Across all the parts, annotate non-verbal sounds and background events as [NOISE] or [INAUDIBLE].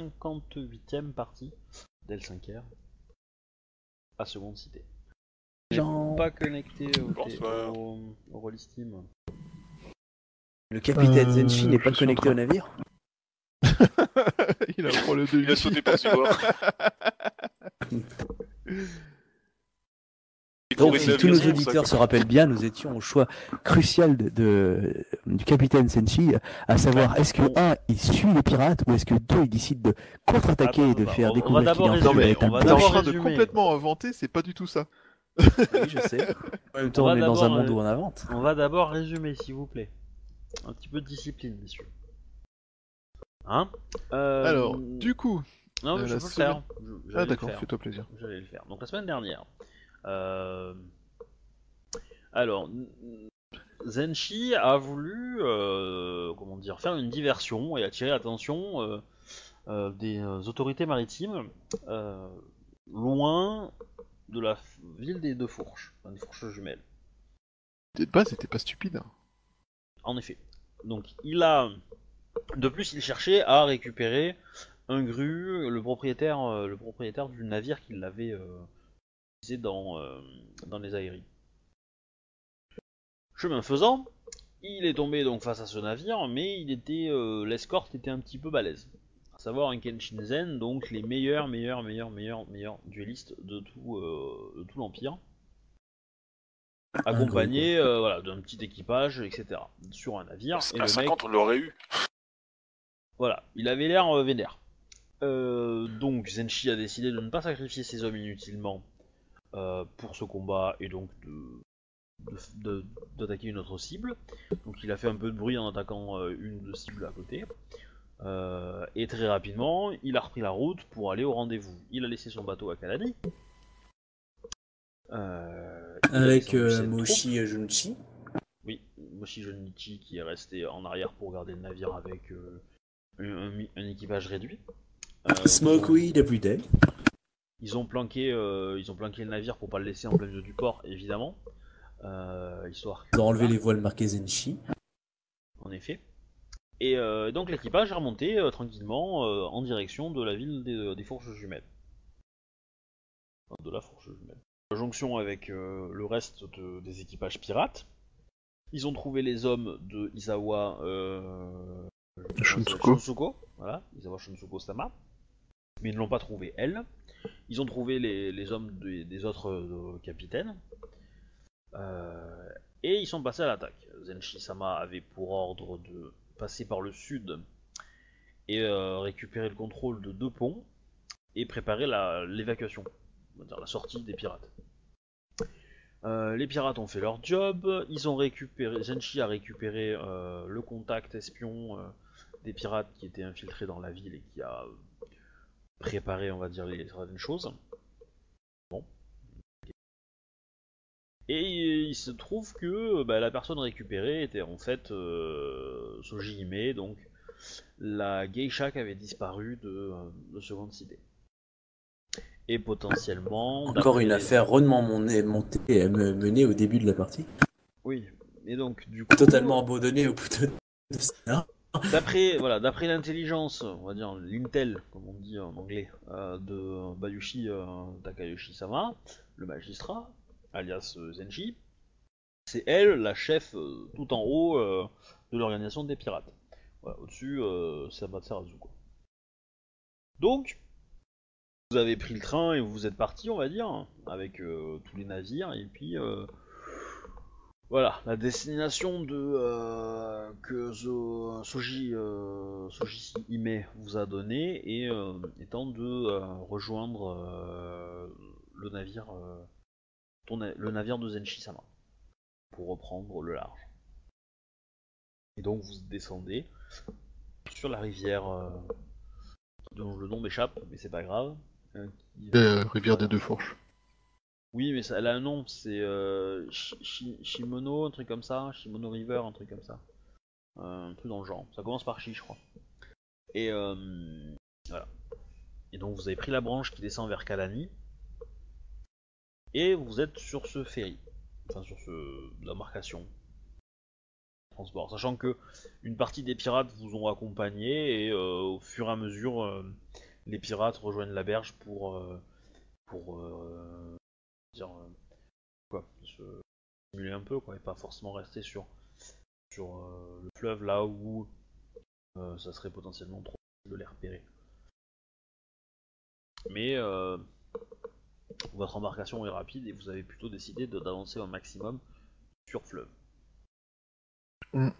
58ème partie d'L5R à Seconde Cité. Jean- Pas connecté au, au, au Roll Steam. Le capitaine Euh, Zenshi n'est pas connecté au navire [LAUGHS] Il a un problème de Il a sauté par bord. [LAUGHS] Donc, si tous nos auditeurs se rappellent bien, nous étions au choix crucial de, de- du capitaine Senshi, à savoir est-ce que on- 1 il suit les pirates ou est-ce que 2 il décide de contre-attaquer Attends, et de attends, faire découvrir qu'il d'abord en fait un on en d'abord train de résumer. complètement inventer, c'est pas du tout ça. Oui, je sais. [LAUGHS] En même temps, On va on est dans un d'abord, monde euh, où on invente. On va d'abord résumer, s'il vous plaît. Un petit peu de discipline, messieurs. Hein Euh, Alors, du coup, Non, mais euh, je peux le faire. Ah d'accord, fais-toi plaisir. J'allais le faire. Donc la semaine dernière. Euh, Alors, Zenshi a voulu, euh, comment dire, faire une diversion et attirer l'attention euh, des autorités maritimes loin de la ville des deux fourches, enfin, des fourches jumelles. De base, c'était pas stupide. En effet. Donc il a. De plus, il cherchait à récupérer un gru, le propriétaire, le propriétaire du navire qu'il avait euh, utilisé dans, euh, dans les aéries. Chemin faisant, il est tombé donc face à ce navire, mais il était euh, l'escorte était un petit peu balèze. À savoir un Kenshinzen, donc les meilleurs, meilleurs, meilleurs, meilleurs, meilleurs duellistes de tout, euh, de tout l'empire accompagné euh, voilà, d'un petit équipage, etc. sur un navire. Et À le 50, mec, on l'aurait eu. voilà, il avait l'air euh, vénère. Euh, donc Zenshi a décidé de ne pas sacrifier ses hommes inutilement euh, pour ce combat et donc de d'attaquer une autre cible. Donc il a fait un peu de bruit en attaquant euh, une de cibles à côté. Euh, et très rapidement, il a repris la route pour aller au rendez-vous. Il a laissé son bateau à a Avec. Moshi Junchi. Oui, Moshi Jonichi qui est resté en arrière pour garder le navire avec un, un- un équipage réduit. Smoke weed every day. Ils ont planqué, euh, ils ont planqué le navire pour pas le laisser en plein milieu du port, évidemment, euh, histoire. que- Ils ont enlevé les voiles marquées Zenshi. En effet. Et euh, donc l'équipage est remonté euh, tranquillement euh, en direction de la ville des, des Fourches Jumelles. Enfin, de la Fourche Jumelle. La jonction avec euh, le reste de- des équipages pirates. Ils ont trouvé les hommes de Isawa euh, Shunsuko. Shunsuko, voilà, Isawa Shunsuko Sama. Mais ils ne l'ont pas trouvé elle. Ils ont trouvé les, hommes des, autres euh, capitaines. Euh, et ils sont passés à l'attaque. Zenshi Sama avait pour ordre de passer par le sud et euh, récupérer le contrôle de deux ponts et préparer la- l'évacuation, on va dire la sortie des pirates. Les pirates ont fait leur job, ils ont récupéré, Zenshi a récupéré le contact espion des pirates qui étaient infiltrés dans la ville et qui a euh, préparé, on va dire, les certaines choses. Bon. Et il se trouve que bah, la personne récupérée était en fait euh, Soji Hime, donc la geisha qui avait disparu de, de Seconde Cité. Et potentiellement... Encore une les- affaire rondement montée et me- menée au début de la partie. Oui, et donc du coup... Totalement abandonnée au bout de de ça. D'après voilà, d'après l'intelligence, on va dire l'intel, comme on dit en anglais, euh, de Bayushi euh, Takayoshi-sama, le magistrat, alias euh, Zenshi, c'est elle la chef tout en haut de l'organisation des pirates. Voilà, au-dessus, c'est Amaterasu, quoi. Donc, vous avez pris le train et vous êtes parti, on va dire, avec tous les navires, et puis voilà, la destination de euh, que Zo- Soji, euh, Hime vous a donné et euh, étant de euh, rejoindre le navire le navire de Zenshi-sama pour reprendre le large. Et donc vous descendez sur la rivière dont le nom m'échappe, mais c'est pas grave. Euh, rivière des deux fourches. Oui, mais elle a un nom, c'est euh, Shi- Shi- Shimono, un truc comme ça, Shimono River, un truc comme ça. Euh, un truc dans le genre. Ça commence par Shi, je crois. Et euh, voilà. Et donc vous avez pris la branche qui descend vers Kalani. Et vous êtes sur ce ferry. Enfin, sur ce, l'embarcation. transport. Sachant que une partie des pirates vous ont accompagné et au fur et à mesure, les pirates rejoignent la berge pour, dire euh, quoi, se simuler un peu quoi, et pas forcément rester sur, sur euh, le fleuve là où euh, ça serait potentiellement trop facile de les repérer. Mais euh, votre embarcation est rapide et vous avez plutôt décidé d'avancer au maximum sur fleuve. Mm.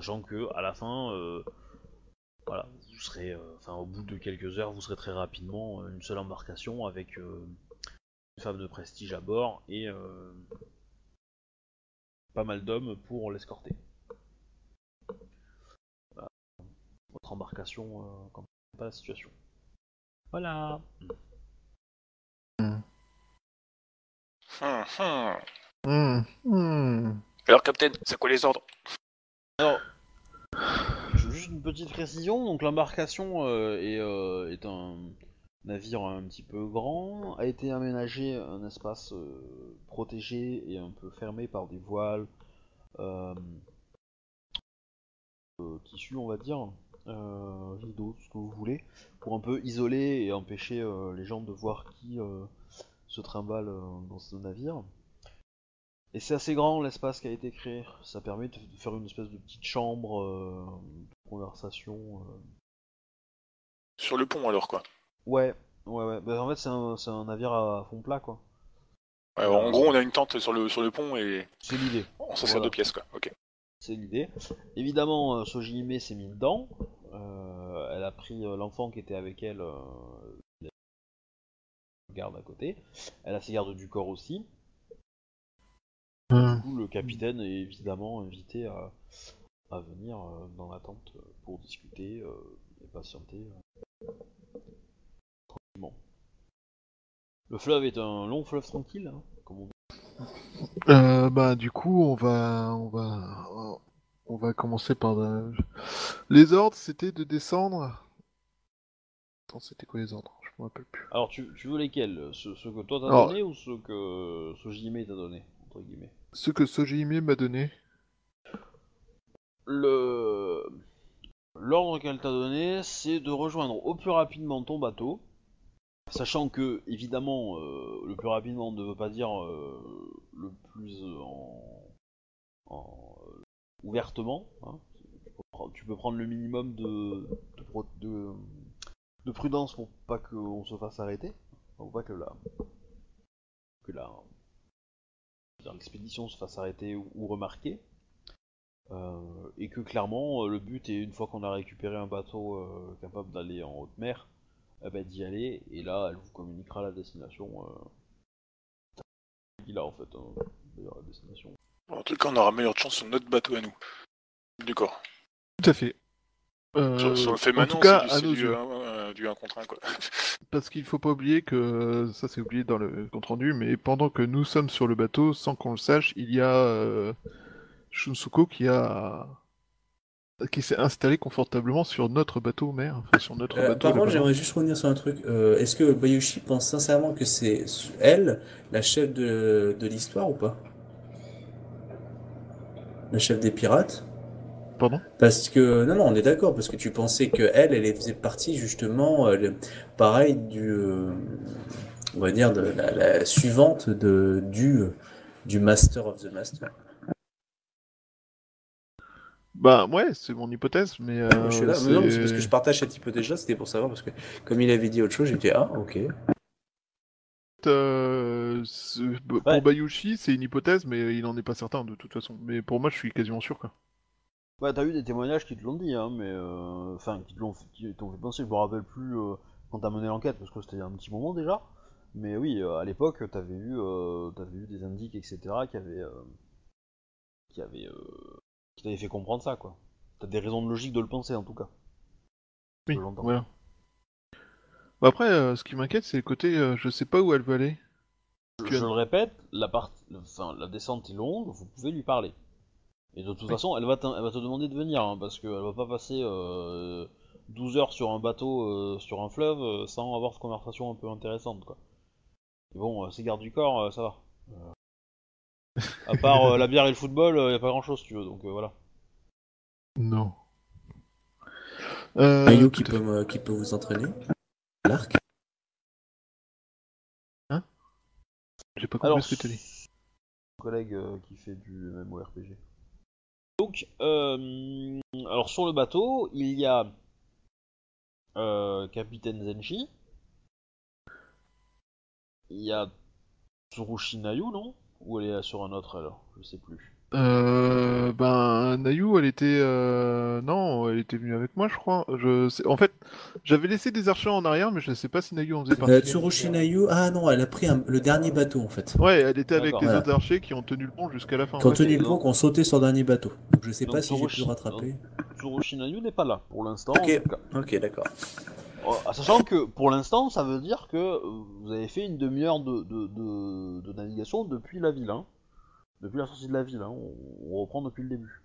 Sachant que à la fin, voilà, vous serez, enfin au bout de quelques heures, vous serez très rapidement une seule embarcation avec une femme de prestige à bord et euh, pas mal d'hommes pour l'escorter. Voilà. Votre embarcation, euh, quand pas la situation. Voilà. Hum. Hum, hum. Alors, Captain, c'est quoi les ordres? Alors, juste une petite précision, donc l'embarcation euh, est, euh, est un navire un petit peu grand, a été aménagé un espace euh, protégé et un peu fermé par des voiles euh, euh, tissus, on va dire, euh, rideaux, ce que vous voulez, pour un peu isoler et empêcher euh, les gens de voir qui euh, se trimballe dans ce navire. Et c'est assez grand l'espace qui a été créé. Ça permet de faire une espèce de petite chambre de conversation. Sur le pont, alors, quoi. Ouais, ouais, ouais. Bah, en fait, c'est un, c'est un navire à fond plat, quoi. Ouais, en gros, on a une tente sur le, sur le pont et C'est l'idée. on s'en sert Voilà. deux pièces, quoi. Ok. C'est l'idée. Évidemment, euh, Sojime s'est mis dedans. Euh, elle a pris euh, l'enfant qui était avec elle. Euh, garde à côté. Elle a ses gardes du corps aussi. Du coup, le capitaine est évidemment invité à, à venir dans la tente pour discuter et patienter. Le fleuve est un long fleuve tranquille, hein, comme on dit. Euh, bah du coup on va on va on va commencer par euh, les ordres c'était de descendre. Attends c'était quoi les ordres? Je me rappelle plus. Alors, tu, tu veux lesquels? Ceux, ceux que toi t'as Alors- donné ou ceux que Sojime t'a donné entre guillemets? Ce que Sojime m'a donné. Le l'ordre qu'elle t'a donné, c'est de rejoindre au plus rapidement ton bateau, sachant que évidemment euh, le plus rapidement ne veut pas dire euh, le plus euh, en, en, ouvertement. hein. Tu, peux prendre, le minimum de prudence pour pas qu'on se fasse arrêter, pour pas que la l'expédition se fasse arrêter ou, remarquer. Et que clairement le but est une fois qu'on a récupéré un bateau capable d'aller en haute mer, eh ben, d'y aller et là elle vous communiquera la destination. Euh... Il a en fait hein, d'ailleurs, la destination. En tout cas, on aura meilleure chance sur notre bateau à nous. D'accord. Tout à fait. Euh, Sur, sur le fait en maintenant, tout cas c'est du, du, yeux. un- un- du 1 contre 1, quoi. [LAUGHS] Parce qu'il faut pas oublier que ça c'est oublié dans le compte rendu, mais pendant que nous sommes sur le bateau, sans qu'on le sache, il y a euh, Shunsuko qui a qui s'est installé confortablement sur notre bateau enfin sur notre Euh, bateau. par contre, j'aimerais juste revenir sur un truc. Euh, Est-ce que Bayushi pense sincèrement que c'est elle, la chef de, de l'histoire ou pas? La chef des pirates? Pardon? Parce que, non, non, on est d'accord, parce que tu pensais que elle, elle faisait partie justement, euh, pareil, du, euh, on va dire, de la, la suivante de, du, du Master of the Master. Bah ouais, c'est mon hypothèse, mais euh, je suis là, mais non, mais c'est parce que je partage cette hypothèse là, c'était pour savoir, parce que comme il avait dit autre chose, j'étais, ah, ok. euh, pour Ouais. Bayushi, c'est une hypothèse, mais il n'en est pas certain de toute façon. Mais pour moi, je suis quasiment sûr quoi. Ouais, t'as eu des témoignages qui te l'ont dit, hein, mais euh, enfin qui t'ont fait penser. Je me rappelle plus euh, quand t'as mené l'enquête parce que c'était il y a un petit moment déjà. Mais oui, euh, à l'époque, t'avais eu, euh, t'avais eu des indices, etc., qui avaient, euh, qui avaient, euh, qui t'avaient fait comprendre ça, quoi. T'as des raisons de logique de le penser, en tout cas. Oui, voilà. Bah après, euh, ce qui m'inquiète, c'est le côté, euh, je sais pas où elle veut aller. Je, le répète, la partie, enfin, la descente est longue, vous pouvez lui parler. Et de toute Oui. façon, elle va, t'in- elle va te demander de venir, hein, parce qu'elle va pas passer euh, 12 heures sur un bateau, euh, sur un fleuve, euh, sans avoir cette conversation un peu intéressante, quoi. Et bon, euh, ces gardes du corps, euh, ça va. Euh, À part euh, la bière et le football, il y a pas grand chose, tu veux, donc euh, voilà. Non. Euh, Mayu qui à peut, me- qui peut vous entraîner L'arc J'ai pas compris Alors, ce que t'as dit. mon collègue euh, qui fait du MMORPG. Donc, euh, alors sur le bateau, il y a euh, Capitaine Zenshi. Il y a Tsurushi Nayu, non? Ou elle est sur un autre alors Je sais plus. Euh, ben, Nayu, elle était, euh, non, elle était venue avec moi, je crois. Je sais... En fait, j'avais laissé des archers en arrière, mais je sais pas si Nayu en faisait partie. euh, Tsurushi Nayu Ah non, elle a pris un- le dernier bateau en fait. Ouais, elle était avec les Voilà. autres archers qui ont tenu le pont jusqu'à la fin. Qui ont tenu le pont, qui ont sauté sur le dernier bateau. Donc je sais Donc, pas si j'ai pu le rattraper. Tsurushi Nayu n'est pas là pour l'instant. Ok. en tout cas. Ok, d'accord. Euh, Sachant que pour l'instant, ça veut dire que euh, vous avez fait une demi-heure de, de, de- de navigation depuis la ville. Hein. Depuis la sortie de la ville. Hein. On, on reprend depuis le début.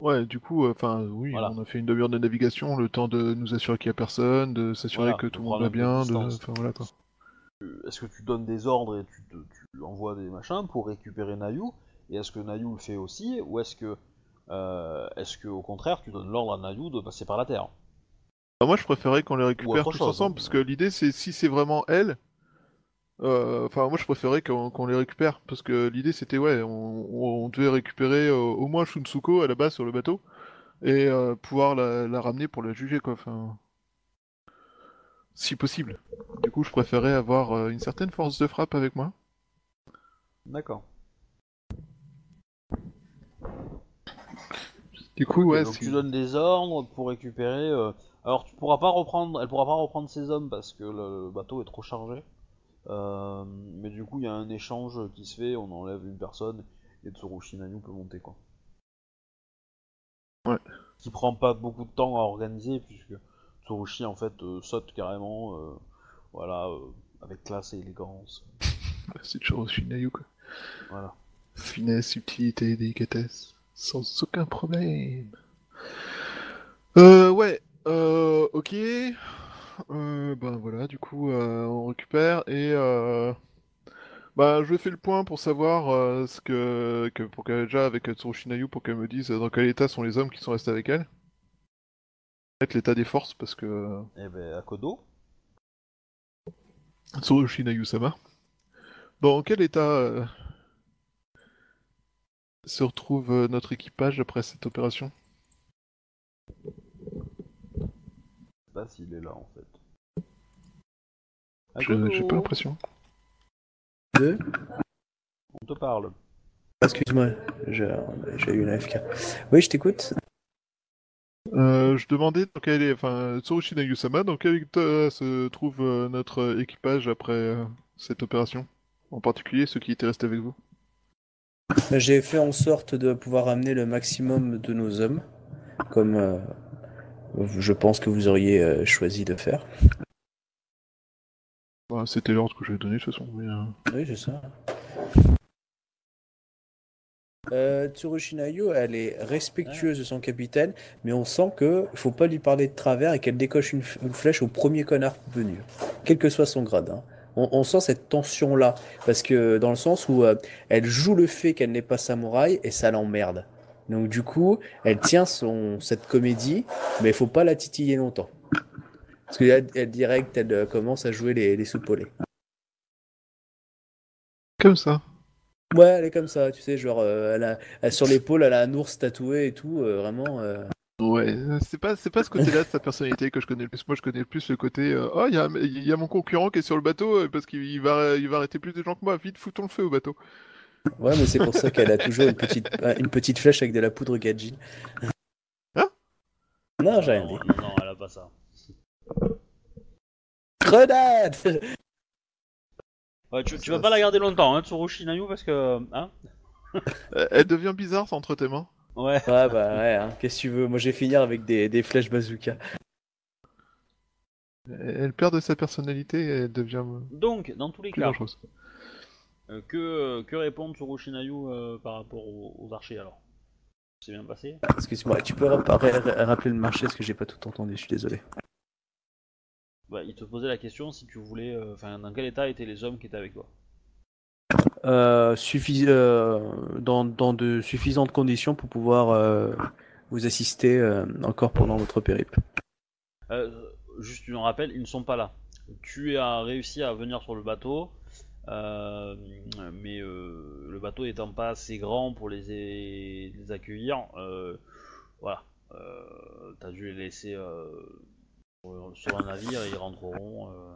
Ouais, du coup, enfin, oui, Voilà. on a fait une demi-heure de navigation, le temps de nous assurer qu'il y a personne, de s'assurer Voilà, que tout le monde va bien, de, distance. enfin voilà quoi. Euh, Est-ce que tu donnes des ordres et tu, te- tu envoies des machins pour récupérer Nayu? Et est-ce que Nayu le fait aussi? Ou est-ce que, euh, est-ce que au contraire, tu donnes l'ordre à Nayu de passer par la terre? Bah, moi, je préférais qu'on les récupère tous chose, ensemble, hein. parce que l'idée, c'est si c'est vraiment elle. euh, Enfin, moi, je préférais qu'on les récupère, parce que l'idée, c'était ouais, on, on devait récupérer euh, au moins Shunsuko à la base sur le bateau et euh, pouvoir la, la ramener pour la juger, quoi. Enfin, si possible. Du coup, je préférais avoir euh, une certaine force de frappe avec moi. D'accord. Du coup, Ok, ouais, donc tu donnes des ordres pour récupérer. euh, Alors tu pourras pas reprendre, elle pourra pas reprendre ses hommes parce que le bateau est trop chargé. Euh, mais du coup il y a un échange qui se fait, on enlève une personne et Tsurushi Nayu peut monter quoi. Ouais. Qui prend pas beaucoup de temps à organiser puisque Tsurushi en fait euh, saute carrément, euh, voilà, avec classe et élégance. [LAUGHS] c'est toujours Shinayu, quoi. Voilà. Finesse, subtilité, délicatesse, sans aucun problème. Euh, ouais, euh, ok. Euh, ben voilà, du coup, euh, on récupère et euh, bah, je fais le point pour savoir euh, ce que, que pour qu'elle déjà avec Tsurushinayu pour qu'elle me dise dans quel état sont les hommes qui sont restés avec elle. Peut-être l'état des forces parce que Et ben à Kodo. Tsurushinayu-sama. Dans quel état se retrouve notre équipage après cette opération Je sais pas s'il est là en fait. Je- J'ai pas l'impression. Deux On te parle. Excuse-moi, je- j'ai eu une AFK. Oui, je t'écoute. Euh, je demandais dans quel est, enfin, Tsurushinayu-sama, dans quel état se trouve euh, notre équipage après euh, cette opération? En particulier ceux qui étaient restés avec vous. J'ai fait en sorte de pouvoir amener le maximum de nos hommes, comme euh, je pense que vous auriez euh, choisi de faire. Bah, C'était l'ordre que j'avais donné de toute façon. mais, euh, Oui, c'est ça. Euh, Tsurushinayu, elle est respectueuse de son capitaine, mais on sent que faut pas lui parler de travers et qu'elle décoche une, flèche au premier connard venu, quel que soit son grade. hein. On, on sent cette tension-là, parce que dans le sens où euh, elle joue le fait qu'elle n'est pas samouraï et ça l'emmerde. Donc du coup, elle tient son cette comédie, mais il faut pas la titiller longtemps. Parce que là, elle direct, elle euh, commence à jouer les, les soupolés. Comme ça. Ouais, elle est comme ça, tu sais, genre, euh, elle a, elle- sur l'épaule, elle a un ours tatoué et tout, euh, vraiment. euh, Ouais, c'est pas, c'est pas ce côté-là de sa personnalité que je connais le plus. Moi, je connais plus le côté. oh, il y a, y a mon concurrent qui est sur le bateau parce qu'il il va, il va arrêter plus de gens que moi. Vite, foutons le feu au bateau. Ouais, mais c'est pour ça qu'elle a toujours une petite, euh, une petite flèche avec de la poudre Gadji. Hein Non, j'ai rien non, dit. non, non, elle a pas ça. Grenade Ouais, tu, tu vas pas la garder longtemps, hein, Tsurushi Nayu, parce que. Hein? Euh, Elle devient bizarre entre tes mains. Ouais. Ouais, bah ouais, hein, qu'est-ce que tu veux? Moi, j'ai finir avec des, des flèches bazooka. Elle perd de sa personnalité et elle devient Donc, dans tous les plus cas. Euh, que, que répond Tsurushi Nayu euh, par rapport aux, aux archers alors? C'est bien passé? Excuse-moi, tu peux rap- ra- rappeler le marché parce que j'ai pas tout entendu, je suis désolé. bah, Il te posait la question si tu voulais. euh, Enfin, dans quel état étaient les hommes qui étaient avec toi? Euh, suffi- euh, dans, dans de suffisantes conditions pour pouvoir euh, vous assister euh, encore pendant votre périple. Euh, juste un rappel, ils ne sont pas là. Tu as réussi à venir sur le bateau, euh, mais euh, le bateau étant pas assez grand pour les, les accueillir, euh, voilà. Euh, T'as dû les laisser euh, sur- un navire et ils rentreront euh,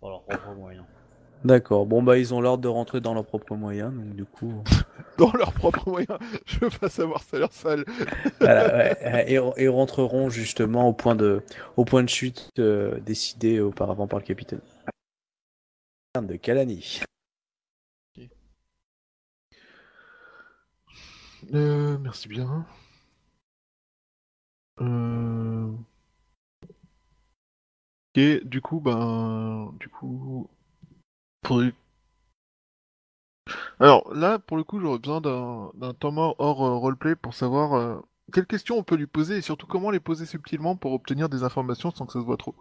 par leurs propres moyens. D'accord. Bon bah ils ont l'ordre de rentrer dans leurs propres moyens, donc du coup. [LAUGHS] Dans leurs propres moyens. Je veux pas savoir, ça a l'air sale. Voilà, ouais, et, et rentreront justement au point de, au point de chute euh, décidé auparavant par le capitaine. De Kalani. Euh, merci bien. Euh... Ok, du coup, ben, du coup. Alors là, pour le coup, j'aurais besoin d'un temps mort hors euh, roleplay pour savoir quelles questions on peut lui poser et surtout comment les poser subtilement pour obtenir des informations sans que ça se voit trop.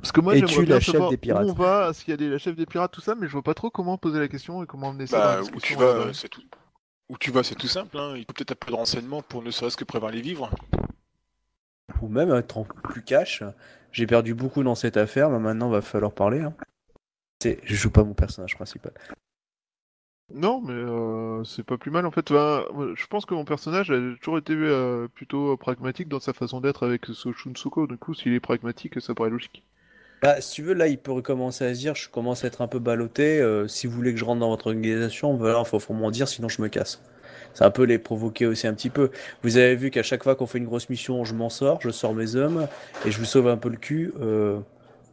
Parce que moi, j'aimerais bien la chef savoir des pirates où on va, s'il y a des, la chef des pirates, tout ça, mais je vois pas trop comment poser la question et comment amener ça Bah, la où tu vas, c'est tout. Où tu vas, c'est tout simple. Hein. Il faut peut-être un peu de renseignements pour ne serait-ce que prévoir les vivres. Ou même être en plus cash. J'ai perdu beaucoup dans cette affaire, mais maintenant va falloir parler. Hein. C'est- Je joue pas mon personnage principal. Non, mais euh, c'est pas plus mal en fait. Enfin, je pense que mon personnage a toujours été euh, plutôt pragmatique dans sa façon d'être avec ce Shunsuko. Du coup, s'il est pragmatique, ça paraît logique. Bah, si tu veux, là, il pourrait commencer à se dire, je commence à être un peu ballotté. euh, si vous voulez que je rentre dans votre organisation, voilà, faut, faut m'en dire, sinon je me casse. C'est un peu les provoquer aussi un petit peu. Vous avez vu qu'à chaque fois qu'on fait une grosse mission, je m'en sors, je sors mes hommes et je vous sauve un peu le cul. euh,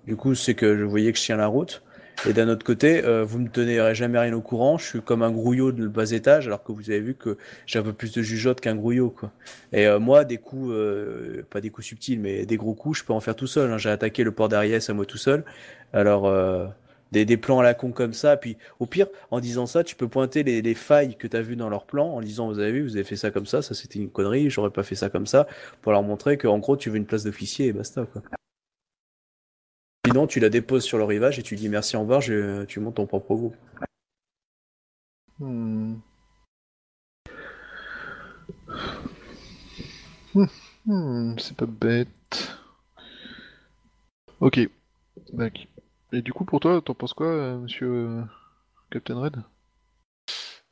du coup, c'est que je voyais que je tiens la route. Et d'un autre côté, euh, vous me tenez jamais rien au courant. Je suis comme un grouillot de bas étage, alors que vous avez vu que j'ai un peu plus de jugeote qu'un grouillot, quoi. Et euh, moi, des coups, euh, pas des coups subtils, mais des gros coups, je peux en faire tout seul. hein. J'ai attaqué le port d'Ariès à moi tout seul. Alors, euh, des, des plans à la con comme ça. Puis, au pire, en disant ça, tu peux pointer les, les failles que tu as vues dans leur plan en disant, vous avez vu, vous avez fait ça comme ça, ça c'était une connerie, j'aurais pas fait ça comme ça, pour leur montrer que, en gros, tu veux une place d'officier et basta, quoi. Sinon, tu la déposes sur le rivage et tu dis merci, au revoir, je- tu montes ton propre groupe. Hmm. Hmm, hmm, c'est pas bête. Ok. Et du coup, pour toi, t'en penses quoi, euh, monsieur euh, Captain Red?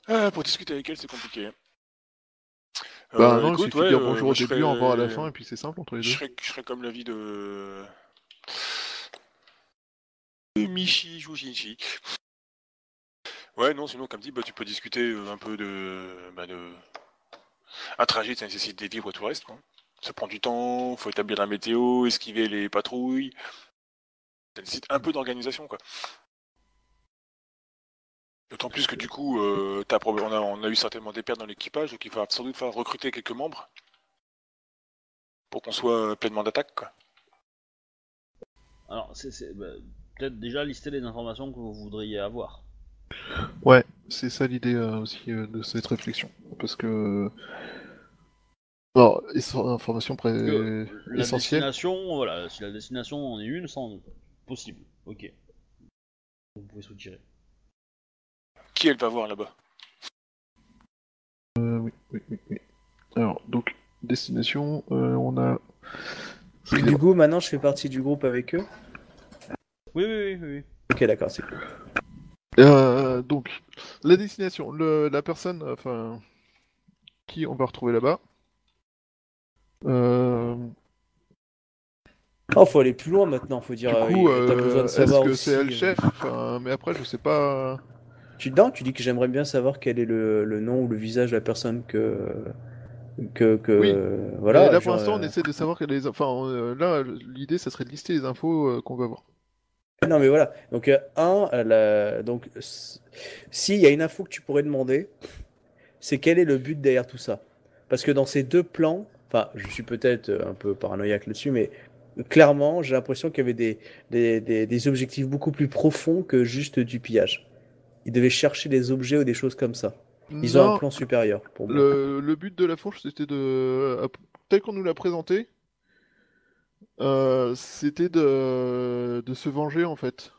Ah, pour discuter avec elle, c'est compliqué. Bah Euh, non, écoute, il suffit ouais, de dire euh, bonjour au je début, serais- au revoir à la fin, et puis c'est simple entre les Je deux. serais, je serais comme l'avis de... Michi Jujinchi. Ouais, non, sinon, comme dit, bah, tu peux discuter euh, un peu de... Bah, de... Un trajet, ça nécessite des vivres et tout le reste, quoi. Ça prend du temps, faut établir la météo, esquiver les patrouilles. Ça nécessite un peu d'organisation, quoi. D'autant plus que du coup, euh, on, a, eu certainement des pertes dans l'équipage, donc il va sans doute falloir recruter quelques membres pour qu'on soit pleinement d'attaque. Alors, c'est- bah, peut-être déjà lister les informations que vous voudriez avoir. Ouais, c'est ça l'idée euh, aussi euh, de cette réflexion. Parce que. Alors, es- information pré... Que la essentielle. destination, voilà, si la destination en est une, sans possible. Ok. Vous pouvez soutirer. Qui elle va voir là-bas? Euh, oui, oui, oui, oui. Alors, donc, destination, euh, on a. Du coup, maintenant, je fais partie du groupe avec eux. Oui, oui, oui, oui. oui. Ok, d'accord, c'est cool. Euh, donc, la destination, le, la personne, enfin, qui on va retrouver là-bas. Euh, Oh, faut aller plus loin maintenant, faut du dire. coup, euh, t'as euh, besoin de est-ce que aussi, c'est elle le chef Enfin, mais après, je sais pas. Tu, non, tu dis que j'aimerais bien savoir quel est le, le nom ou le visage de la personne que. que, que Oui. voilà. Là, pour l'instant, on essaie de savoir quelles les. Enfin, euh, là, l'idée, ça serait de lister les infos euh, qu'on va voir. Non, mais voilà. Donc, euh, un, euh, la- donc, s'il y a une info que tu pourrais demander, c'est quel est le but derrière tout ça? Parce que dans ces deux plans, enfin, je suis peut-être euh, un peu paranoïaque là-dessus, mais clairement, j'ai l'impression qu'il y avait des, des, des, des objectifs beaucoup plus profonds que juste du pillage. Ils devaient chercher des objets ou des choses comme ça. Ils ont un plan supérieur pour moi. Le, le but de la fourche, c'était de. Tel qu'on nous l'a présenté, euh, c'était de... de se venger en fait.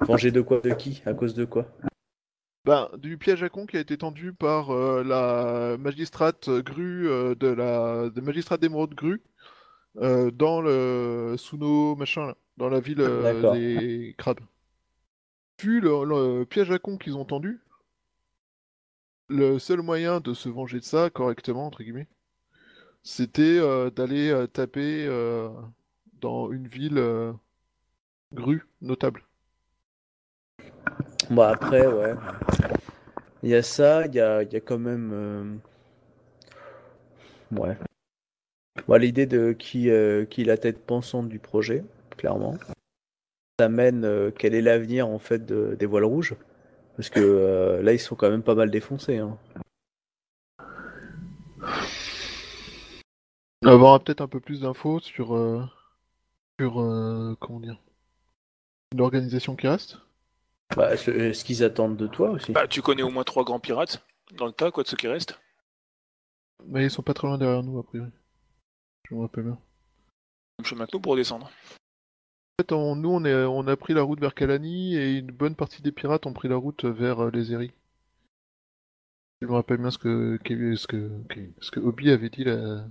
Venger de quoi De qui? À cause de quoi? Ben, du piège à con qui a été tendu par euh, la magistrate Gru euh, de la de magistrate d'émeraude Gru euh, dans le Suno machin là, dans la ville des crabes. Vu le, le piège à con qu'ils ont tendu, le seul moyen de se venger de ça correctement entre guillemets, c'était euh, d'aller euh, taper euh, dans une ville euh, Gru notable. Bah après, ouais. Il y a ça, il y a, y a quand même... Ouais. Bah, L'idée de qui, qui est la tête pensante du projet, clairement. Ça mène quel est l'avenir en fait de- des voiles rouges? Parce que là, ils sont quand même pas mal défoncés. Hein. On va avoir peut-être un peu plus d'infos sur, euh, sur euh, comment dire, l'organisation qui reste. Bah, ce, ce qu'ils attendent de toi aussi. Bah, tu connais au moins trois grands pirates dans le tas, quoi, de ceux qui restent Mais ils sont pas très loin derrière nous, a priori. Je me rappelle bien. Même chemin que nous pour descendre. En fait, on- nous, on, est, on a pris la route vers Kalani et une bonne partie des pirates ont pris la route vers euh, les Eri. Je me rappelle bien ce que, que- ce que, que- ce que Obi avait dit la,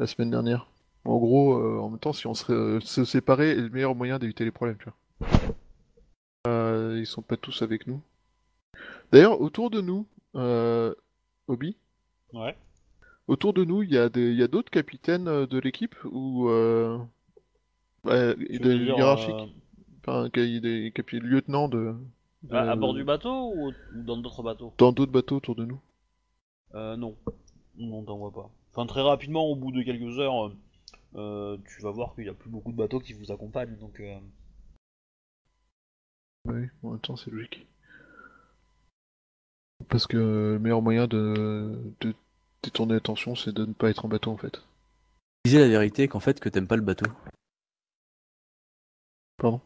la semaine dernière. En gros, euh, en même temps, si on se, euh, se séparait est le meilleur moyen d'éviter les problèmes, tu vois. Euh, ils sont pas tous avec nous. D'ailleurs, autour de nous, euh, Obi, Ouais. autour de nous, il y a des, d'autres capitaines de l'équipe ou euh, Tu de dire, euh, enfin, des capitaines, lieutenants de, de- à, à bord du bateau ou, ou dans d'autres bateaux? Dans d'autres bateaux autour de nous. Euh, non. Non, t'en vois pas. Enfin, très rapidement, au bout de quelques heures, euh, euh, tu vas voir qu'il n'y a plus beaucoup de bateaux qui vous accompagnent, donc... euh, Oui, en même temps, c'est logique. Parce que le meilleur moyen de, de détourner l'attention, c'est de ne pas être en bateau en fait. Disais la vérité qu'en fait que t'aimes pas le bateau. Pardon?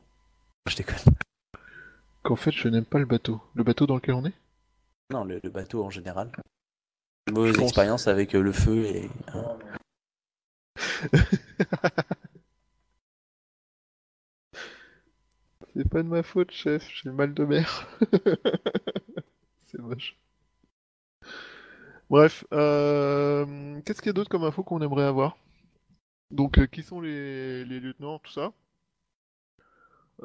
Je déconne. Qu'en fait, je n'aime pas le bateau. Le bateau dans lequel on est? Non, le, le bateau en général. Mauvaise expérience avec euh, le feu et. [LAUGHS] C'est pas de ma faute, chef, j'ai mal de mer. [LAUGHS] c'est moche. Bref, euh, qu'est-ce qu'il y a d'autre comme info qu'on aimerait avoir? Donc, euh, qui sont les, les lieutenants, tout ça?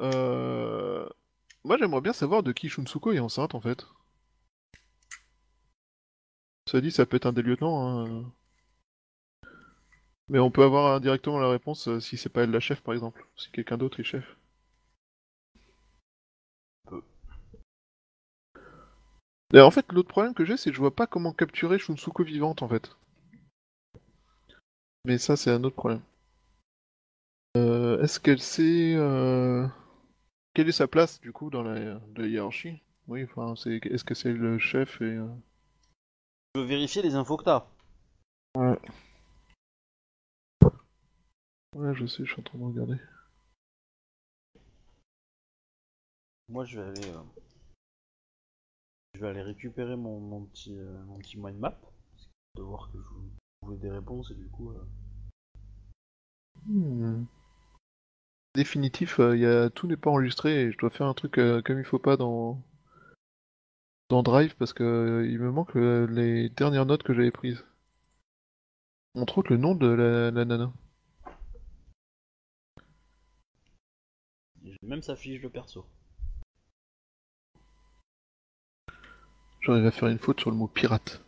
Euh, Moi, j'aimerais bien savoir de qui Shunsuko est enceinte, en fait. Ça dit, ça peut être un des lieutenants. hein. Mais on peut avoir indirectement la réponse euh, si c'est pas elle la chef, par exemple. Si quelqu'un d'autre est chef. Et en fait, l'autre problème que j'ai, c'est que je vois pas comment capturer Shunsuko vivante, en fait. Mais ça, c'est un autre problème. Euh, Est-ce qu'elle sait... euh, Quelle est sa place, du coup, dans la, hiérarchie? Oui, enfin, est-ce que c'est le chef et... Tu veux vérifier les infos que t'as Ouais, je sais, je suis en train de regarder. Moi, je vais aller... euh, Je vais aller récupérer mon, mon petit, euh, mon petit mind map. Parce que de voir que je trouvez des réponses et du coup... euh, Hmm. Définitif, euh, y a... tout n'est pas enregistré et je dois faire un truc comme il faut pas dans dans Drive parce que euh, il me manque les dernières notes que j'avais prises. Entre autres le nom de la, la nana. J'ai même sa fiche de perso. J'arrive à faire une faute sur le mot pirate.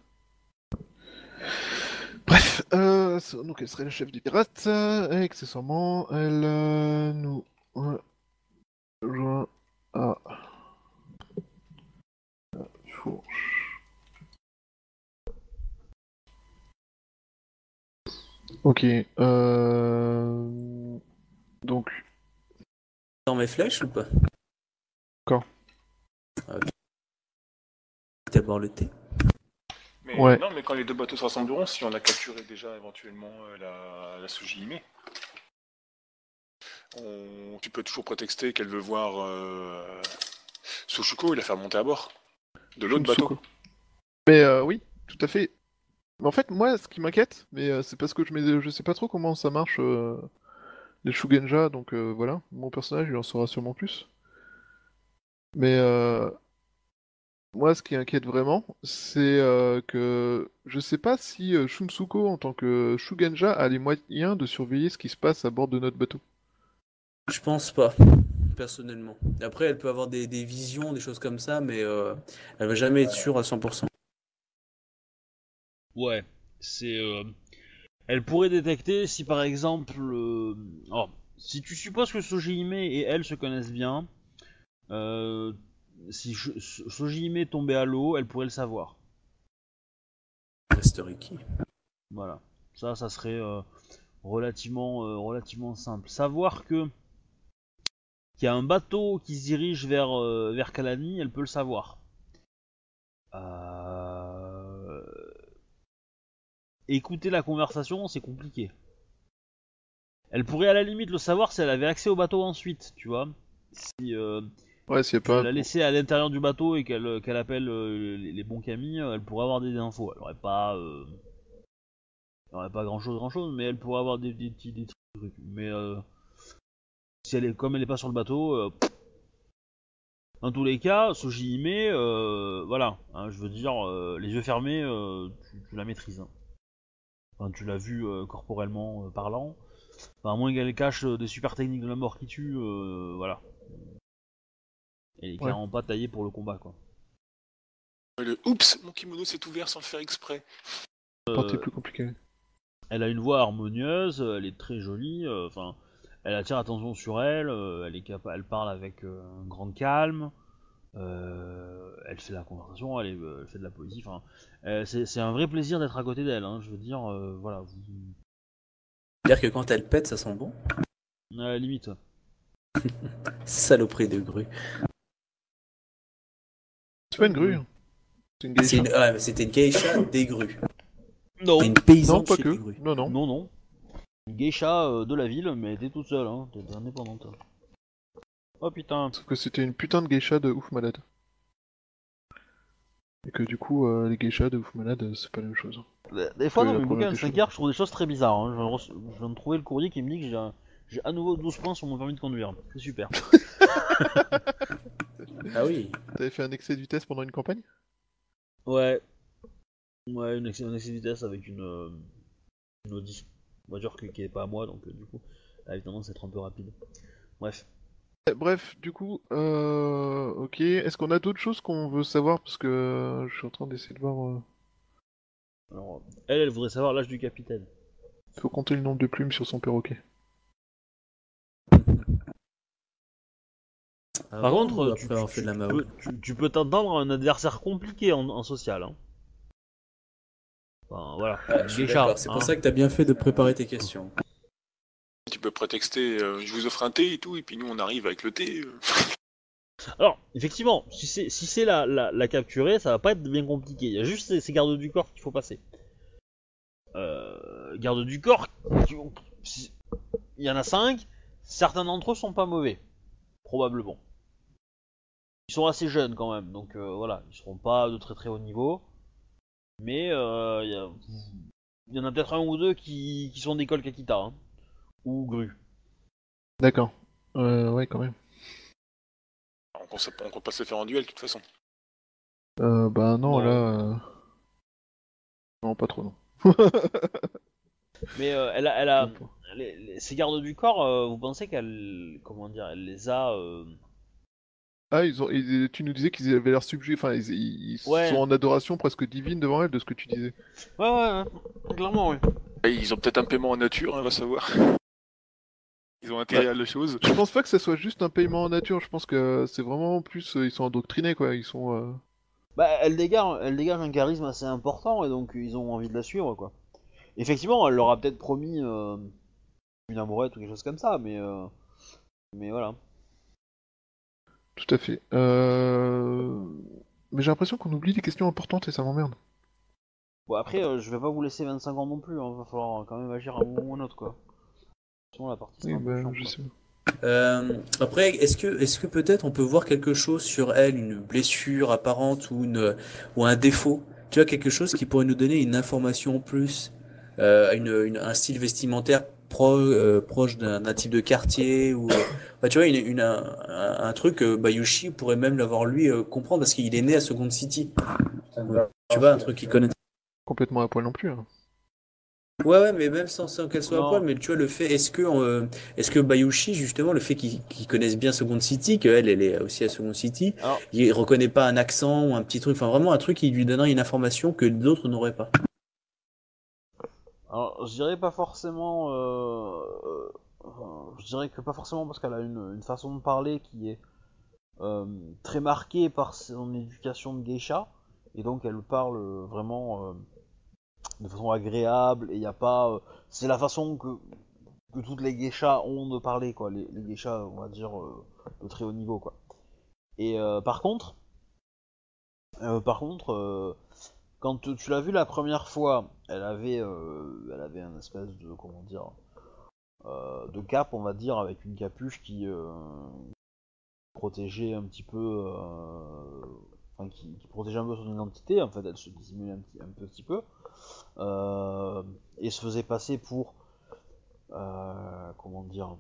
Bref, euh, donc elle serait la chef des pirates, euh, et accessoirement, elle euh, nous rejoint à fourche. Ok, euh... donc Dans mes flèches ou pas? Quand? Ah, ok. D'abord le thé? Mais Ouais. non, mais quand les deux bateaux se rassembleront, si on a capturé déjà éventuellement euh, la, la on... tu peux toujours prétexter qu'elle veut voir euh... Sushuko et la faire monter à bord de l'autre bateau. Mais euh, oui, tout à fait. Mais en fait, moi, ce qui m'inquiète, mais euh, c'est parce que je, mets- je sais pas trop comment ça marche euh, les Shugenja, donc euh, voilà, mon personnage, il en saura sûrement plus. Mais euh, moi, ce qui inquiète vraiment, c'est euh, que je sais pas si euh, Shunsuko, en tant que Shugenja, a les moyens de surveiller ce qui se passe à bord de notre bateau. Je pense pas, personnellement. Après, elle peut avoir des, des visions, des choses comme ça, mais euh, elle va jamais être sûre à 100%. Ouais, c'est. euh, Elle pourrait détecter si par exemple. euh, alors, si tu supposes que Sojihime et elle se connaissent bien, euh, si Sojihime tombait à l'eau, elle pourrait le savoir. Reste Ricky. Voilà. Ça, ça serait relativement, relativement simple. Savoir que qu'il y a un bateau qui se dirige vers, euh, vers Kalani, elle peut le savoir. Euh... Écouter la conversation, c'est compliqué. Elle pourrait à la limite le savoir si elle avait accès au bateau ensuite, tu vois. Si euh, Ouais, pas. la laissée à l'intérieur du bateau et qu'elle qu'elle appelle euh, les, les bons camis, euh, elle pourrait avoir des infos. Elle aurait pas, euh, elle aurait pas grand chose, grand chose, mais elle pourrait avoir des, des petits des trucs. Mais euh, si elle est, comme elle est pas sur le bateau, euh, dans tous les cas, Sojihime, euh, voilà, hein, je veux dire, euh, les yeux fermés, euh, tu, tu la maîtrises. hein. Enfin, tu l'as vu euh, corporellement euh, parlant. Enfin, à moins qu'elle cache euh, des super techniques de la mort qui tue, euh, voilà. Elle est Ouais. clairement pas taillée pour le combat, quoi. Le oups, mon kimono s'est ouvert sans le faire exprès. Euh, plus compliquée. elle a une voix harmonieuse, elle est très jolie, euh, enfin, elle attire l'attention sur elle, euh, elle est capa- elle parle avec euh, un grand calme, euh, elle fait la conversation, elle, est, euh, elle fait de la poésie, enfin, euh, c'est c'est un vrai plaisir d'être à côté d'elle, hein, je veux dire, euh, voilà, vous- C'est-à-dire que quand elle pète, ça sent bon. à la limite. [LAUGHS] Saloperie de grue. C'est pas une grue. hein. C'est une C'est geisha. une... ouais, mais c'était une geisha des grues. Non, C'est une Non, paysanne pas chez que. les grues. Non, non. non, non. Une geisha euh, de la ville, mais t'es toute seule, hein, t'es indépendante. Oh putain. Sauf que c'était une putain de geisha de ouf malade. Et que du coup, euh, les geishas de ouf malade, euh, c'est pas la même chose. Des fois, dans mes bouquins de des 5 heures, je trouve des choses très bizarres. hein. Je, viens de reço- je viens de trouver le courrier qui me dit que j'ai un- j'ai à nouveau 12 points sur mon permis de conduire. C'est super. [LAUGHS] Ah oui. T'avais fait un excès de vitesse pendant une campagne? Ouais. Ouais, une excès, un excès de vitesse avec une, euh, une Audi. Voiture qui, qui est pas à moi, donc euh, du coup, elle a tendance à être un peu rapide. Bref. Eh, Bref, du coup, euh, ok. Est-ce qu'on a d'autres choses qu'on veut savoir? Parce que euh, je suis en train d'essayer de voir. euh, Alors, elle, elle voudrait savoir l'âge du capitaine. Faut compter le nombre de plumes sur son perroquet. Par contre, tu, avoir tu- peux- tu- tu peux t'entendre un adversaire compliqué en, en social. Hein. Enfin, voilà. Ah. C'est hein. pour ça que t'as bien fait de préparer tes questions. Tu peux prétexter, euh, je vous offre un thé et tout, et puis nous on arrive avec le thé. euh. Alors, effectivement, si c'est si c'est la, la, la capturer, ça va pas être bien compliqué. Il y a juste ces, ces gardes du corps qu'il faut passer. Euh, gardes du corps, qui ont- si- il y en a 5, certains d'entre eux sont pas mauvais. Probablement. Ils sont assez jeunes quand même, donc euh, voilà, ils seront pas de très très haut niveau. Mais euh, il y, a- il y en a peut-être un ou deux qui, qui sont d'école Kakita, hein, ou Gru. D'accord. Euh, ouais, quand même. On compte, on compte pas se faire en duel de toute façon. Euh, bah non, là. euh, Non, pas trop, non. Mais euh, elle a, elle a, [LAUGHS] les, les- ces gardes du corps, euh, vous pensez qu'elle, comment dire, elle les a, euh, Ah, ils ont... ils- tu nous disais qu'ils avaient l'air subjugués, enfin, ils, Ouais. sont en adoration presque divine devant elle, de ce que tu disais. Ouais, ouais, ouais. clairement, oui. Et ils ont peut-être un paiement en nature, hein, on va savoir. Ils ont intérêt à la chose. Je pense pas que ça soit juste un paiement en nature, je pense que c'est vraiment plus. euh, ils sont endoctrinés, quoi. Ils sont. euh, Bah, elle dégage, elle dégage un charisme assez important et donc ils ont envie de la suivre, quoi. Effectivement, elle leur a peut-être promis euh, une amourette ou quelque chose comme ça, mais, euh, mais voilà. Tout à fait. Euh... Mais j'ai l'impression qu'on oublie des questions importantes et ça m'emmerde. Bon, après, euh, je vais pas vous laisser 25 ans non plus, hein. va falloir quand même agir à un moment ou à un autre, quoi. Sinon, la partie sera Oui, bah, je sais. Euh, après, est-ce que, est-ce que peut-être on peut voir quelque chose sur elle, une blessure apparente ou une, ou un défaut? Tu vois, quelque chose qui pourrait nous donner une information en plus, euh, une, une- un style vestimentaire pro- euh, proche d'un type de quartier ou, euh, bah, tu vois, une, une- un, truc, euh, Bayushi pourrait même l'avoir lui euh, comprendre parce qu'il est né à Second City. Tu vois, un truc qu'il connaît. Complètement à poil non plus. hein. Ouais, ouais, mais même sans, sans qu'elle soit Non. à poil, mais tu vois, le fait, est-ce que, euh, est-ce que Bayushi, justement, le fait qu'il qu'il connaisse bien Second City, qu'elle, elle est aussi à Second City, Alors- il reconnaît pas un accent ou un petit truc, enfin vraiment un truc qui lui donnerait une information que d'autres n'auraient pas. Alors, je dirais pas forcément. euh, euh, je dirais que pas forcément parce qu'elle a une, façon de parler qui est euh, très marquée par son éducation de geisha, et donc elle parle vraiment de façon agréable, et il n'y a pas. c'est la façon que, que toutes les geishas ont de parler, quoi. Les, geishas, on va dire, de très haut niveau, quoi. Et par contre. par contre. Quand tu l'as vu la première fois, elle avait, euh, elle avait un espèce de, comment dire, euh, de cap, on va dire, avec une capuche qui euh, protégeait un petit peu, euh, enfin qui, qui protégeait un peu son identité. En fait, elle se dissimulait un petit, un petit peu euh, et se faisait passer pour, euh, comment dire,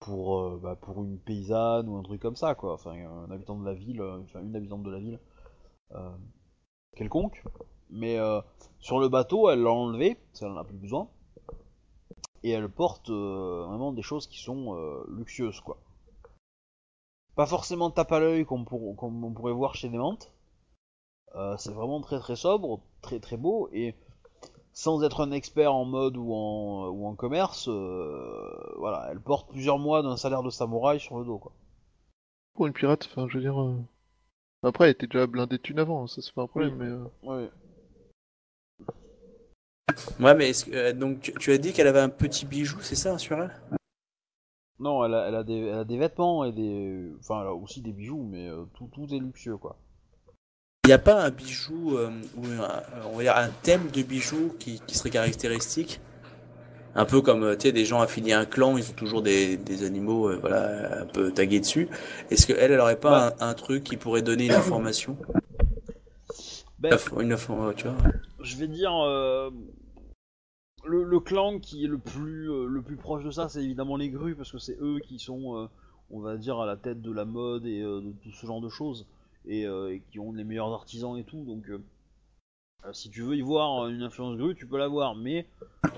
pour, bah, pour une paysanne ou un truc comme ça, quoi. Enfin, un habitant de la ville, enfin une habitante de la ville. euh, quelconque, mais euh, sur le bateau, elle l'a enlevé, parce qu'elle en a plus besoin, et elle porte euh, vraiment des choses qui sont euh, luxueuses, quoi. Pas forcément tape à l'œil comme, on pourrait voir chez Némant, Euh, c'est vraiment très très sobre, très très beau, et sans être un expert en mode ou en, commerce, voilà, elle porte plusieurs mois d'un salaire de samouraï sur le dos, quoi. Pour une pirate, enfin, je veux dire. Après, elle était déjà blindée de thunes avant, ça c'est pas un problème, mais. euh, Ouais. Ouais, mais est-ce que, euh, donc tu, tu as dit qu'elle avait un petit bijou, c'est ça, sur elle? Non, elle a, elle a des, elle a des vêtements et des. Enfin, elle a aussi des bijoux, mais euh, tout, tout est luxueux, quoi. Il n'y a pas un bijou, euh, ou un, on va dire un thème de bijou qui, qui serait caractéristique? Un peu comme, euh, tu sais, des gens affiliés à un clan, ils ont toujours des, des animaux, euh, voilà, un peu tagués dessus. Est-ce qu'elle, elle aurait pas un, un truc qui pourrait donner une information? Ben, Une info, tu vois? je vais dire. euh, le, le clan qui est le plus, euh, le plus proche de ça, c'est évidemment les grues, parce que c'est eux qui sont, on va dire, à la tête de la mode et de tout ce genre de choses, et, et qui ont les meilleurs artisans et tout, donc. Euh, euh, si tu veux y voir une influence grue, tu peux la voir, mais.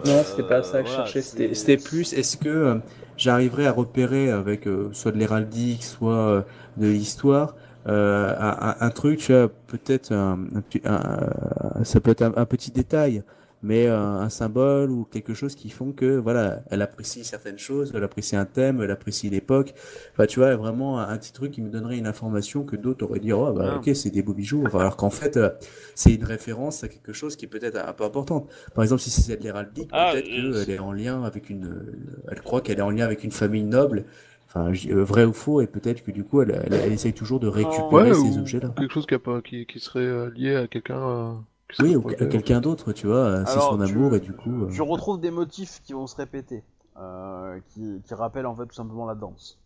Non, c'était pas euh, ça que je voilà, cherchais. C'était, c'était plus, est-ce que euh, j'arriverais à repérer avec euh, soit de l'héraldique, soit euh, de l'histoire, euh, un, un- truc, tu vois, peut-être un, un ça peut être un petit détail, mais euh, un symbole ou quelque chose qui font que, voilà, elle apprécie certaines choses, elle apprécie un thème, elle apprécie l'époque. Enfin, tu vois, vraiment un, petit truc qui me donnerait une information que d'autres auraient dit, oh, bah, Ah. ok, c'est des beaux bijoux. Enfin, alors qu'en fait, euh, c'est une référence à quelque chose qui est peut-être un peu importante. Par exemple, si c'est de l'héraldique, Ah, peut-être euh, qu'elle est en lien avec une, elle croit qu'elle est en lien avec une famille noble, enfin, euh, vrai ou faux, et peut-être que du coup, elle, elle, elle essaye toujours de récupérer Ouais, ces objets-là. quelque chose qui, a pas, qui, qui serait euh, lié à quelqu'un. euh, Oui, ou quelqu'un d'autre, tu vois, euh, c'est son tu- amour, et du coup, euh, Tu retrouves des motifs qui vont se répéter, euh, qui, qui rappellent en fait tout simplement la danse.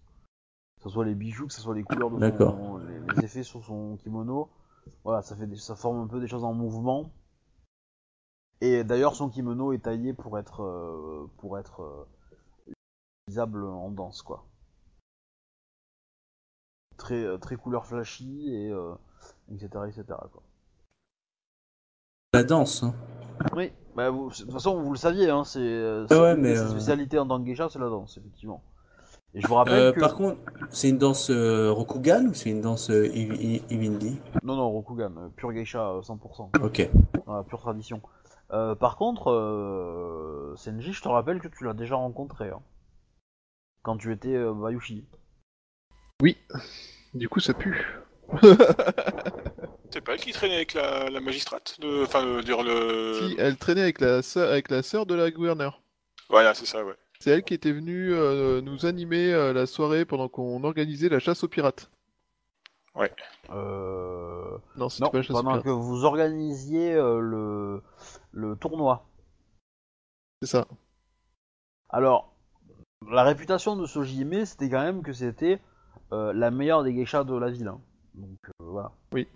Que ce soit les bijoux, que ce soit les couleurs de son, les, les effets sur son kimono. Voilà, ça fait des- ça forme un peu des choses en mouvement. Et d'ailleurs, son kimono est taillé pour être euh, pour être euh, utilisable en danse, quoi. Très très couleur flashy et euh, etc etc quoi. La danse, hein. Oui, bah vous- de toute façon vous le saviez, hein, c'est euh, ouais, mais, euh, spécialités en tant que geisha, c'est la danse, effectivement. Et je vous rappelle Euh, que par contre, c'est une danse euh, Rokugan ou c'est une danse euh, I- I- Ibindi? non non Rokugan, euh, pure geisha euh, 100%, Ok. pure tradition. Euh, par contre, euh, Senji, je te rappelle que tu l'as déjà rencontré hein, quand tu étais euh, Bayushi. Du coup, ça pue. [LAUGHS] C'est pas elle qui traînait avec la, la magistrate de... Enfin, euh, dire le... Si, elle traînait avec la sœur, avec la sœur de la gouverneure. Voilà, c'est ça, ouais. C'est elle qui était venue euh, nous animer euh, la soirée pendant qu'on organisait la chasse aux pirates. Euh... Non, c'était Non, pas la chasse aux pendant pirates. que vous organisiez euh, le le tournoi. C'est ça. Alors, la réputation de Sojime, c'était quand même que c'était euh, la meilleure des geishas de la ville. hein. Donc euh, voilà. Oui.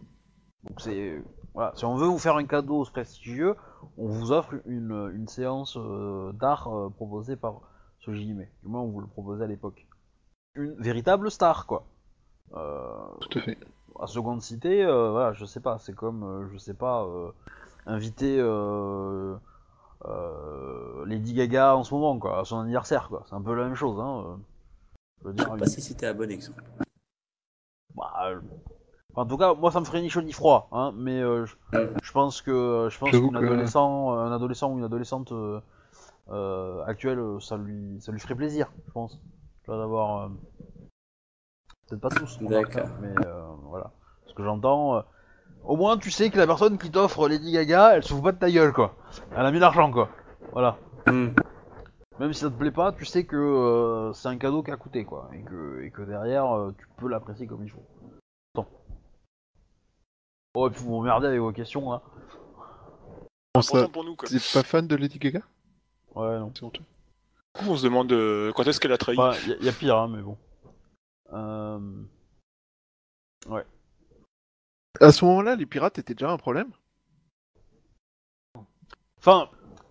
Donc c'est voilà, si on veut vous faire un cadeau prestigieux, on vous offre une, une séance euh, d'art euh, proposée par ce JIME. Du moins, on vous le proposait à l'époque. Une véritable star, quoi. Euh, Tout à fait. à Seconde Cité, euh, voilà, je sais pas, c'est comme, euh, je sais pas, euh, inviter euh, euh, Lady Gaga en ce moment, quoi, à son anniversaire, quoi. C'est un peu la même chose, hein. euh. Je veux Je dire, sais une- pas si c'était un bon exemple. bah, euh, en tout cas, moi ça me ferait ni chaud ni froid, hein, mais euh, je, je pense que je pense qu'un adolescent, un adolescent ou une adolescente euh, euh, actuelle, euh, ça lui, ça lui ferait plaisir, je pense, d'avoir, euh, peut-être pas tous, mais euh, voilà, ce que j'entends. euh, au moins, tu sais que la personne qui t'offre Lady Gaga, elle se fout pas de ta gueule, quoi. Elle a mis l'argent, quoi. Voilà. Hmm. Même si ça te plaît pas, tu sais que euh, c'est un cadeau qui a coûté, quoi, et que, et que derrière, euh, tu peux l'apprécier comme il faut. Oh, et puis vous m'emmerdez avec vos questions, hein. Bon, Important ça, pour nous, quoi. t'es pas fan de Lady Gaga? Ouais, non. C'est honteux. On se demande euh, quand est-ce qu'elle a trahi. Enfin, y, a- y a pire, hein, mais bon. Euh... À ce moment-là, les pirates étaient déjà un problème? Enfin,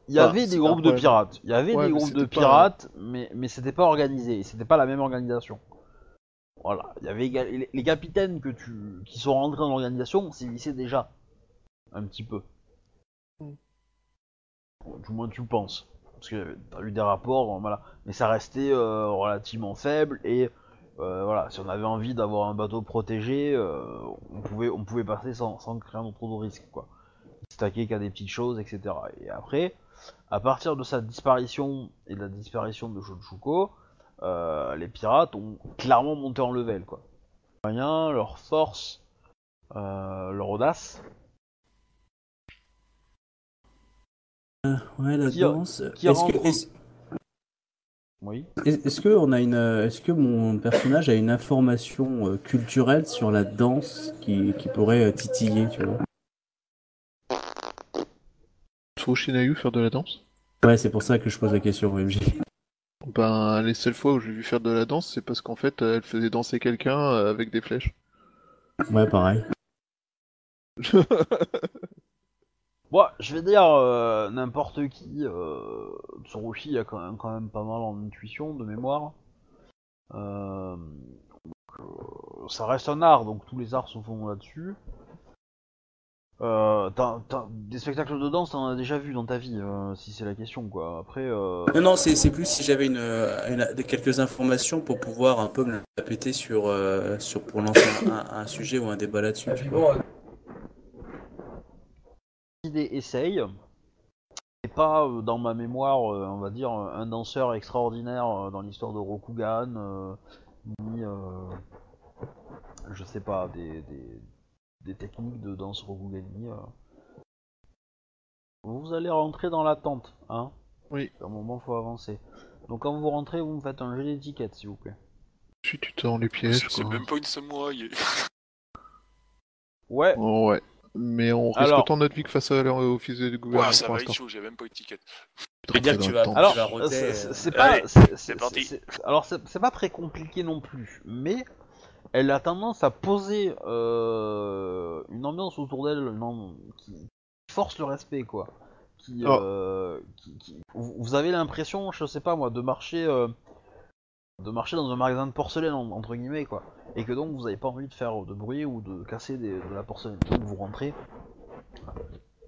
il y avait des groupes de pirates. Il y avait Ouais, des mais groupes de pas- pirates, mais, mais c'était pas organisé. C'était pas la même organisation. Voilà. Il y avait les, les capitaines que tu, qui sont rentrés dans l'organisation sévissaient déjà. Un petit peu. Mm. Du moins, tu le penses. Parce que t'as eu des rapports, voilà. Mais ça restait euh, relativement faible et. euh, voilà, si on avait envie d'avoir un bateau protégé, euh, on, pouvait, on pouvait passer sans, sans créer trop de risques, quoi stacker qu'à des petites choses, etc. Et après, à partir de sa disparition et de la disparition de Shochuko, euh, les pirates ont clairement monté en level, quoi. Moyens, leur force, euh, leur audace. Ouais, la Qui- danse. qui Est-ce rentre que, est-ce, Oui. est- est-ce que on a une, euh, est-ce que mon personnage a une information euh, culturelle sur la danse qui, qui pourrait euh, titiller, tu vois? Faut Shinayu faire de la danse? Ouais, c'est pour ça que je pose la question, OMG. Ben, les seules fois où j'ai vu faire de la danse, c'est parce qu'en fait, elle faisait danser quelqu'un euh, avec des flèches. Ouais, pareil. [LAUGHS] Bon, je vais dire, euh, n'importe qui, euh, Tsurushi a quand même, quand même pas mal en intuition, de mémoire. Euh, donc, euh, ça reste un art, donc tous les arts se font là-dessus. Euh, t'as- t'as- des spectacles de danse, t'en as déjà vu dans ta vie, euh, si c'est la question, quoi. Après, euh, Non, non, c'est c'est plus si j'avais une, quelques informations pour pouvoir un peu me la péter sur, euh, sur pour lancer un, un sujet ou un débat là-dessus. tu vois. idée essaye. Et pas euh, dans ma mémoire, euh, on va dire, un danseur extraordinaire euh, dans l'histoire de Rokugan, euh, ni, euh, je sais pas, des, des, des techniques de danse Rokugani. euh. Vous allez rentrer dans la tente, hein Oui. À un moment, faut avancer. Donc quand vous rentrez, vous me faites un jeu d'étiquette, s'il vous plaît. Si tu tends les pièges, C'est quoi. même pas une samouraï. [LAUGHS] Ouais, Oh, ouais. Mais on risque Alors- autant notre vie que face à l'officier du gouvernement Ouah, ça pour va être l'instant. chaud, j'ai même pas eu de ticket. Je veux dire que tu vas-. Alors, Tu vas roter, c'est- euh, c'est c'est pas. allez, c'est- c'est- parti. c'est- Alors, c'est c'est pas très compliqué non plus, mais elle a tendance à poser euh, une ambiance autour d'elle qui force le respect, quoi. Qui, Oh. euh, qui- qui- vous avez l'impression, je sais pas moi, de marcher, euh, de marcher dans un magasin de porcelaine en- entre guillemets, quoi, et que donc vous avez pas envie de faire de bruit ou de casser des- de la porcelaine. Donc vous rentrez.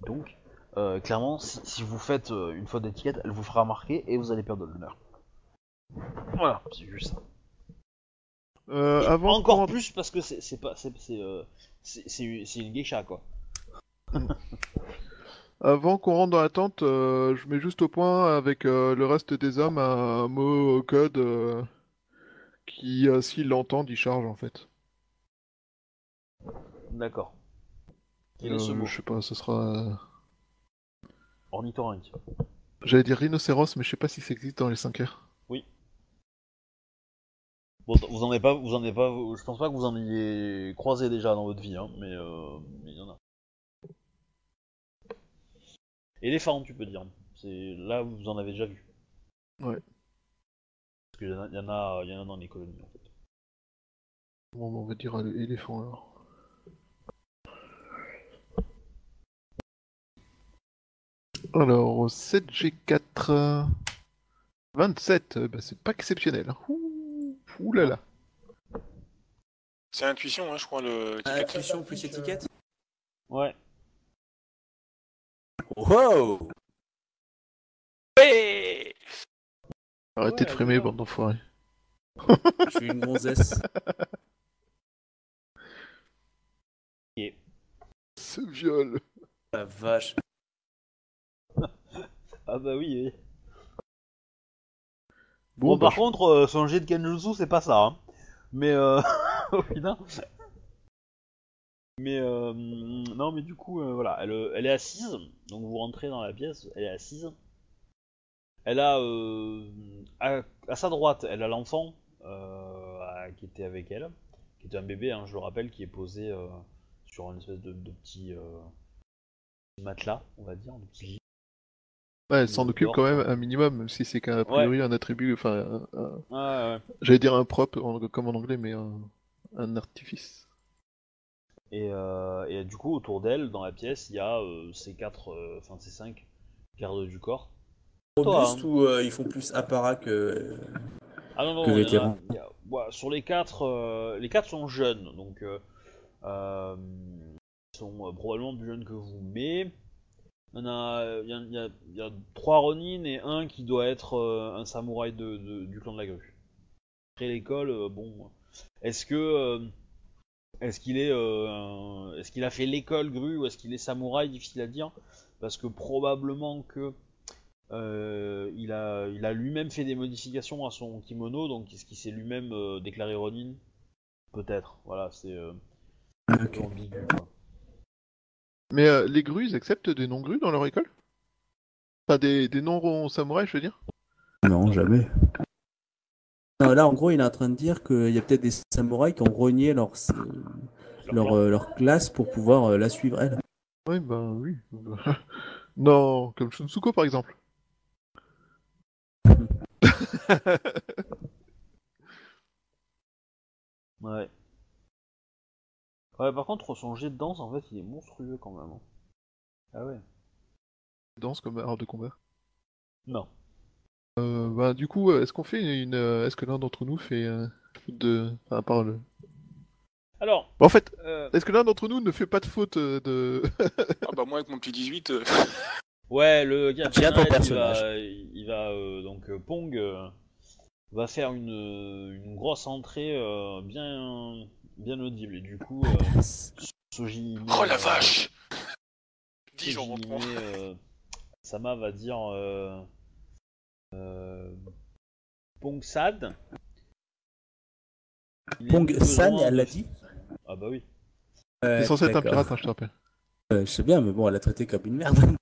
Donc, clairement, si, si vous faites une faute d'étiquette, elle vous fera remarquer et vous allez perdre de l'honneur. Voilà, c'est juste ça. Euh, avant Encore qu'on- plus parce que c'est c'est pas c'est c'est euh, c'est- c'est- une geisha quoi. [LAUGHS] Avant qu'on rentre dans la tente, euh, je mets juste au point avec le reste des hommes un mot au code qui, s'ils l'entendent, il charge en fait. D'accord. Quel est ce mot je sais pas, ce sera. Ornithorynque. J'allais dire rhinocéros, mais je sais pas si ça existe dans les 5 R. Bon, vous en avez pas, vous en avez pas, je pense pas que vous en ayez croisé déjà dans votre vie, hein, mais euh, il y en a. Éléphant, tu peux dire. C'est là vous en avez déjà vu. Ouais. Parce qu'il y en a, y en a, il y en a dans les colonies en fait. Bon, on va dire éléphant alors. Alors, 7G4. euh, 27, euh, bah, c'est pas exceptionnel. hein. Ouh, ouh là là. C'est intuition, hein, je crois, le. étiquette. Intuition plus étiquette Ouais. Wow Ouais Arrêtez Ouais, de alors. bande d'enfoirés. Je suis une gonzesse. [LAUGHS] Ce viol. La vache. Ah bah oui. oui. Bon, Bon, bah, par contre, euh, son jet de Kenjutsu, c'est pas ça. Hein. Mais euh... [LAUGHS] oh, putain. Mais euh... non, mais du coup, euh, voilà, elle, euh, elle est assise. Donc vous rentrez dans la pièce, elle est assise. Elle a euh, à, à sa droite, elle a l'enfant euh, qui était avec elle, qui était un bébé, hein, je le rappelle, qui est posé euh, sur une espèce de, de petit, matelas, on va dire, de petit. Ouais, elle s'en occupe quand même un minimum, même si c'est qu'un priori un attribut, enfin, Ouais, ouais. j'allais dire un propre, en- comme en anglais, mais un, un artifice. Et, euh, et du coup, autour d'elle, dans la pièce, il y a euh, ces quatre, euh, enfin ces cinq gardes du corps. Toi, Robuste hein. ou euh, ils font plus apparat que. Ah non, non, Que il y en a- vétéran. il y a- ouais, sur les quatre, euh, les quatre sont jeunes, donc euh, euh, ils sont euh, probablement plus jeunes que vous, mais il y en a, il y a, il y a- trois Ronin et un qui doit être euh, un samouraï de, de- du clan de la grue. Après l'école, euh, bon, est-ce que euh, est-ce qu'il est, euh, est-ce qu'il a fait l'école grue ou est-ce qu'il est samouraï Difficile à dire, parce que probablement que euh, il a, il a lui-même fait des modifications à son kimono, donc est-ce qu'il s'est lui-même euh, déclaré Ronin? Peut-être, voilà, c'est euh, un peu Ok. ambigu. Quoi. Mais euh, les grues, ils acceptent des non-grues dans leur école? Enfin, des, des non-samouraïs, je veux dire? Non, jamais. Non, là, en gros, il est en train de dire qu'il y a peut-être des samouraïs qui ont renié leur, leur, euh, leur classe pour pouvoir euh, la suivre, elle. Oui, ben oui. [LAUGHS] non, comme Shunsuko par exemple. [LAUGHS] [LAUGHS] Ouais. Ouais, par contre, son jet de danse, en fait, il est monstrueux quand même. hein. Ah ouais Danse comme art de combat. Non. Euh, bah, du coup, euh, est-ce qu'on fait une. euh, Est-ce que l'un d'entre nous fait. euh, faute de. Enfin, à part le. Alors, En fait, euh, est-ce que l'un d'entre nous ne fait pas de faute de. Ah bah moi avec mon petit 18, euh, [LAUGHS] ouais, le gars, Tiens ton il va, personnage. il va euh, donc euh, Pong euh, va faire une, une grosse entrée euh, bien, bien audible et du coup, euh, [LAUGHS] Soji. Oh la euh, vache Soji 10 en rentrant. Hime, euh, Sama va dire euh, euh, Pong Sad. Il est Pong plus San, besoin elle l'a dit Ah bah oui. T'es censé être un pirate, hein, je te rappelle. Euh, je sais bien, mais bon, elle l'a traité comme une merde. [LAUGHS]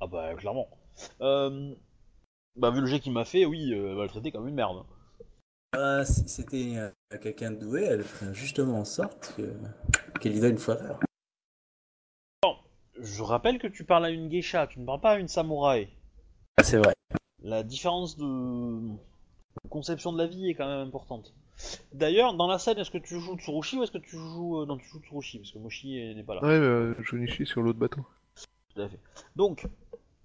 Ah bah clairement. Euh, bah vu le jet qu'il m'a fait, oui, euh, elle va le traiter comme une merde. Ah, si c'était euh, quelqu'un de doué, elle ferait justement en sorte que- qu'elle lui donne une faveur. Je rappelle que tu parles à une geisha, tu ne parles pas à une samouraï. Ah, c'est vrai. La différence de conception de la vie est quand même importante. D'ailleurs, dans la scène, est-ce que tu joues Tsurushi ou est-ce que tu joues... euh, Non, tu joues Tsurushi, parce que Moshi n'est pas là. Ouais, euh, Junichi sur l'autre bateau. Tout à fait. Donc,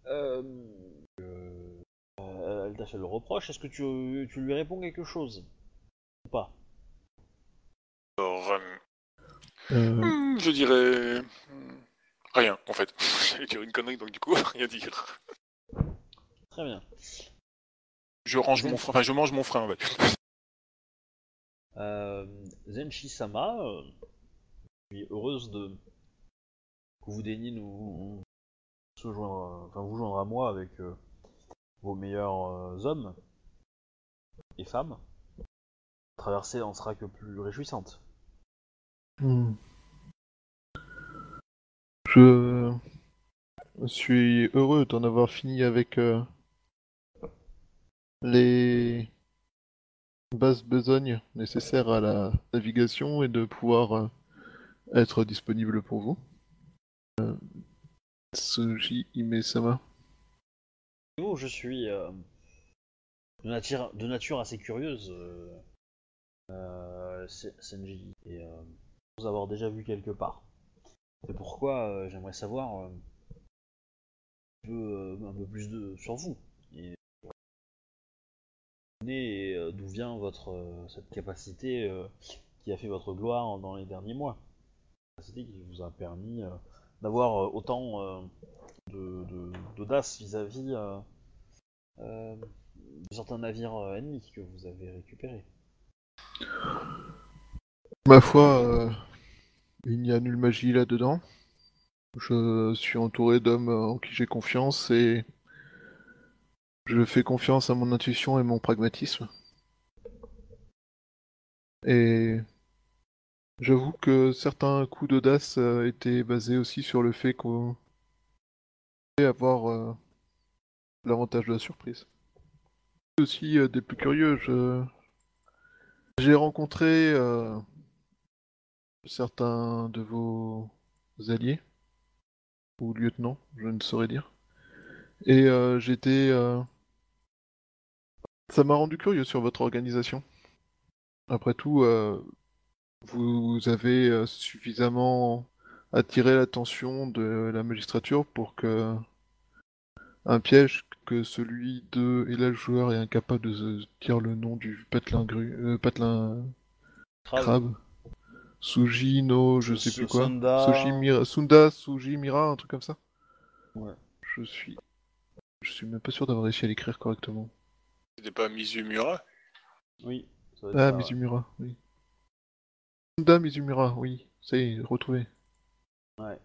euh, euh, elle t'a fait le reproche, est-ce que tu, tu lui réponds quelque chose Ou pas Alors, euh, Euh, hmm, je dirais... hmm, Rien, en fait. J'allais dire une connerie, donc du coup, rien dire. Très bien. Je range mon frein, enfin je mange mon frein, ouais. Euh, Zenshi-sama, euh, je suis heureuse de que vous daigniez nous se joindre, enfin vous joindre à moi avec euh, vos meilleurs euh, hommes et femmes. La traversée en sera que plus réjouissante. hmm. Je suis heureux d'en avoir fini avec euh, les bases besognes nécessaires à la navigation et de pouvoir euh, être disponible pour vous. Euh, Tsuji Ime-sama. Je suis euh, de, nature, assez curieuse, euh, euh, Senji, et euh, vous avoir déjà vu quelque part. C'est pourquoi euh, j'aimerais savoir euh, euh, un peu plus de, sur vous. Et, euh, d'où vient votre euh, cette capacité euh, qui a fait votre gloire dans les derniers mois. Capacité qui vous a permis euh, d'avoir euh, autant d'audace vis-à-vis euh, euh, de certains navires euh, ennemis que vous avez récupérés. Ma foi, il n'y a nulle magie là-dedans. Je suis entouré d'hommes en qui j'ai confiance et je fais confiance à mon intuition et mon pragmatisme. Et j'avoue que certains coups d'audace étaient basés aussi sur le fait qu'on avoir euh, l'avantage de la surprise. Aussi euh, des plus curieux, j'ai rencontré euh, certains de vos alliés ou lieutenants, je ne saurais dire. Et j'étais. Ça m'a rendu curieux sur votre organisation. Après tout, vous avez suffisamment attiré l'attention de la magistrature pour que un piège que celui de et là le joueur est incapable de se dire le nom du patelin gru... euh, patelin crabe. Suji no je sais plus quoi. Sunda. Sushi Mira... Sunda Suji Mira, un truc comme ça. Ouais. Je suis. Je suis même pas sûr d'avoir réussi à l'écrire correctement. C'était pas Mizumura? Oui. ça Ah, ça, ouais. Mizumura, oui. Sunda Mizumura, oui, ça y est, retrouvé. Ouais.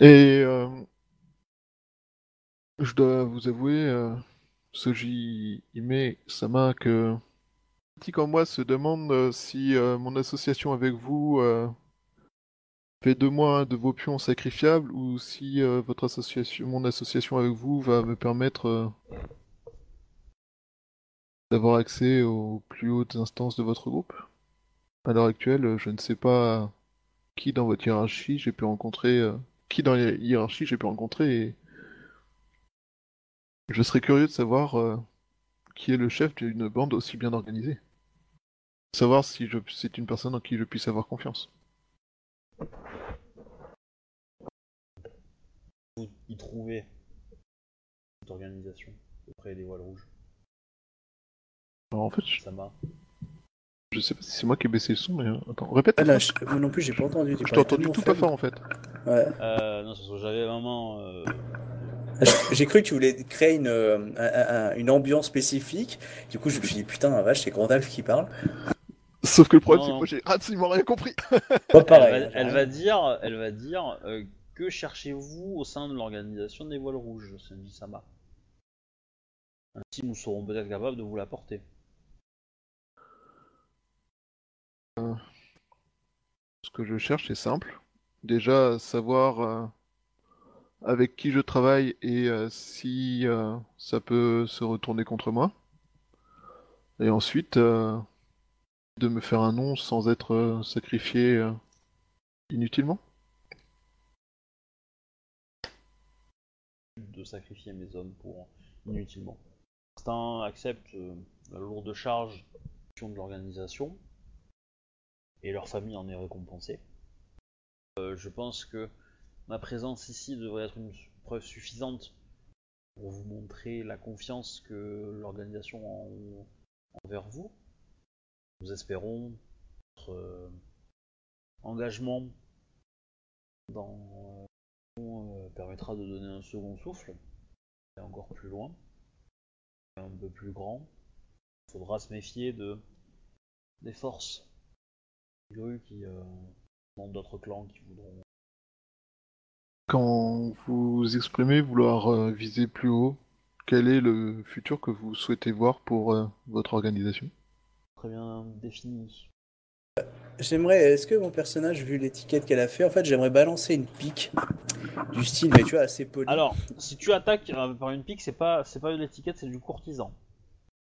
Et euh, je dois vous avouer, euh, Soji Ime Sama, que petit en moi se demande euh, si euh, mon association avec vous fait de moi de vos pions sacrifiables ou si votre association, mon association avec vous va me permettre d'avoir accès aux plus hautes instances de votre groupe. À l'heure actuelle, je ne sais pas qui dans votre hiérarchie j'ai pu rencontrer, euh, qui dans la hiérarchie j'ai pu rencontrer et je serais curieux de savoir euh, qui est le chef d'une bande aussi bien organisée. Savoir si je, c'est une personne en qui je puisse avoir confiance. Vous y trouvez cette organisation auprès des voiles rouges? Alors en fait, je, Ça m'a. Je sais pas si c'est moi qui ai baissé le son, mais euh, attends, répète. Ah, là, je- moi non plus, j'ai pas entendu. Je t'ai entendu tout pas faible. fort en fait. Ouais. Euh, non, j'avais vraiment. euh, Ah, J'ai cru que tu voulais créer une, euh, un- un- une ambiance spécifique. Du coup, je me suis dit, putain, la vache, c'est Grandalf qui parle. Sauf que le problème, c'est que moi j'ai absolument rien compris. Pas elle, pareil. va, elle va dire, elle va dire euh, que cherchez-vous au sein de l'organisation des voiles rouges, Sanji Sama? Ainsi, nous serons peut-être capables de vous l'apporter. Ce que je cherche, c'est simple. Déjà, savoir euh, avec qui je travaille et euh, si euh, ça peut se retourner contre moi. Et ensuite, de me faire un nom sans être sacrifié inutilement. de sacrifier mes hommes pour inutilement. Certains acceptent la lourde charge de l'organisation et leur famille en est récompensée. Euh, je pense que ma présence ici devrait être une preuve suffisante pour vous montrer la confiance que l'organisation a en- envers vous. Nous espérons votre euh, engagement dans euh, permettra de donner un second souffle, et encore plus loin, un peu plus grand. Il faudra se méfier de des forces grues qui euh, dans d'autres clans qui voudront. Quand vous exprimez vouloir euh, viser plus haut, quel est le futur que vous souhaitez voir pour euh, votre organisation? Très bien défini. J'aimerais, est-ce que mon personnage, vu l'étiquette qu'elle a fait, en fait, j'aimerais balancer une pique du style, mais tu vois, assez poli. Alors, si tu attaques euh, par une pique, c'est pas c'est pas une étiquette, c'est du courtisan.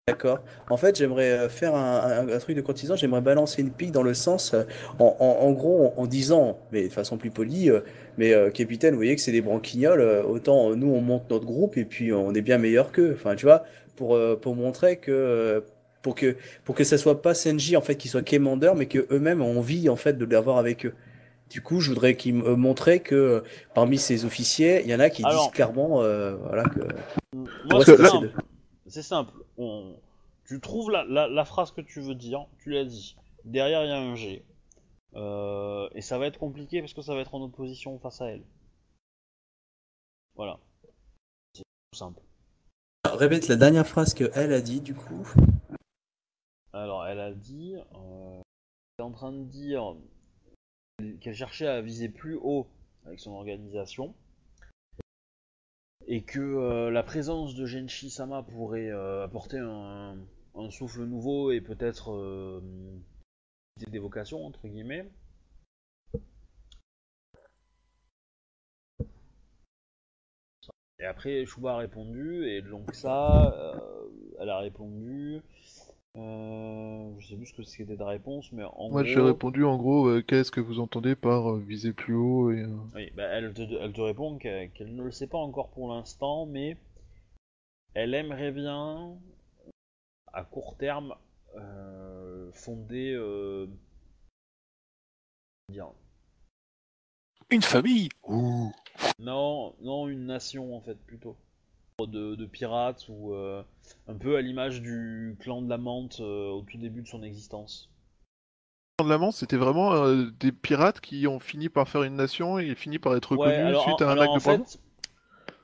D'accord. En fait, j'aimerais euh, faire un, un- un truc de courtisan, j'aimerais balancer une pique dans le sens, euh, en, en- en gros, en, en disant, mais de façon plus polie, euh, mais euh, capitaine, vous voyez que c'est des branquignoles, euh, autant nous on monte notre groupe et puis on est bien meilleur qu'eux. Enfin, tu vois, pour, pour montrer que, pour que, pour que ça soit pas Senji en fait qui soit Commander, mais que eux-mêmes ont envie en fait de l'avoir avec eux. Du coup, je voudrais qu'il me montrait que parmi ces officiers, il y en a qui Alors. disent clairement, voilà que. Moi, c'est simple. On- Tu trouves la, la- la phrase que tu veux dire, tu l'as dit. Derrière, il y a un G. Euh, et ça va être compliqué parce que ça va être en opposition face à elle. Voilà. C'est tout simple. Répète la dernière phrase que elle a dit, du coup. Alors, elle a dit. Euh, elle est en train de dire qu'elle cherchait à viser plus haut avec son organisation. Et que euh, la présence de Genshi Sama pourrait euh, apporter un, souffle nouveau et peut-être euh, des d'évocation, entre guillemets. Et après, Shuba a répondu, et donc ça, elle a répondu. Euh, je sais plus ce que c'était ta réponse, mais en Moi, gros. j'ai répondu en gros, euh, qu'est-ce que vous entendez par euh, viser plus haut et. euh, Oui, bah, elle, te, elle te répond qu'elle ne le sait pas encore pour l'instant, mais elle aimerait bien, à court terme, euh, fonder. euh, dire, Une famille Ouh. non, non, une nation en fait plutôt. De, de pirates ou euh, un peu à l'image du clan de la menthe euh, au tout début de son existence. de la Manche, c'était vraiment euh, des pirates qui ont fini par faire une nation et fini par être reconnus Ouais, alors, suite en- à un acte de fait,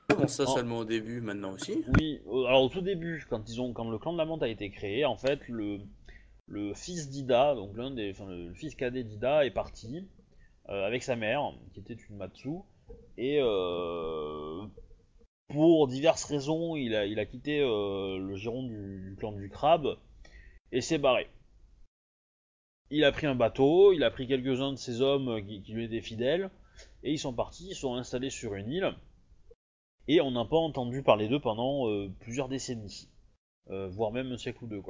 Comment ça seulement au début, maintenant aussi Oui, alors au tout début, quand ils ont, quand le clan de la menthe a été créé, en fait, le, le fils d'Ida, donc l'un des, enfin, le fils cadet d'Ida est parti euh, avec sa mère, qui était une Matsu, et euh, pour diverses raisons, il a, quitté euh, le giron du, clan du crabe et s'est barré. Il a pris un bateau, il a pris quelques-uns de ses hommes qui, qui lui étaient fidèles, et ils sont partis, ils sont installés sur une île. Et on n'a pas entendu parler d'eux pendant euh, plusieurs décennies, Euh, voire même un siècle ou deux.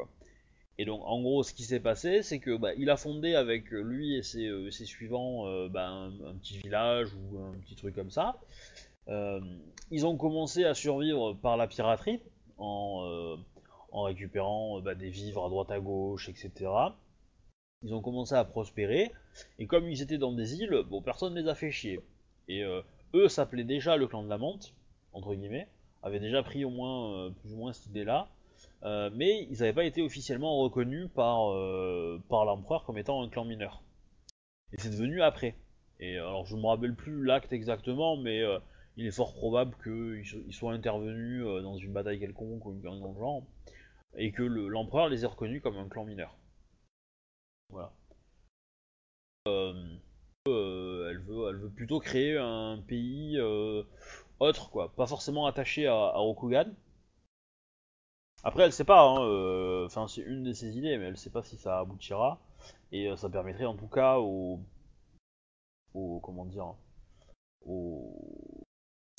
Et donc, en gros, ce qui s'est passé, c'est que bah, il a fondé avec lui et ses, euh, suivants euh, bah, un petit village ou un petit truc comme ça. Euh, ils ont commencé à survivre par la piraterie, en, euh, récupérant euh, bah, des vivres à droite à gauche, etc. Ils ont commencé à prospérer, et comme ils étaient dans des îles, bon, personne ne les a fait chier. Et eux s'appelaient déjà le clan de la menthe, entre guillemets, avaient déjà pris au moins plus ou moins cette idée-là, mais ils n'avaient pas été officiellement reconnus par, par l'empereur comme étant un clan mineur. Et c'est devenu après. Et alors je me rappelle plus l'acte exactement, mais il est fort probable qu'ils so- ils soient intervenus euh, dans une bataille quelconque ou une connerie dans le genre, et que le- l'empereur les ait reconnus comme un clan mineur. Voilà. Euh, euh, elle, veut, plutôt créer un pays autre, quoi, pas forcément attaché à, à Rokugan. Après, elle sait pas, hein, enfin, c'est une de ses idées, mais elle sait pas si ça aboutira. Et ça permettrait en tout cas au. au comment dire. Au.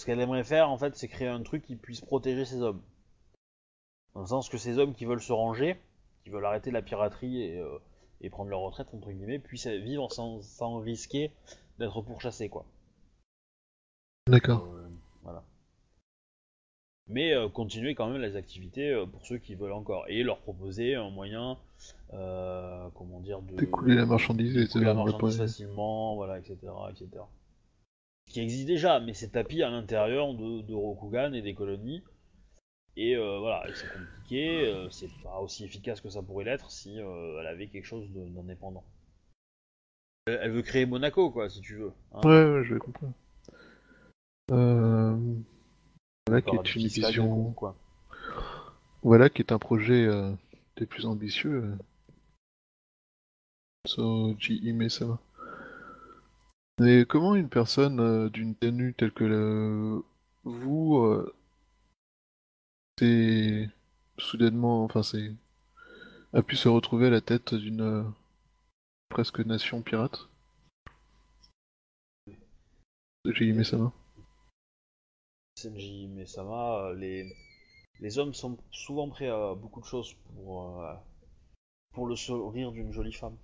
Ce qu'elle aimerait faire, en fait, c'est créer un truc qui puisse protéger ses hommes. Dans le sens que ces hommes qui veulent se ranger, qui veulent arrêter la piraterie et, euh, et prendre leur retraite, entre guillemets, puissent vivre sans, sans risquer d'être pourchassés, quoi. D'accord. Euh, voilà. Mais euh, continuer quand même les activités pour ceux qui veulent encore et leur proposer un moyen, comment dire, de D'écouler la marchandise et de la marchandise facilement, voilà, etc., etc. Qui existe déjà, mais c'est tapis à l'intérieur de, de Rokugan et des colonies. Et euh, voilà, et c'est compliqué, euh, c'est pas aussi efficace que ça pourrait l'être si euh, elle avait quelque chose d'indépendant. Elle, elle veut créer Monaco, quoi, si tu veux. hein. Ouais, ouais, je vais comprendre. Euh... Voilà qui est une vision. quoi. Voilà qui est un projet euh, des plus ambitieux. So. Mesama. Mais comment une personne euh, d'une tenue telle que le- vous, euh, soudainement, enfin c'est, a pu se retrouver à la tête d'une euh, presque nation pirate? J.I. Mesama. Mesama, euh, les, les hommes sont souvent prêts à beaucoup de choses euh, pour le sourire d'une jolie femme.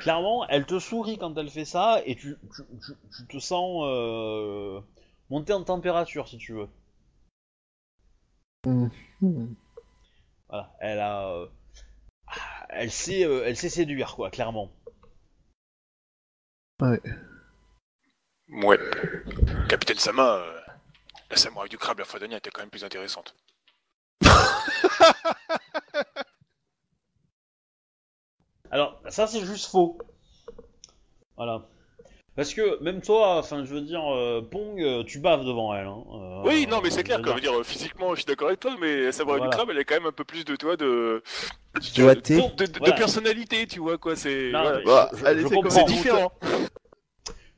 Clairement, elle te sourit quand elle fait ça et tu, tu, tu- tu te sens euh, monter en température si tu veux. Hmm. Voilà, elle a, euh, elle sait, euh, elle sait séduire quoi, clairement. Ouais. Capitaine Sama, euh, la samouraï du crabe, la fois dernière, était quand même plus intéressante. [LAUGHS] Alors, ça c'est juste faux. Voilà. Parce que même toi, enfin, je veux dire, euh, Pong, euh, tu baves devant elle. Hein. Euh, oui, non, mais c'est je clair. Je veux dire, physiquement, je suis d'accord avec toi, mais la samouraï Voilà. du crabe, elle a quand même un peu plus de toi, de. De, de- de Voilà. personnalité, tu vois, quoi. C'est. Voilà. Bah, c'est différent.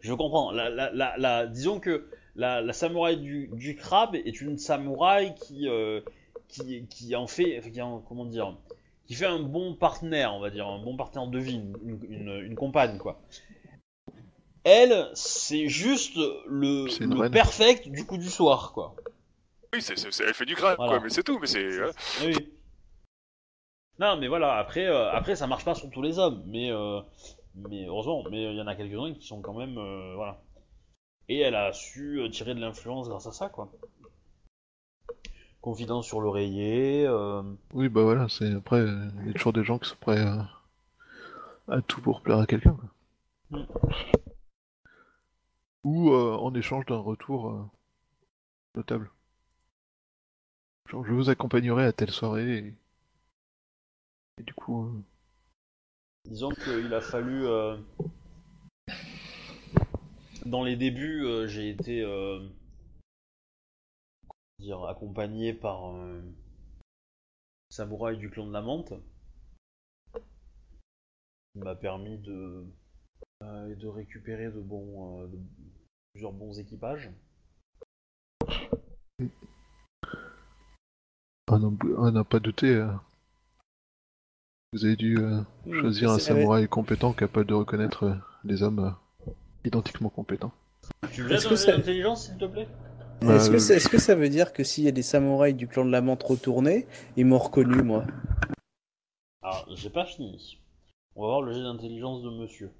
Je comprends. La, la, la, la- disons que la, la samouraï du, du crabe est une samouraï qui, euh, qui, qui en fait, qui en- comment dire, qui fait un bon partenaire, on va dire, un bon partenaire de vie, une, une, une compagne, quoi. Elle, c'est juste le, reine. perfect du coup du soir, quoi. Oui, c'est, c'est- c'est- elle fait du crabe, Voilà. quoi, mais c'est tout, mais c'est. Oui. Non, mais voilà, après, euh, après ça marche pas sur tous les hommes, mais, euh, mais heureusement, mais il y en a quelques-uns qui sont quand même, euh, voilà. Et elle a su euh, tirer de l'influence grâce à ça, quoi. Confidence sur l'oreiller, euh, Oui, bah voilà, c'est après, il y a toujours des gens qui sont prêts à, à tout pour plaire à quelqu'un. Mm. Ou euh, en échange d'un retour euh, notable. Genre, je vous accompagnerai à telle soirée et, et du coup, disons qu'il a fallu... Dans les débuts, j'ai été dire, accompagné par un samouraï du clan de la menthe qui m'a permis de, euh, de récupérer de bons, euh, de- plusieurs bons équipages. on n'a on n'a pas douté. euh. Vous avez dû euh, choisir un ouais. samouraï compétent capable de reconnaître euh, les hommes euh, identiquement compétents. Tu me d'intelligence, s'il te plaît? Est-ce Bah, que, ça- est-ce que ça veut dire que s'il y a des samouraïs du clan de la menthe retournés, ils m'ont reconnu, moi Alors, j'ai pas fini. On va voir le jet d'intelligence de monsieur.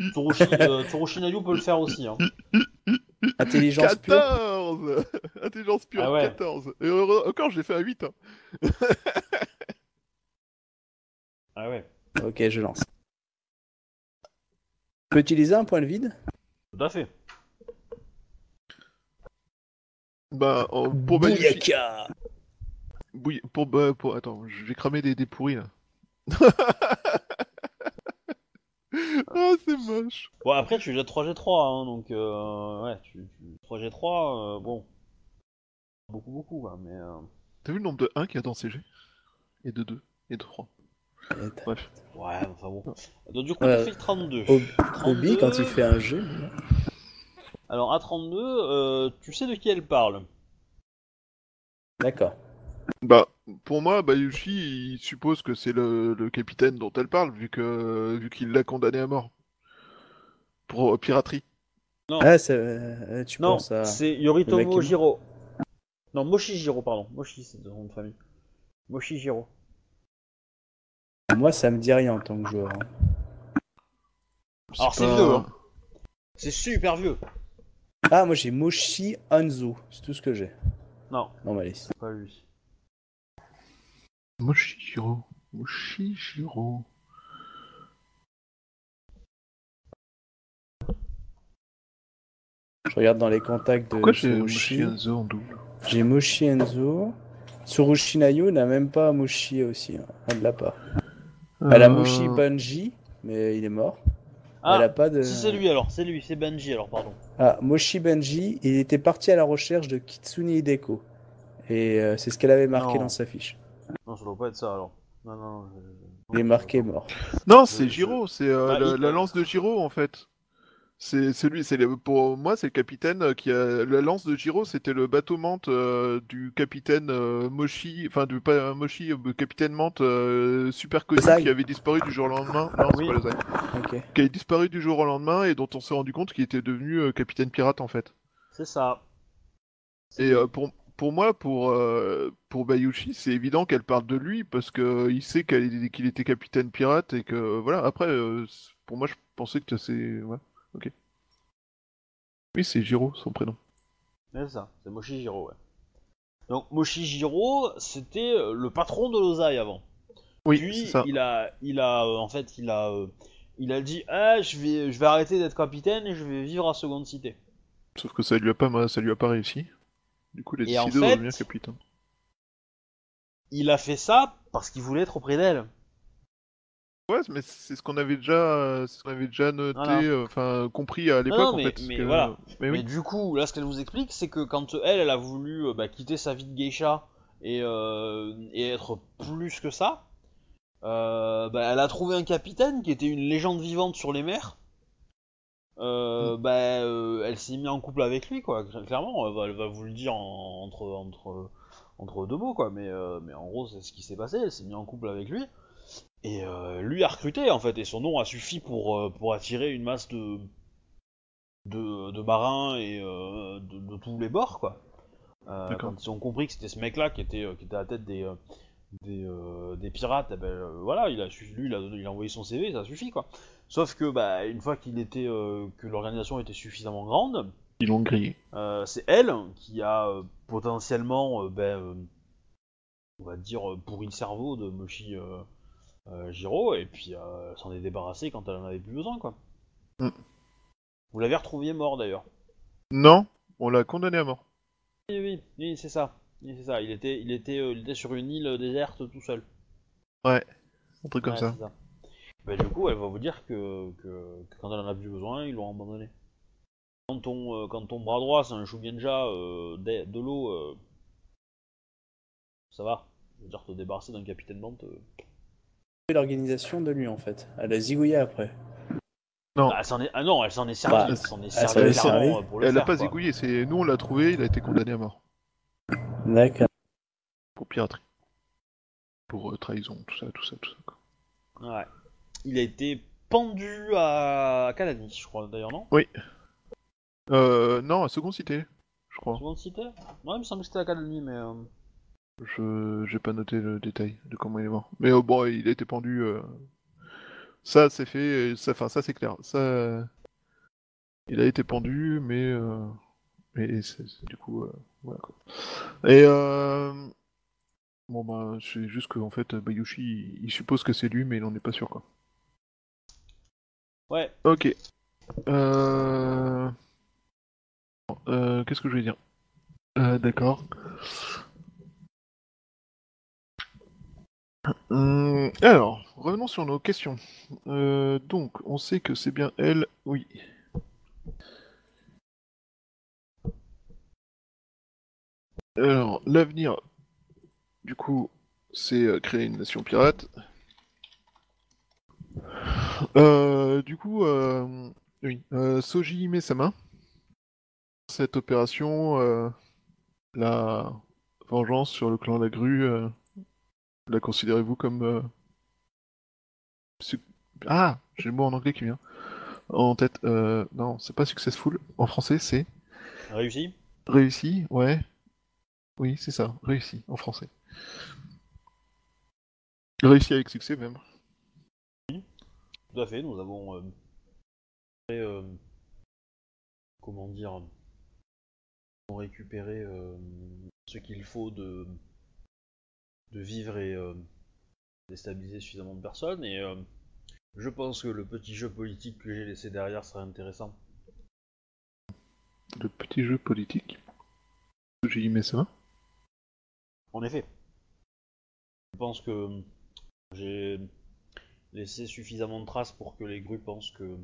Tsurushi, euh, Nayu peut le faire aussi. Hein. Intelligence pure 14 Intelligence pure, Ah ouais. 14 Et heureux- encore, je l'ai fait à 8. hein. Ah ouais, Ok, je lance. Peux utiliser un point de vide? Tout à fait. Bah, en- pour pour, bah, pour, attends, je vais cramer des, des pourris là. [LAUGHS] ah, c'est moche. Bon, après, tu jettes 3G3, hein, donc euh, ouais, tu, tu- 3G3, euh, bon. Beaucoup, beaucoup, quoi, mais. euh, T'as vu le nombre de 1 qu'il y a dans CG Et de 2 et de 3. Bref. Ouais, enfin bon. Donc, du coup, Euh, tu fais 32. Obi, 32, quand il fait un jeu. Alors, à 32, euh, tu sais de qui elle parle. D'accord. Bah, pour moi, Bayushi, il suppose que c'est le, le capitaine dont elle parle, vu que vu qu'il l'a condamné à mort. Pour euh, piraterie. Ah, ça, euh, tu Non, penses à... c'est Yoritomo qui- Jiro. Non, Moshijiro, pardon. Moshi, c'est son nom de famille. Moshijiro. Moi, ça me dit rien en tant que joueur. hein. Alors, c'est vieux, hein. C'est super vieux. Ah, moi j'ai Moshi Hanzo, c'est tout ce que j'ai Non, dans ma liste. c'est pas lui. Moshijiro. Moshijiro. Je regarde dans les contacts de Pourquoi j'ai. Moshi Hanzo en double J'ai Moshi Enzo. Tsurushi Nayu n'a même pas Moshi aussi. hein. Elle l'a pas. Elle a Euh, Moshi Banji, mais il est mort. Ah, Elle a pas de. si c'est lui alors, c'est lui, c'est Benji alors, pardon. Ah, Moshi Benji, il était parti à la recherche de Kitsune Hideko. Et euh, c'est ce qu'elle avait marqué Non. dans sa fiche. Non, ça doit pas être ça alors. Non, non, je- Il est marqué mort. Non, c'est Giro, c'est euh, Bah, la, il- la lance de Giro en fait. C'est c'est lui, c'est pour moi c'est le capitaine qui a la lance de Giro, c'était le bateau mante euh, du capitaine euh, Moshi, enfin du pas euh, Moshi, euh, capitaine mante euh, super connu qui avait disparu du jour au lendemain. Non, c'est pas le. Qui avait disparu du jour au lendemain et dont on s'est rendu compte qu'il était devenu euh, capitaine pirate en fait. C'est ça. Et euh, pour pour moi, pour euh, pour Bayushi, c'est évident qu'elle parle de lui parce que euh, il sait qu'elle- qu'il était capitaine pirate et que euh, voilà. Après, euh, pour moi, je pensais que c'est ouais. Ok. Oui, c'est Giro, son prénom. C'est ça, c'est Moshijiro, ouais. Donc Moshijiro, c'était euh, le patron de l'Ozai avant. Oui, Puis c'est ça. il a, il a, euh, en fait, il a, euh, il a dit ah je vais je vais arrêter d'être capitaine et je vais vivre à Seconde Cité. Sauf que ça lui a pas, ça lui a pas réussi. Du coup, il a décidé de devenir capitaine. Il a fait ça parce qu'il voulait être auprès d'elle. Ouais, mais c'est ce qu'on avait déjà, euh, ce qu'on avait déjà noté, Voilà. euh, enfin compris à l'époque en mais- fait. mais que- voilà. Mais Mais oui. du coup, là, ce qu'elle vous explique, c'est que quand elle, elle a voulu euh, bah, quitter sa vie de geisha et, euh, et être plus que ça, euh, bah, elle a trouvé un capitaine qui était une légende vivante sur les mers. Euh, bah, elle s'est mise en couple avec lui, quoi. Clairement, elle va, elle va vous le dire en- entre, entre, entre deux mots, quoi. Mais, mais en gros, c'est ce qui s'est passé. Elle s'est mise en couple avec lui. Et euh, lui a recruté, en fait. Et son nom a suffi pour, euh, pour attirer une masse de, de, de marins et euh, de, de tous les bords, quoi. Quand ils ont compris que c'était ce mec-là qui était, qui était à la tête des, des, des pirates, eh ben, voilà, il a, lui, il a, il a envoyé son CV, ça suffit, quoi. Sauf que, bah, une fois qu'il était, que l'organisation était suffisamment grande, Ils l'ont grillé. c'est elle qui a potentiellement, ben, on va dire, pourri le cerveau de Moshi Giro, et puis euh, elle s'en est débarrassée quand elle en avait plus besoin, quoi. Mm. Vous l'avez retrouvé mort d'ailleurs. Non, on l'a condamné à mort. Oui, oui, oui, c'est ça. Oui, c'est ça. Il était, il était, euh, il était sur une île déserte tout seul. Un truc comme Ouais, ça. Bah, du coup, elle va vous dire que, que, que quand elle en a plus besoin, ils l'ont abandonné. Quand ton, euh, quand ton bras droit c'est un Shugenja euh, de, de l'eau, euh, ça va. Je veux dire, te débarrasser d'un capitaine bande. L'organisation de lui en fait. Elle a zigouillé après. Non. bah, elle s'en est... Ah non, elle s'en est servie. Bah, elle s'en est elle servie s'en est servie. pour le Elle l'a faire, pas quoi. zigouillé, c'est nous on l'a trouvé, il a été condamné à mort D'accord. pour piraterie, pour euh, trahison, tout ça, tout ça, tout ça. quoi. Ouais. Il a été pendu à Calani, je crois d'ailleurs, non? Euh, non, à Seconde Cité, je crois. Seconde cité? Ouais, il me semble que c'était à Calani, mais. euh, Je j'ai pas noté le détail de comment il est mort. Mais euh, bon, il a été pendu. euh, Ça, c'est fait. Ça, enfin, ça, c'est clair. Ça, euh, il a été pendu, mais euh... et c'est c'est- du coup, euh, voilà quoi. Et euh... bon bah, c'est juste qu'en fait, Bayushi, il, il suppose que c'est lui, mais il en est pas sûr quoi. Ouais, Ok. Euh... euh, Qu'est-ce que je vais dire? Euh, D'accord. Hum, alors, revenons sur nos questions. Euh, donc, on sait que c'est bien elle, oui. Alors, l'avenir, du coup, c'est euh, créer une nation pirate. Euh, du coup, euh, oui, Soji met sa main. Cette opération, la vengeance sur le clan La Grue, euh, la considérez-vous comme... euh, Ah, j'ai le mot en anglais qui vient en tête. Euh, non, c'est pas successful. En français, c'est réussi. réussi, ouais. Oui, c'est ça, réussi en français. Réussi avec succès même. Tout à fait, nous avons euh, euh, comment dire, nous avons récupéré euh, ce qu'il faut de, de vivre et euh, déstabiliser suffisamment de personnes. Et euh, je pense que le petit jeu politique que j'ai laissé derrière serait intéressant. Le petit jeu politique? J'ai mis ça. En effet, je pense que j'ai laissé suffisamment de traces pour que les grues pensent que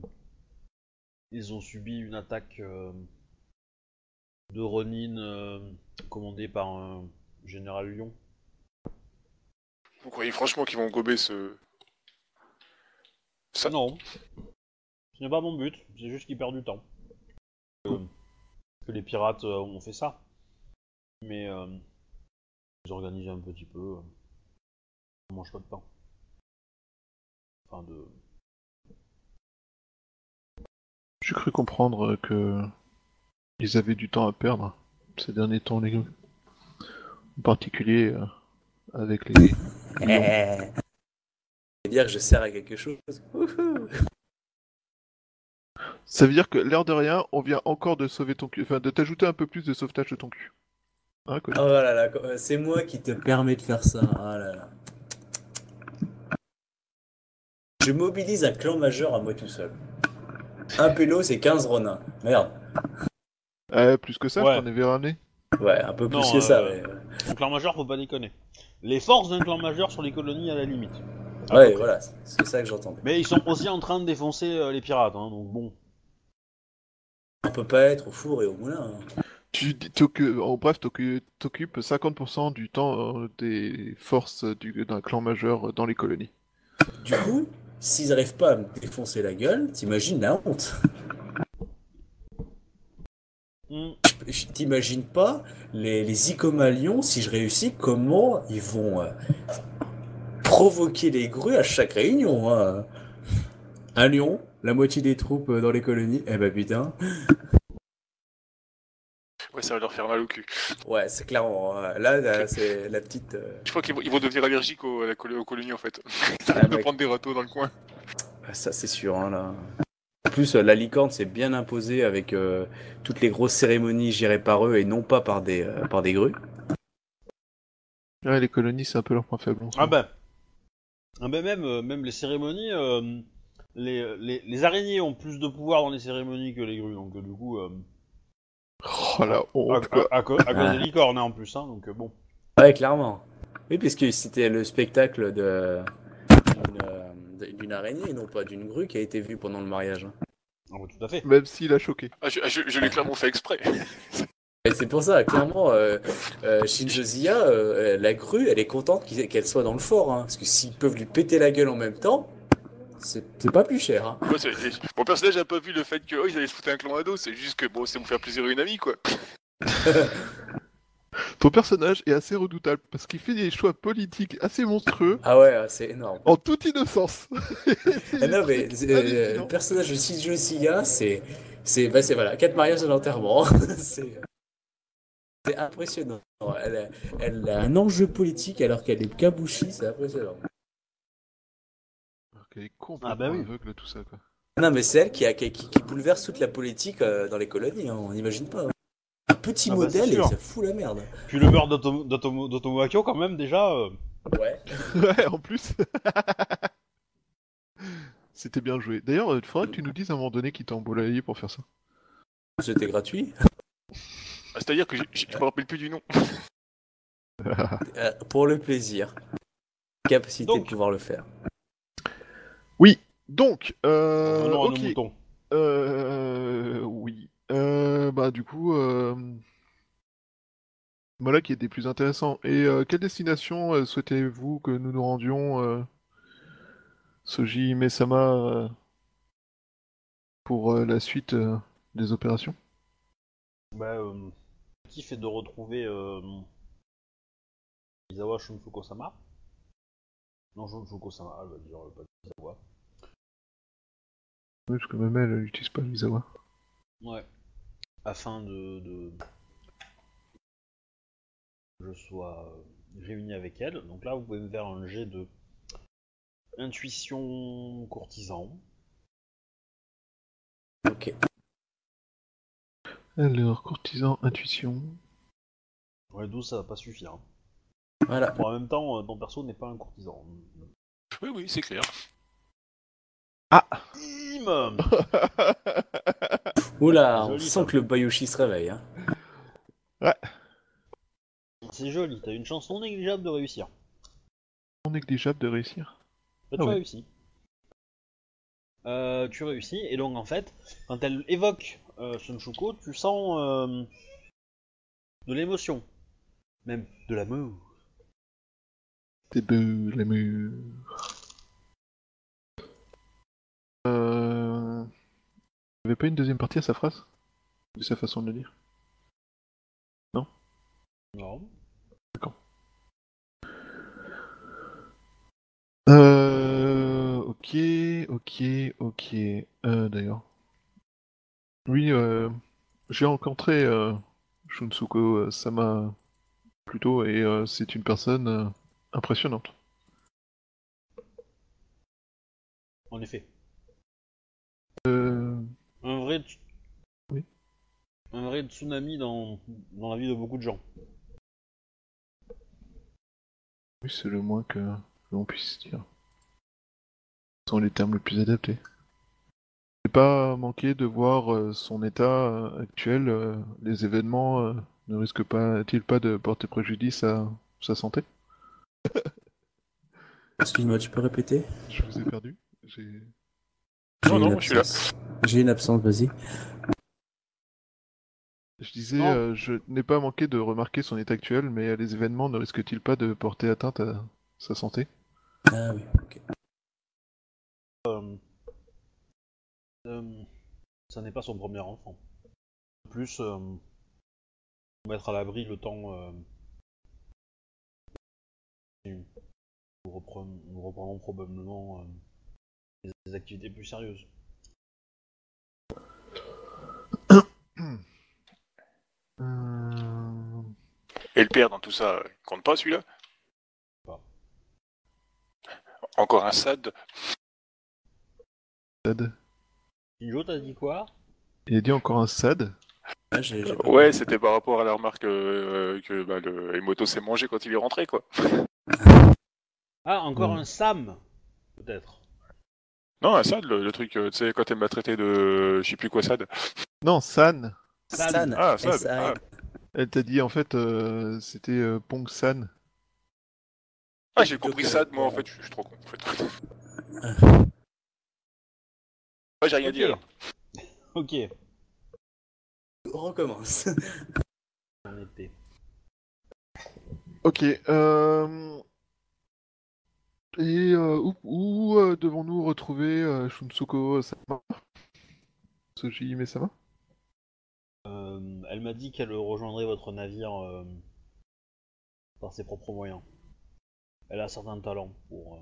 ils ont subi une attaque euh, de Ronin commandée par un général Lyon. Vous croyez franchement qu'ils vont gober ce. Ça Non, ce n'est pas mon but, c'est juste qu'ils perdent du temps. Euh, que les pirates euh, ont fait ça. Mais euh, ils organisent un petit peu. euh, on mange pas de pain. Enfin de. J'ai cru comprendre que ils avaient du temps à perdre ces derniers temps, les gars. En particulier euh, avec les. Eh. dire que je sers à quelque chose. Ça veut dire que l'air de rien, on vient encore de sauver ton cul, enfin de t'ajouter un peu plus de sauvetage de ton cul. Hein, Oh Colin là là, c'est moi qui te permets de faire ça. Oh là là. Je mobilise un clan majeur à moi tout seul. Un pélo, c'est 15 ronins. Merde. Euh, plus que ça, Ouais. je t'en avais ramené. Ouais, un peu plus Non, que ça, euh, mais... Un clan majeur, faut pas déconner. Les forces d'un clan majeur sur les colonies à la limite. À Ouais, voilà, c'est ça que j'entendais. Mais ils sont aussi en train de défoncer euh, les pirates, hein, donc bon. On peut pas être au four et au moulin. hein. Tu en bref, t'occu- t'occupes 50% du temps euh, des forces du- d'un clan majeur dans les colonies. Du coup, s'ils arrivent pas à me défoncer la gueule, t'imagines la honte. Je- T'imagines pas les, les Icomalions, si je réussis, comment ils vont euh, provoquer les grues à chaque réunion. hein. Un lion, la moitié des troupes euh, dans les colonies, eh ben putain. Ouais, ça va leur faire mal au cul. Ouais, c'est clairement. euh, Là, là, c'est la petite. euh, Je crois qu'ils vont, ils vont devenir allergiques aux, colonies en fait. Ah, [LAUGHS] de mec. prendre des râteaux dans le coin. ah, ça, c'est sûr, hein, là. En plus, euh, la licorne s'est bien imposée avec euh, toutes les grosses cérémonies gérées par eux et non pas par des, euh, par des grues. Ouais, les colonies, c'est un peu leur point faible. Ah ben. Ah ben même, euh, même les cérémonies, euh, les, les, les araignées ont plus de pouvoir dans les cérémonies que les grues, donc du coup, euh, Oh la à, honte, quoi. à- à cause des licornes hein, en plus, hein, donc bon. Ouais, clairement. Oui, puisque c'était le spectacle de euh, d'une araignée et non pas d'une grue qui a été vue pendant le mariage. Ah ouais, tout à fait. Même s'il a choqué. Ah, je je- je l'ai clairement fait exprès. [LAUGHS] Et c'est pour ça, clairement, euh, euh, Shinjo Zia, euh, la grue, elle est contente qu'elle soit dans le fort, hein, parce que s'ils peuvent lui péter la gueule en même temps, c'est pas plus cher. Hein. Moi, mon personnage n'a pas vu le fait que oh, ils allaient se foutre un clan à dos, c'est juste que bon, c'est pour faire plaisir à une amie quoi. [LAUGHS] Ton personnage est assez redoutable parce qu'il fait des choix politiques assez monstrueux Ah ouais, c'est énorme. en toute innocence. Ah [LAUGHS] non, mais C'est euh, le personnage de Shinjo Zia, c'est. C'est bah, c'est, voilà, quatre mariages et l'enterrement. [LAUGHS] c'est. C'est impressionnant. Elle a, elle a un enjeu politique alors qu'elle est kabushi, c'est impressionnant. Alors qu'elle est complètement Ah bah oui. aveugle, tout ça, quoi. Non, mais c'est elle qui, a, qui bouleverse toute la politique euh, dans les colonies, hein, on n'imagine pas. hein. Un petit Ah bah, modèle et ça fout la merde. Puis le beurre d'Otomo Akio, quand même, déjà. euh, Ouais. [LAUGHS] Ouais, en plus. [LAUGHS] C'était bien joué. D'ailleurs, il faudrait que tu nous dises à un moment donné qui t'a embolaillé pour faire ça. C'était gratuit. Ah, C'est-à-dire que je me rappelle plus du nom. [LAUGHS] Euh, pour le plaisir. Capacité Donc. de pouvoir le faire. Donc, euh. Euh, oui. Euh, bah, du coup, euh... voilà qui était plus intéressant. Et euh, quelle destination euh, souhaitez-vous que nous nous rendions, Soji Mesama, pour la suite des opérations? Bah, le kiff est de retrouver Izawa Shunfuko-sama. Non, Shunfuko-sama, elle va dire pas Izawa. Oui, parce que même elle, elle n'utilise pas Misawa. Ouais. Afin de, de... que je sois réuni avec elle. Donc là, vous pouvez me faire un jet de intuition courtisan. Ok. Alors, courtisan, intuition. Ouais, 12, ça va pas suffire. hein. Voilà. Bon, en même temps, euh, ton perso n'est pas un courtisan. Oui, oui, c'est clair. Bim [LAUGHS] Oula, on Joli, sent ça. que le Bayushi se réveille. Hein. C'est joli, t'as une chance non négligeable de réussir. Non négligeable de réussir. Bah, Ah tu ouais. réussis. Euh, tu réussis, et donc en fait, quand elle évoque euh, Sunshuko, tu sens euh, de l'émotion. Même de l'amour. C'est beau, les murs. Euh... Avait pas une deuxième partie à sa phrase? De sa façon de le dire? Non? Euh... Ok, ok, ok. Euh, D'ailleurs. Oui, euh... j'ai rencontré euh, Shunsuko Sama plus tôt et c'est une personne impressionnante. En effet. Un vrai. tsu- Oui. Un vrai tsunami dans, dans la vie de beaucoup de gens. Oui, c'est le moins que l'on puisse dire. sont les termes les plus adaptés. C'est pas manquer de voir euh, son état euh, actuel, euh, les événements ne risquent pas-ils pas de porter préjudice à sa santé? Excuse-moi, tu peux répéter? Je vous ai perdu. J'ai- Non, J'ai non, je suis là. absence. J'ai une absence, vas-y. Je disais, euh, je n'ai pas manqué de remarquer son état actuel, mais euh, les événements ne risquent-ils pas de porter atteinte à sa santé? Ah oui, ok. Euh, euh, ça n'est pas son premier enfant. En plus, euh, mettre à l'abri le temps. euh, nous, reprenons, nous reprendrons probablement euh, des, activités plus sérieuses. [COUGHS] Euh, Et le père dans tout ça, euh, il compte pas celui-là? Pas. Encore un SAD SAD. T'as dit quoi? Il a dit encore un SAD Ah, pas Ouais, c'était par rapport à la remarque euh, que bah, le Emoto s'est mangé quand il est rentré, quoi. Ah, encore Hmm. un Sam Peut-être. Non, un SAD, le, le truc, euh, tu sais, quand elle m'a traité de... je sais plus quoi SAD. Non, San San. Ah, San. S-A-N. Elle t'a dit en fait, euh, c'était euh, Pong San. Ah, j'ai compris SAD, moi, en fait, je suis trop con, en fait. Ouais, [LAUGHS] j'ai rien dit, Ok. alors. Ok. On recommence. [LAUGHS] Ok. Euh... Et euh, où, où, euh, devons-nous retrouver euh, Shunsuko Sama? Soji Mesama elle m'a dit qu'elle rejoindrait votre navire par ses propres moyens. Elle a certains talents pour.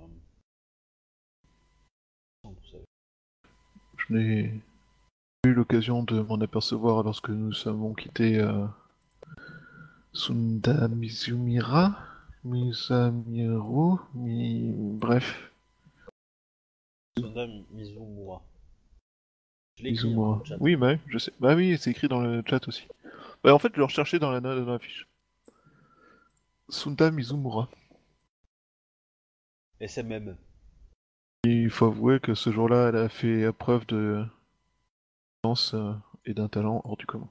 Je n'ai eu l'occasion de m'en apercevoir lorsque nous avons quitté euh, Sunda Mizumira Mizamiru Mi... Bref, Sonda Mizumura. Je Mizumura. dans le chat. Oui, bah, oui, je sais. Bah oui, c'est écrit dans le chat aussi. Bah en fait, je le recherchais dans la, dans la fiche. Sunda Mizumura. SMM. Il faut avouer que ce jour-là, elle a fait preuve de danse euh, et d'un talent hors du commun.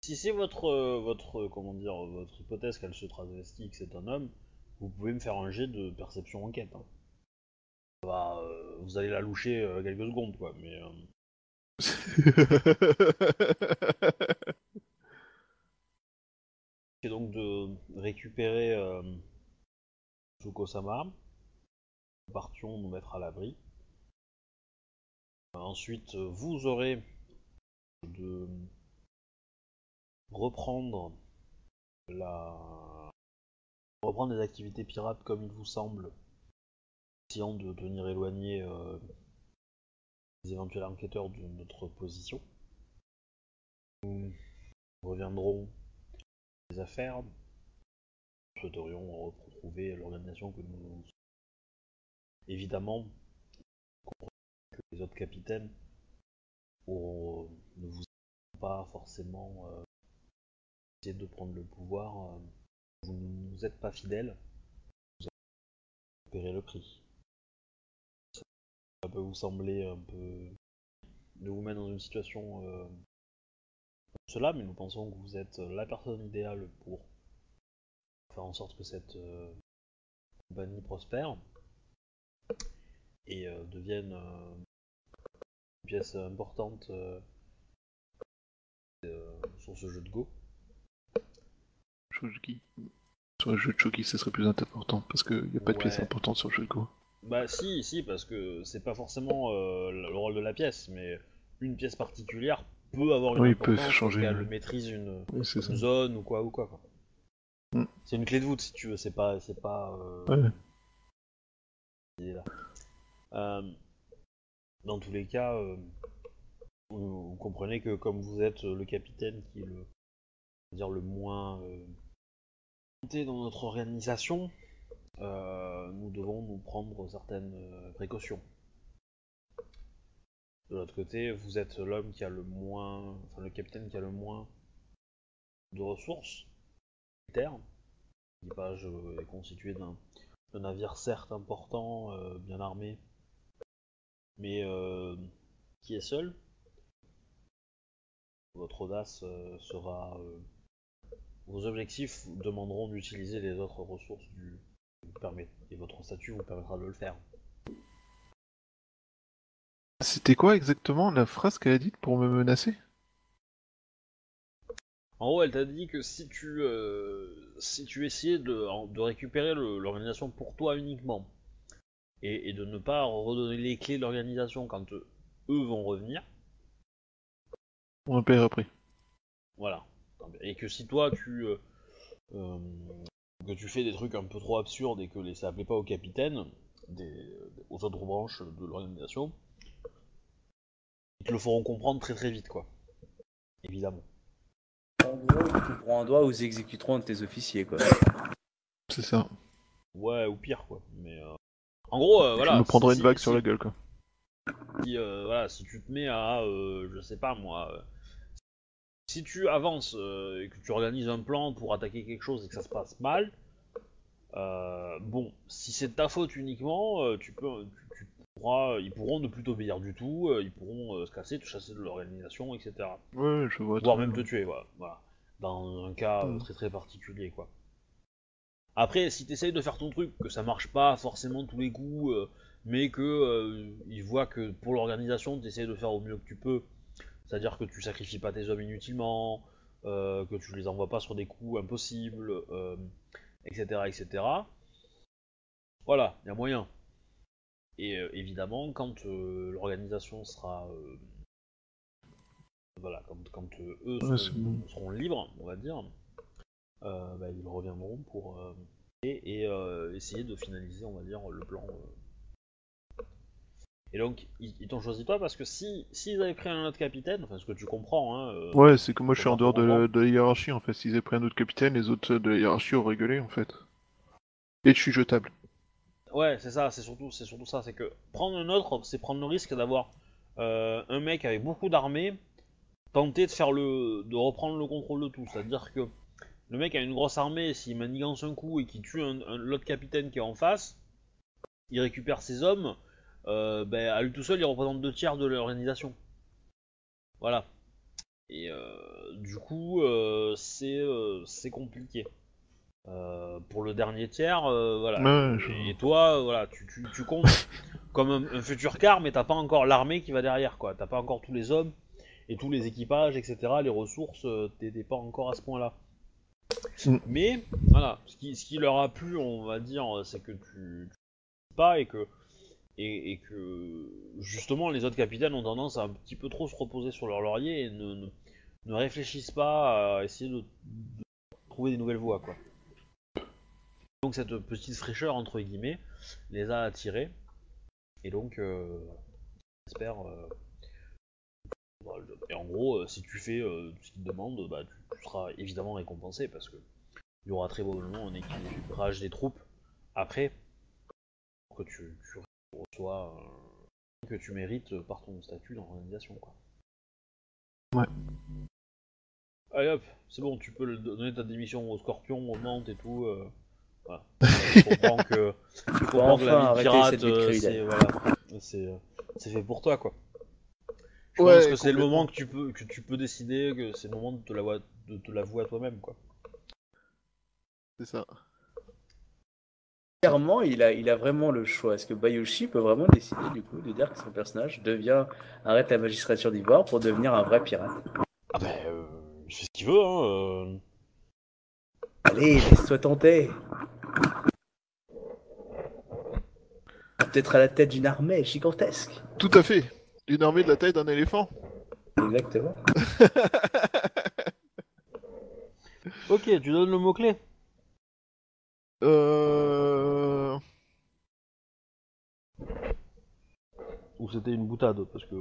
Si c'est votre, euh, votre, euh, comment dire, votre hypothèse qu'elle se travestit, que c'est un homme, vous pouvez me faire un jet de perception enquête. hein. Ça va, euh, vous allez la loucher euh, quelques secondes, quoi. Mais euh, [LAUGHS] c'est donc de récupérer euh, Tsukosama. Nous partions nous mettre à l'abri. Ensuite, euh, vous aurez de reprendre la reprendre les activités pirates comme il vous semble, essayant de tenir éloigné euh, les éventuels enquêteurs de notre position. Nous reviendrons les affaires. Nous souhaiterions retrouver l'organisation que nous évidemment que les autres capitaines ne vous pas forcément euh, de prendre le pouvoir, euh, vous ne nous êtes pas fidèles, vous payer le prix. Ça peut vous sembler un peu de vous mettre dans une situation euh, comme cela, mais nous pensons que vous êtes la personne idéale pour faire en sorte que cette euh, compagnie prospère et euh, devienne une pièce importante sur ce jeu de Go. Shogi. Sur le jeu de Shogi, ce serait plus important parce qu'il n'y a pas de Ouais. pièce importante sur le jeu de Go. Bah si, si, parce que c'est pas forcément euh, le rôle de la pièce, mais une pièce particulière peut avoir une Oui, peut changer, ouais. maîtrise une, Oui, zone ou quoi ou quoi. quoi. Mm. C'est une clé de voûte si tu veux, c'est pas, c'est pas. euh, Ouais. là. Euh, dans tous les cas, vous, vous comprenez que comme vous êtes le capitaine qui est le, dire le moins dans notre organisation, euh, nous devons nous prendre certaines euh, précautions. De l'autre côté, vous êtes l'homme qui a le moins, enfin le capitaine qui a le moins de ressources militaires. L'équipage euh, est constitué d'un navire certes important, bien armé, Mais qui est seul, votre audace sera. Vos objectifs vous demanderont d'utiliser les autres ressources du. vous permet- et votre statut vous permettra de le faire. C'était quoi exactement la phrase qu'elle a dite pour me menacer? En gros, elle t'a dit que si tu, euh, si tu essayais de, récupérer l'organisation pour toi uniquement, et, et de ne pas redonner les clés de l'organisation quand eux vont revenir, On paiera après. voilà. Et que si toi tu, euh, euh, que tu fais des trucs un peu trop absurdes et que les, ça plaît pas au capitaine, des, aux autres branches de l'organisation, ils te le feront comprendre très très vite, quoi. Évidemment. En gros, ils te couperont un doigt ou ils exécuteront un de tes officiers, quoi. C'est ça. Ouais, ou pire, quoi. Mais euh, en gros, euh, voilà. je me prendrai si- une vague si- sur la gueule, quoi. si, euh, voilà, si tu te mets à, euh, je sais pas moi, euh, si tu avances euh, et que tu organises un plan pour attaquer quelque chose et que ça se passe mal, euh, bon, si c'est de ta faute uniquement, euh, tu peux, tu, tu pourras, ils pourront ne plus t'obéir du tout, ils pourront se casser, te chasser de l'organisation, etc. Ouais, je vois. Voire même te tuer, voilà. voilà. Dans un cas Mm. très très particulier, quoi. Après, si t'essayes de faire ton truc, que ça marche pas forcément tous les coups, mais que ils voient que pour l'organisation, t'essayes de faire au mieux que tu peux, c'est-à-dire que tu sacrifies pas tes hommes inutilement, euh, que tu les envoies pas sur des coups impossibles, euh, etc., etc. Voilà, il y a moyen. Et euh, évidemment, quand l'organisation sera voilà, quand, quand, eux Ouais, seront, c'est bon. seront libres, on va dire, bah, ils reviendront pour et, et, essayer de finaliser, on va dire, le plan. Et donc, ils, ils t'ont choisi toi parce que si s'ils avaient pris un autre capitaine, enfin ce que tu comprends, hein, euh, Ouais, c'est que moi je suis en dehors de, comprendre. la- de la hiérarchie en fait. S'ils avaient pris un autre capitaine, les autres de la hiérarchie auraient gueulé en fait. Et je suis jetable. Ouais, c'est ça, c'est surtout, c'est surtout ça, c'est que prendre un autre, c'est prendre le risque d'avoir euh, un mec avec beaucoup d'armées tenter de faire le, de reprendre le contrôle de tout. C'est-à-dire que le mec a une grosse armée, s'il manigance un coup et qu'il tue un, un- l'autre capitaine qui est en face, il récupère ses hommes, euh, ben, à lui tout seul, il représente deux tiers de l'organisation. Voilà. Et euh, du coup, euh, c'est euh, c'est compliqué. Pour le dernier tiers, voilà. Ouais, je- Et toi, voilà, tu, tu, tu comptes [LAUGHS] comme un, un futur quart, mais t'as pas encore l'armée qui va derrière, quoi. T'as pas encore tous les hommes et tous les équipages, etc. Les ressources, t'es pas encore à ce point-là. Mm. Mais voilà, ce qui, ce qui leur a plu, on va dire, c'est que tu, tu pas et que et, que justement les autres capitaines ont tendance à un petit peu trop se reposer sur leur laurier et ne, réfléchissent pas à essayer de, trouver des nouvelles voies, quoi. Donc cette petite fraîcheur entre guillemets les a attirés et donc euh, j'espère euh, et en gros euh, si tu fais ce qu'ils te demandent bah tu, seras évidemment récompensé parce que il y aura très probablement un équilibrage des troupes après que tu, tu reçois euh, que tu mérites par ton statut dans l'organisation quoi. Ouais. Allez hop, c'est bon, tu peux le- donner ta démission au scorpion, aux mantes et tout. euh, voilà. [LAUGHS] Je comprends que, je comprends que enfin la vie de arrêter pirate, euh, c'est voilà, c'est euh, c'est fait pour toi quoi. Je Ouais, pense que c'est le moment que tu peux que tu peux décider que c'est le moment de te l'avouer de te l'avouer à toi-même quoi. C'est ça. Clairement, il a, il a vraiment le choix. Est-ce que Bayoshi peut vraiment décider du coup de dire que son personnage devient arrête la magistrature d'ivoire pour devenir un vrai pirate? Ah ben euh, il fait ce qu'il veut hein. euh. Allez, laisse-toi tenter. Peut-être à la tête d'une armée gigantesque. Tout à fait. Une armée de la taille d'un éléphant. Exactement. [LAUGHS] Ok, tu donnes le mot clé. Euh... Ou c'était une boutade parce que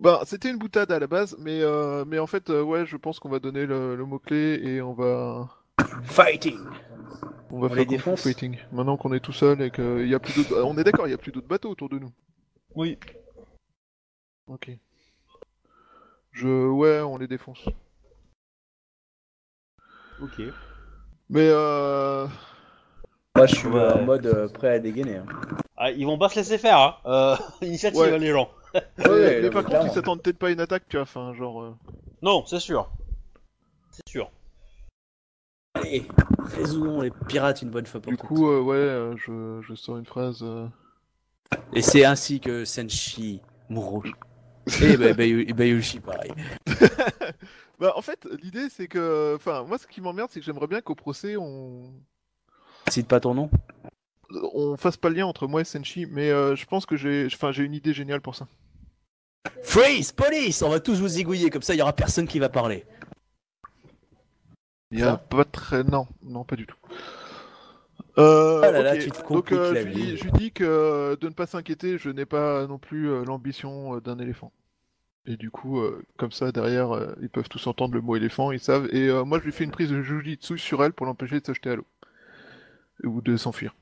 Bah, c'était une boutade à la base, mais, euh, mais en fait, euh, ouais, je pense qu'on va donner le, le mot-clé et on va, [COUGHS] Fighting on va On faire les fighting. Maintenant qu'on est tout seul et qu'il y a plus d'autres... On est d'accord, il y a plus d'autres bateaux autour de nous. oui. Ok. Je... Ouais, on les défonce. Ok. Mais euh... Moi, je suis Ouais. en mode euh, prêt à dégainer. hein. Ah, ils vont pas se laisser faire, hein. Euh, [LAUGHS] initiative, Ouais. hein, les gens. Ouais, Ouais, mais par contre, ils s'attendent peut-être pas à une attaque, tu vois, enfin, genre... euh, Non, c'est sûr. C'est sûr. Allez, résoudons les pirates une bonne fois pour Du coup, euh, ouais, euh, je, je sors une phrase... euh, Et c'est ainsi que Senshi mourra. Et bah, Bayu- et Bayushi, pareil. [LAUGHS] Bah, en fait, l'idée, c'est que... Enfin, moi, ce qui m'emmerde, c'est que j'aimerais bien qu'au procès, on... Cite pas ton nom. on fasse pas le lien entre moi et Senshi, mais euh, je pense que j'ai... Enfin, j'ai une idée géniale pour ça. Freeze, police On va tous vous zigouiller, comme ça il y aura personne qui va parler. Il y a pas très... Non, non, pas du tout. Euh, Ah là là, ok. tu te Donc, euh, je, lui dis, je lui dis que euh, de ne pas s'inquiéter, je n'ai pas non plus l'ambition d'un éléphant. Et du coup, comme ça, derrière, ils peuvent tous entendre le mot éléphant, ils savent. Et moi, je lui fais une prise de jujitsu sur elle pour l'empêcher de se jeter à l'eau. Ou de s'enfuir.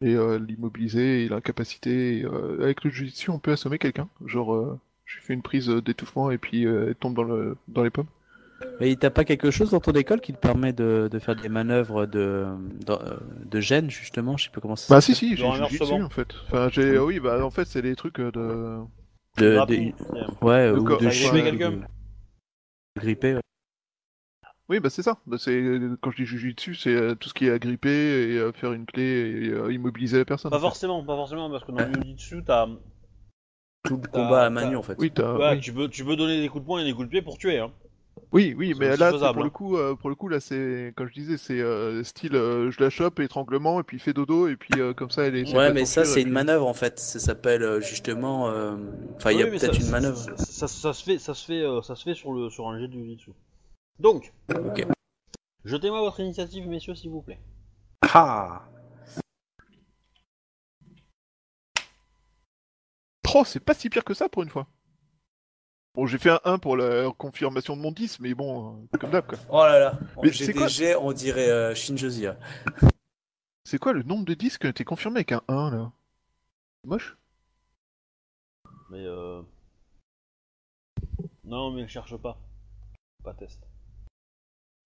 Et l'immobiliser et l'incapacité. euh, avec le jujitsu, on peut assommer quelqu'un. Genre, euh, je lui fais une prise d'étouffement et puis elle tombe dans, le, dans les pommes. Mais t'as pas quelque chose dans ton école qui te permet de, de faire des manœuvres de, de, de gêne, justement? Je sais pas comment ça Bah si, si, j'ai en fait. Enfin, j'ai... oui, bah en fait, c'est des trucs euh, de... De, Ouais, ou de grippé ou quelqu'un de- Gripper, ouais. Oui, bah c'est ça. Bah, c'est quand je dis jujitsu, c'est euh, tout ce qui est agripper et euh, faire une clé et euh, immobiliser la personne. Pas forcément, pas forcément, parce que dans le Jiu-Jitsu, t'as. Tout le combat à nue, en fait. Oui, t'as- Ouais, oui. tu peux, tu peux donner des coups de poing et des coups de pied pour tuer, hein. Oui, oui, mais là, c'est faisable, pour hein. le coup, euh, pour le coup, là, c'est comme je disais, c'est euh, style, euh, je la chope, étranglement, et puis il fait dodo, et puis euh, comme ça, elle est. Ouais, mais ça, c'est une manœuvre, en fait. Ça s'appelle justement... euh, Enfin, il y a peut-être ça- une manœuvre. Ça, ça- ça se fait, ça se fait, euh, ça se fait sur le, sur un jet de Jiu-Jitsu. Donc, Ok. jetez-moi votre initiative, messieurs, s'il vous plaît. Ah Oh, c'est pas si pire que ça pour une fois. Bon, j'ai fait un 1 pour la confirmation de mon 10, mais bon, euh, comme d'hab, quoi. Oh là là Mais J'ai des jets, on dirait euh, Shinjozi. C'est quoi le nombre de disques qui a été confirmé avec un 1 là? Moche? Mais euh... Non, mais ne cherche pas. Pas test.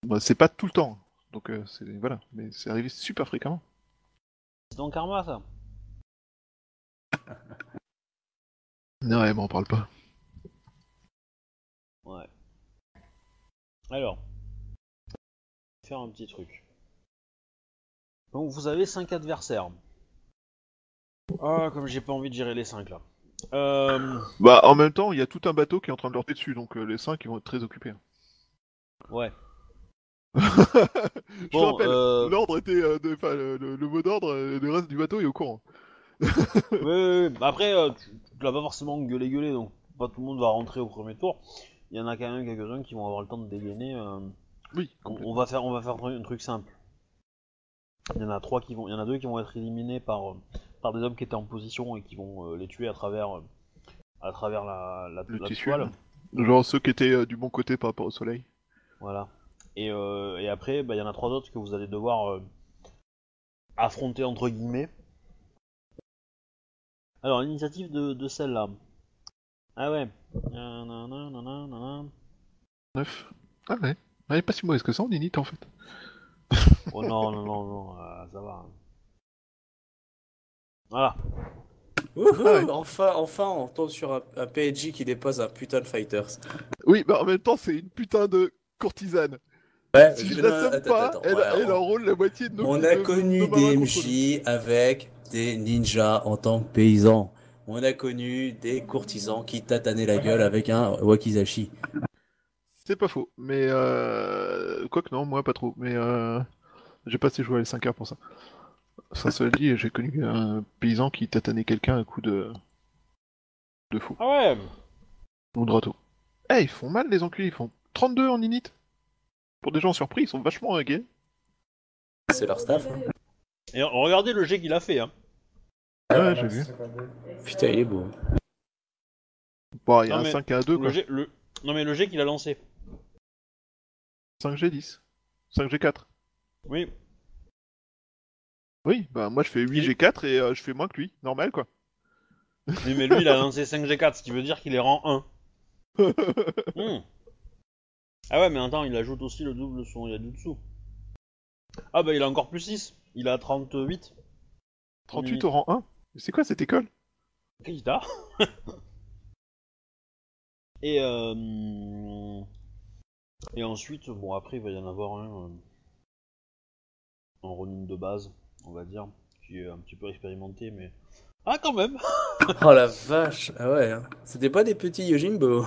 bah, C'est pas tout le temps, donc euh, c'est voilà, mais c'est arrivé super fréquemment. C'est dans Karma, ça. Non, ouais, mais on parle pas. Ouais. Alors, faire un petit truc. Donc vous avez 5 adversaires. Ah, comme j'ai pas envie de gérer les 5 là. Euh... Bah, en même temps, il y a tout un bateau qui est en train de leur taper dessus, donc euh, les 5 ils vont être très occupés. Ouais. [LAUGHS] Je te Bon, rappelle, euh... l'ordre était. de- le, le- le mot d'ordre, le reste du bateau est au courant. ouais, ouais, ouais. Bah, Après, tu, tu l'as pas forcément gueulé gueulé, donc pas tout le monde va rentrer au premier tour. Il y en a quand même quelques-uns qui vont avoir le temps de dégainer. euh, Oui, On, va faire, on va faire un truc simple. Il y en a trois qui vont, il y en a deux qui vont être éliminés par, euh, par des hommes qui étaient en position et qui vont euh, les tuer à travers, euh, à travers la, la, Le la tissu, toile. Genre ceux qui étaient euh, du bon côté par rapport au soleil. Voilà. Et, euh, et après, bah, il y en a trois autres que vous allez devoir euh, affronter entre guillemets. Alors, l'initiative de, de celle-là. Ah ouais. 9. Ah ouais. Elle est pas si mauvaise que ça en init en fait. Oh non, non, non, non, euh, ça va. Voilà. Wouhou, Ah ouais. Enfin, enfin, on tombe sur un, un PNJ qui dépose un putain de fighters. Oui, bah en même temps, c'est une putain de courtisane. Ouais, Si je la somme attends, pas, attends, elle, ouais, elle on- enrôle la moitié de nos On de- a de- connu de des. MJ avec des ninjas en tant que paysans. On a connu des courtisans qui tatanaient la gueule avec un wakizashi. C'est pas faux, mais euh... quoique non, moi pas trop. Mais euh... j'ai pas assez joué à les 5 heures pour ça. Ça se dit, j'ai connu un paysan qui tatanait quelqu'un à coup de de fou Ah ouais. ou de râteau. Eh, ils font mal les enculés, ils font 32 en init. Pour des gens surpris, ils sont vachement gays. C'est leur staff. hein. Et regardez le jet qu'il a fait. Hein. Ouais, j'ai vu. Putain, il est beau. Bon, il y a Non, un mais 5 à 2 Le quoi. jet, le... Non mais le jet qu'il a lancé. 5G10. 5G4. Oui. Oui, bah moi je fais 8G4 et euh, je fais moins que lui, normal quoi. Oui, mais lui, il a lancé 5G4, ce qui veut dire qu'il est rang 1. [LAUGHS] Hmm. Ah ouais, mais attends, il ajoute aussi le double son Yajutsu. Ah bah il a encore plus 6. Il a 38. 38 au rang 1 Mais C'est quoi cette école? Kajita. [LAUGHS] et euh, et ensuite, bon après il va y en avoir un euh, en running de base, on va dire, qui est un petit peu expérimenté, mais ah quand même. [LAUGHS] Oh la vache Ah ouais, hein. c'était pas des petits Yojimbo.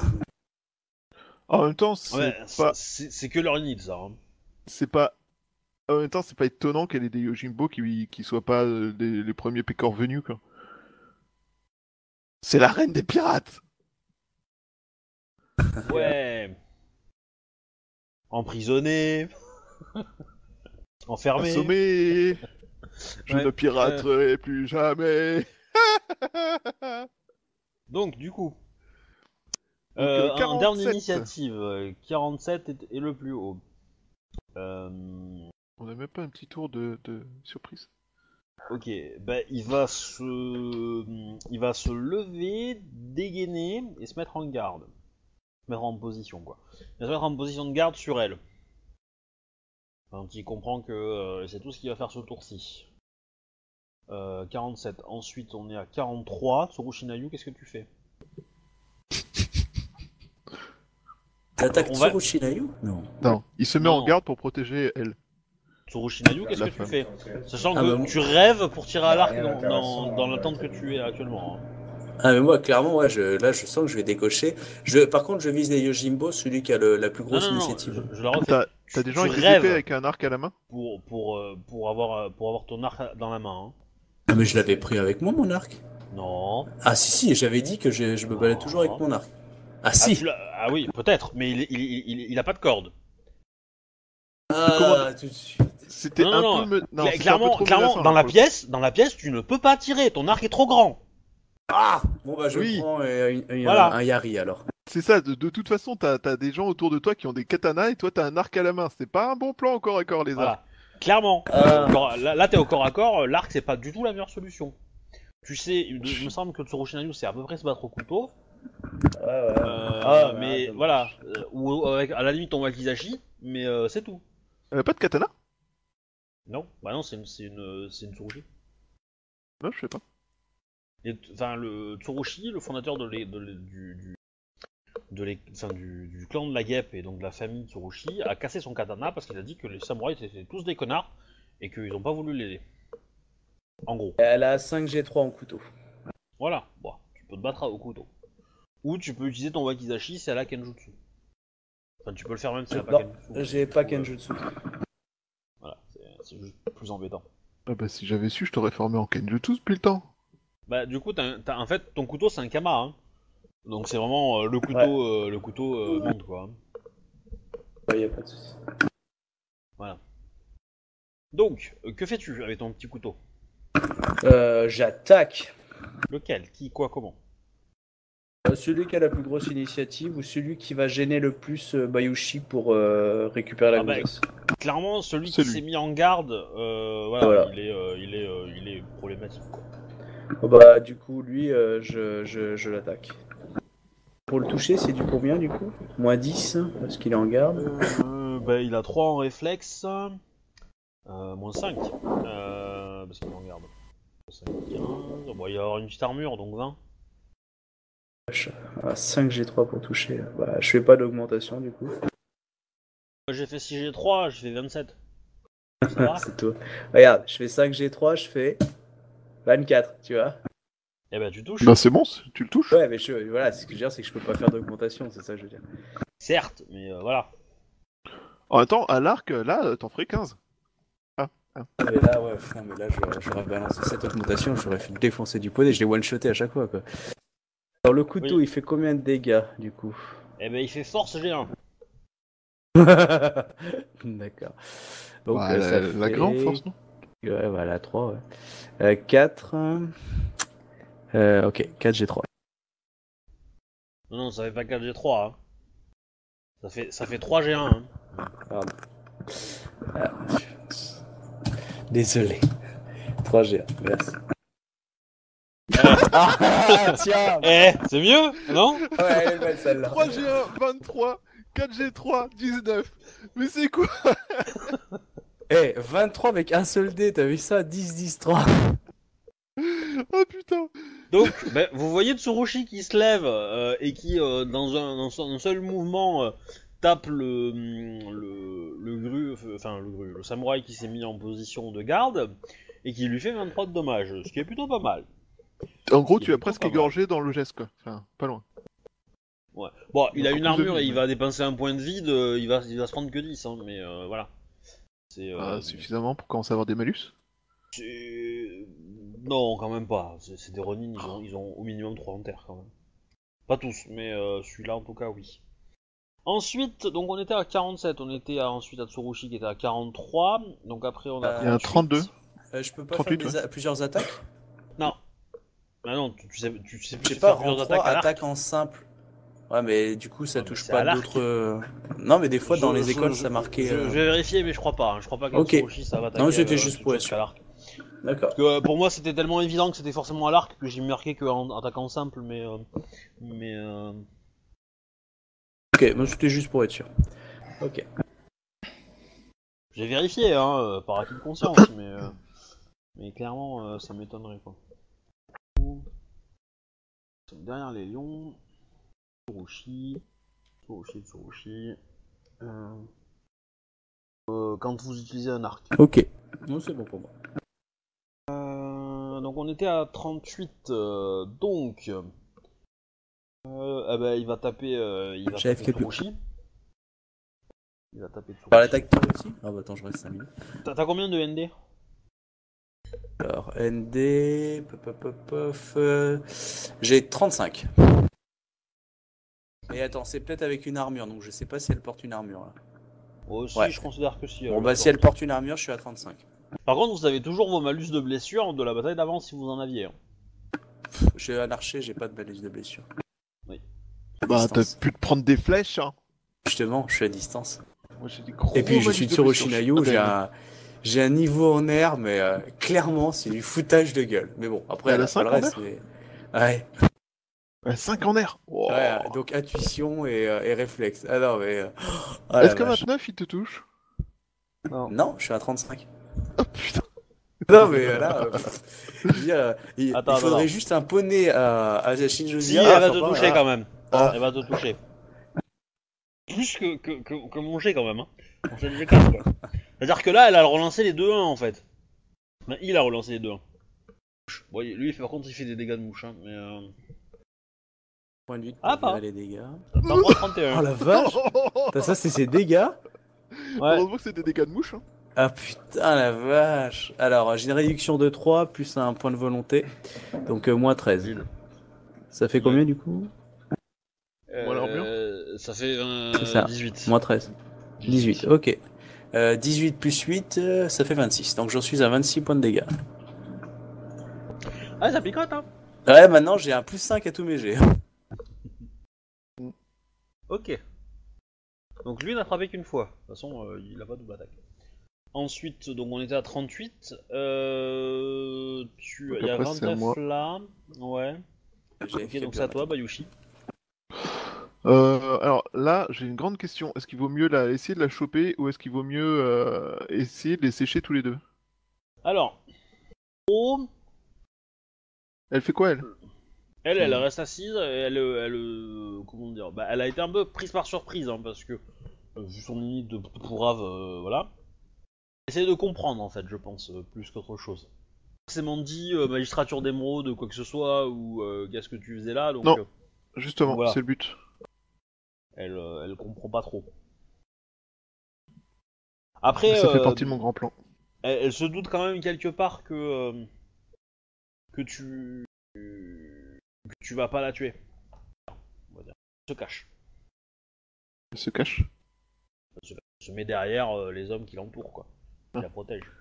En même temps, c'est Ouais, pas, c'est c'est que leur unit ça. hein. c'est pas. En même temps, c'est pas étonnant qu'elle ait des Yojimbo qui, qui soient pas euh, les premiers pécores venus, quoi. C'est la reine des pirates [LAUGHS] Ouais. Emprisonné. [LAUGHS] Enfermé. Assommé Je Ouais, ne piraterai plus jamais [LAUGHS] Donc, du coup, Donc, euh, euh, en termes 47. d'initiative, euh, 47 est, est le plus haut. Euh, On a même pas un petit tour de, de surprise. ok, bah, il va se, il va se lever, dégainer et se mettre en garde, se mettre en position quoi. Il va se mettre en position de garde sur elle. Donc il comprend que euh, c'est tout ce qu'il va faire ce tour-ci. Euh, 47. Ensuite, on est à 43. Tsurushinayu, qu'est-ce que tu fais? T'attaques va- Tsurushinayu? Non. Non, il se met Non. en garde pour protéger elle. Tsurushinayu, qu'est-ce que tu fais Sachant Ah que bah, tu rêves pour tirer à l'arc Rien dans, dans, dans l'attente que tu es actuellement. hein. Ah mais moi clairement ouais, je, là je sens que je vais décocher. Je, par contre je vise les Yojimbo, celui qui a le- la plus Non, grosse non, non, initiative. je, je la refais. T'as des gens Tu avec des avec un arc à la main? Pour, pour, euh, pour, avoir, euh, pour avoir ton arc dans la main. hein. Ah mais je l'avais pris avec moi mon arc? Non. Ah si si, j'avais dit que je, je me balais toujours avec mon arc. Ah Ah, si. l'as- ah oui, peut-être, mais il, il, il, il- il a pas de corde. Ah, tout de suite. C'était un non, peu... me- non, Cla- c'était un peu clairement, trop clairement menaçant, dans la pour le pièce, dans la pièce, tu ne peux pas tirer. Ton arc est trop grand. Ah Bon bah je Oui. prends euh, un, un- Voilà. un Yari alors. C'est ça, de, de toute façon, t'as as des gens autour de toi qui ont des katanas et toi t'as un arc à la main. C'est pas un bon plan encore à corps les arcs. Voilà. Clairement. Ah. Encore- là, là, t'es au corps à corps. L'arc, c'est pas du tout la meilleure solution. Tu sais, il il me semble que Tsurushinayu, c'est à peu près se battre au couteau. Ouais ouais. Euh, Ah, mais dommage. voilà. Euh, ou avec, à la limite, ton wakizashi, mais euh, c'est tout. Elle a pas de katana? Non, bah non, c'est une, c'est une, c'est une Tsurushi. Non, je sais pas. Et t- Enfin, le Tsurushi, le fondateur de l'é- de l'é- du, du, de l'é- enfin, du, du clan de la guêpe et donc de la famille Tsurushi, a cassé son katana parce qu'il a dit que les samouraïs étaient tous des connards et qu'ils n'ont pas voulu l'aider. En gros. Elle a 5G3 en couteau. Voilà, bon, tu peux te battre au couteau. Ou tu peux utiliser ton wakizashi si elle a Kenjutsu. Enfin, tu peux le faire même si elle a pas Non, Kenjutsu. J'ai pas euh, Kenjutsu. Voilà, c'est- c'est juste plus embêtant. Ah bah si j'avais su, je t'aurais formé en Kenjutsu depuis le temps. Bah, du coup, t'as, t'as- en fait, ton couteau c'est un kama, hein. Donc c'est vraiment euh, le couteau, euh, le couteau euh, monde, quoi. Ouais, y a pas de souci. Donc, euh, que fais-tu avec ton petit couteau? Euh, J'attaque. Lequel? Qui? Quoi? Comment? Euh, Celui qui a la plus grosse initiative ou celui qui va gêner le plus euh, Bayushi pour euh, récupérer la Ah bah. Clairement, celui qui s'est mis en garde, euh, voilà, Voilà. Il, est, euh, il, est, euh, il est problématique. Quoi. Oh bah du coup lui euh, je, je, je l'attaque. Pour le toucher c'est du combien du coup? Moins 10 parce qu'il est en garde. Euh, bah, il a 3 en réflexe, euh, moins 5, euh, parce qu'il est en garde. 5, 15, bon, il va y avoir une petite armure, donc 20. Ah, 5 G3 pour toucher. Bah je fais pas d'augmentation du coup. J'ai fait 6G3, je fais 27. Ça va [LAUGHS] c'est toi. Regarde, je fais 5 G3, je fais 24, tu vois. Eh ben, tu touches. Bah c'est bon, tu le touches. Ouais mais je, voilà, ce que je veux dire c'est que je peux pas faire d'augmentation, c'est ça que je veux dire. Certes, mais euh, voilà. En même temps, à l'arc, là, t'en ferais 15. Mais là ouais, non, mais là j'aurais balancé cette augmentation, j'aurais fait défoncer du poney, je l'ai one-shoté à chaque fois quoi. Alors le couteau Oui. il fait combien de dégâts du coup Eh ben, il fait force G1. [LAUGHS] D'accord. Donc, Bah, euh, la, ça la fait- grande force, non Ouais, voilà, 3. Ouais. 4. Euh, ok, 4 G3. Non, non, ça fait pas 4G3. Hein. Ça, fait, ça fait 3G1. Hein. Pardon. Ah, Désolé. 3 G1, merci. Ah, tiens Eh, c'est mieux, non Ouais, elle est belle celle-là. 3G1, 23, 4G3, 19. Mais c'est quoi Eh, 23 avec un seul dé, t'as vu ça? 10, 10, 3. Oh putain Donc, ben, vous voyez Tsurushi qui se lève euh, et qui, euh, dans, un, dans un seul mouvement, euh, tape le, le, le gru, enfin le gru, le samouraï qui s'est mis en position de garde et qui lui fait 23 de dommages, ce qui est plutôt pas mal. En gros, tu as presque égorgé dans le geste, quoi. Enfin, pas loin. Ouais. Bon, il a une armure vie, et il ouais. va dépenser un point de vie, de- il, va, il va se prendre que 10, hein, mais euh, voilà. C'est. euh, Ah, suffisamment pour commencer à avoir des malus. c'est- Non, quand même pas. C'est c'est des Ronin, ils ont, ils ont au minimum 3 en terre quand même. Pas tous, mais euh, celui-là en tout cas, oui. Ensuite, donc on était à 47, on était à, ensuite à Tsurushi qui était à 43, donc après on a. Il y a un 32. Euh, je peux pas 38, faire des a- plusieurs attaques? Ah non, tu, tu sais, tu sais Je sais pas, en plusieurs 3 attaques à l'arc. attaques en simple. Ouais, mais du coup, ça touche pas d'autres. euh, Non, mais des fois, dans les je- écoles, je- ça marquait. Je, euh, je vais vérifier, mais je crois pas. hein. Je crois pas que Ok. Tsurushi ça va attaquer. Non, c'était euh, juste pour être sûr. D'accord. Parce que, euh, pour moi, c'était tellement évident que c'était forcément à l'arc que j'ai marqué qu'en attaquant simple, mais. euh, mais. euh, Ok, moi c'était juste pour être sûr. Ok. J'ai vérifié, hein, euh, par acquis de conscience, mais. euh, mais clairement, euh, ça m'étonnerait, quoi. Derrière les lions. Tsurushi. Tsurushi, Tsurushi. Euh, euh, quand vous utilisez un arc. Ok. Non, c'est bon pour moi. Euh, donc on était à 38, euh, donc euh, ah bah, il va taper, euh, il va taper. Tsurushi. Il va taper Tsurushi. Par l'attaque aussi Ah bah attends, je reste 5 minutes. T'as combien de ND Alors, ND. Euh, J'ai 35. Et attends, c'est peut-être avec une armure, donc je sais pas si elle porte une armure là. Oh, si, Ouais. je considère que si. Bon bah si elle porte une armure, je suis à 35. Par contre, vous avez toujours vos malus de blessure de la bataille d'avant si vous en aviez. Je suis un archer, j'ai pas de balise de blessure. Bah, t'as Distance. pu te prendre des flèches, hein. Justement, je suis à distance. Moi, j'ai des gros Et puis je malus suis de Tsurushi blessure, Nayu, je suis j'ai un... j'ai un niveau en air, mais euh, clairement c'est du foutage de gueule. Mais bon, après, Elle a pas cinq le en reste, mais... Ouais, Ouais, 5 en air Oh. ouais, donc intuition et, euh, et réflexe. Ah non, mais... euh, ah la Est-ce que vache. 29 il te touche? Non, je suis à 35. Oh putain Non, mais là, euh, je veux dire, euh, il, Attends, il faudrait attends. juste un poney à, à Shinjo Si, Zia, elle va te toucher ah. quand même. Ah. Elle va te toucher. Plus que, que, que, jet quand même. Hein. On s'est déjà casse, quoi. C'est-à-dire que là, elle a relancé les 2-1 en fait. Enfin, il a relancé les 2-1. Bon, lui, par contre, il fait des dégâts de mouche. Hein, mais euh... Point de vue Ah, pas. les dégâts. Par contre, 31. Oh la vache Ça, c'est ses dégâts Ouais. Heureusement que c'est des dégâts de mouche. Hein. Ah putain la vache Alors, j'ai une réduction de 3 plus un point de volonté. Donc, euh, moins 13. Nul. Ça fait combien du coup? Euh, ça fait euh, C'est ça. 18. Moins 13. 18, ok. Euh, 18 plus 8, euh, ça fait 26. Donc, j'en suis à 26 points de dégâts. Ah, ça picote, hein. Ouais, maintenant, j'ai un plus 5 à tous mes jets. Ok. Donc lui n'a frappé qu'une fois. De toute façon, euh, il a pas double attaque. Ensuite, donc on était à 38. Euh, tu... Il y a après, c'est à 29 moi. là. Ouais. J'ai Ok, fait donc bien c'est à toi. Bayushi. Euh, alors là, j'ai une grande question. Est-ce qu'il vaut mieux la, essayer de la choper ou est-ce qu'il vaut mieux euh, essayer de les sécher tous les deux? Alors. Oh, Elle fait quoi, elle? Elle, elle reste assise. Et elle, elle, euh, comment dire bah, Elle a été un peu prise par surprise, hein, parce que vu son limite de pourrave, euh, voilà. Essayer de comprendre en fait, je pense, plus qu'autre chose. Forcément dit magistrature d'émeraude, quoi que ce soit, ou qu'est-ce que tu faisais là, donc. Non. Justement, Voilà. c'est le but. Elle, euh, elle comprend pas trop. Après, Ça fait euh, partie de mon grand plan. elle, elle se doute quand même quelque part que euh, que tu que tu vas pas la tuer. On va dire. Elle se cache. Elle se cache. Elle se, met derrière les hommes qui l'entourent, quoi. Qui Ah. la protègent.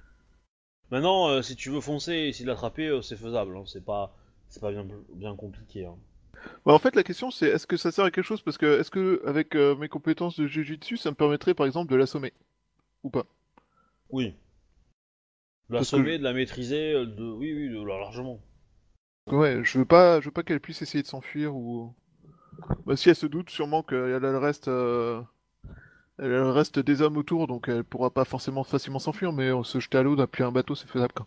Maintenant, euh, si tu veux foncer et essayer de l'attraper, euh, c'est faisable. hein. C'est pas c'est pas bien bien compliqué. hein. Bah, en fait, la question c'est est-ce que ça sert à quelque chose? Parce que est-ce que avec euh, mes compétences de Jujutsu, ça me permettrait par exemple de l'assommer? Ou pas? Oui. De la Parce que sommer, je- de la maîtriser, euh, de oui oui, de largement. Ouais, je veux pas, je veux pas qu'elle puisse essayer de s'enfuir ou. Bah, si elle se doute, sûrement qu'elle reste, euh, elle reste des hommes autour, donc elle pourra pas forcément facilement s'enfuir, mais euh, se jeter à l'eau depuis un bateau, c'est faisable. Quoi.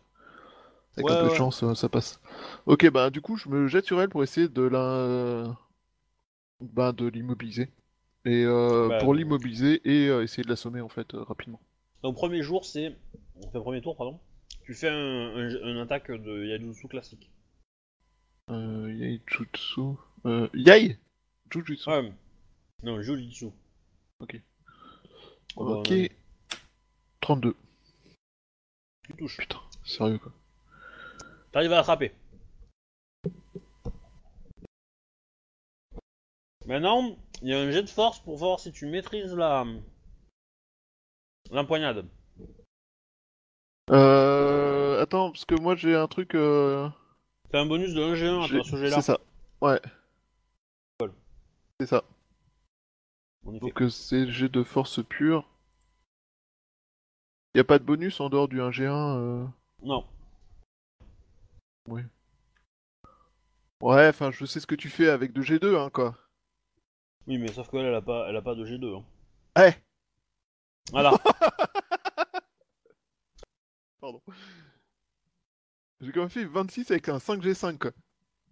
Avec Ouais, un peu de chance, ça passe. Ok, bah du coup, je me jette sur elle pour essayer de la... Bah, de l'immobiliser. Et euh, Bah, pour l'immobiliser et euh, essayer de l'assommer, en fait, euh, rapidement. Donc premier jour, c'est... Enfin, premier tour, pardon. Tu fais un, attaque de Yajutsu classique. Euh, Yai Jutsu... Euh, Yai Jujutsu. Ouais. Non, Jujutsu. Ok. Ok. ouais. 32. Tu touches. Putain, sérieux, quoi. T'arrives à l'attraper. Maintenant, il y a un jet de force pour voir si tu maîtrises la... L'empoignade. Euh... Attends, parce que moi, j'ai un truc... Euh... T'as un bonus de 1G1 à j'ai- toi, ce jet-là. C'est ça. Ouais. Cool. C'est ça. Donc euh, c'est jet de force pure. Y a pas de bonus en dehors du 1G1 euh... Non. Ouais, enfin, je sais ce que tu fais avec 2G2, hein, quoi. Oui, mais sauf qu'elle, elle a pas, elle a pas de G2. hein. Eh Voilà. [LAUGHS] Pardon. J'ai quand même fait 26 avec un 5G5, quoi.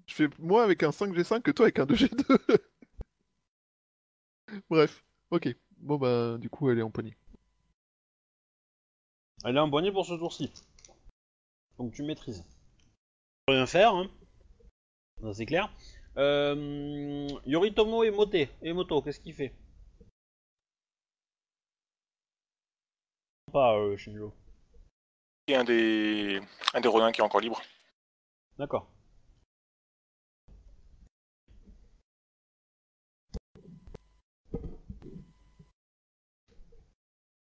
Je fais moins avec un 5G5 que toi avec un 2G2. [LAUGHS] Bref, ok. Bon bah, du coup, elle est empoignée. Elle est empoignée pour ce tour-ci. Donc tu maîtrises. Rien faire, hein. Ça, c'est clair. Euh, Yoritomo et Mote. Et Moto, qu'est-ce qu'il fait? Pas euh, Shinjo. Et un des, un des Rodins qui est encore libre. D'accord.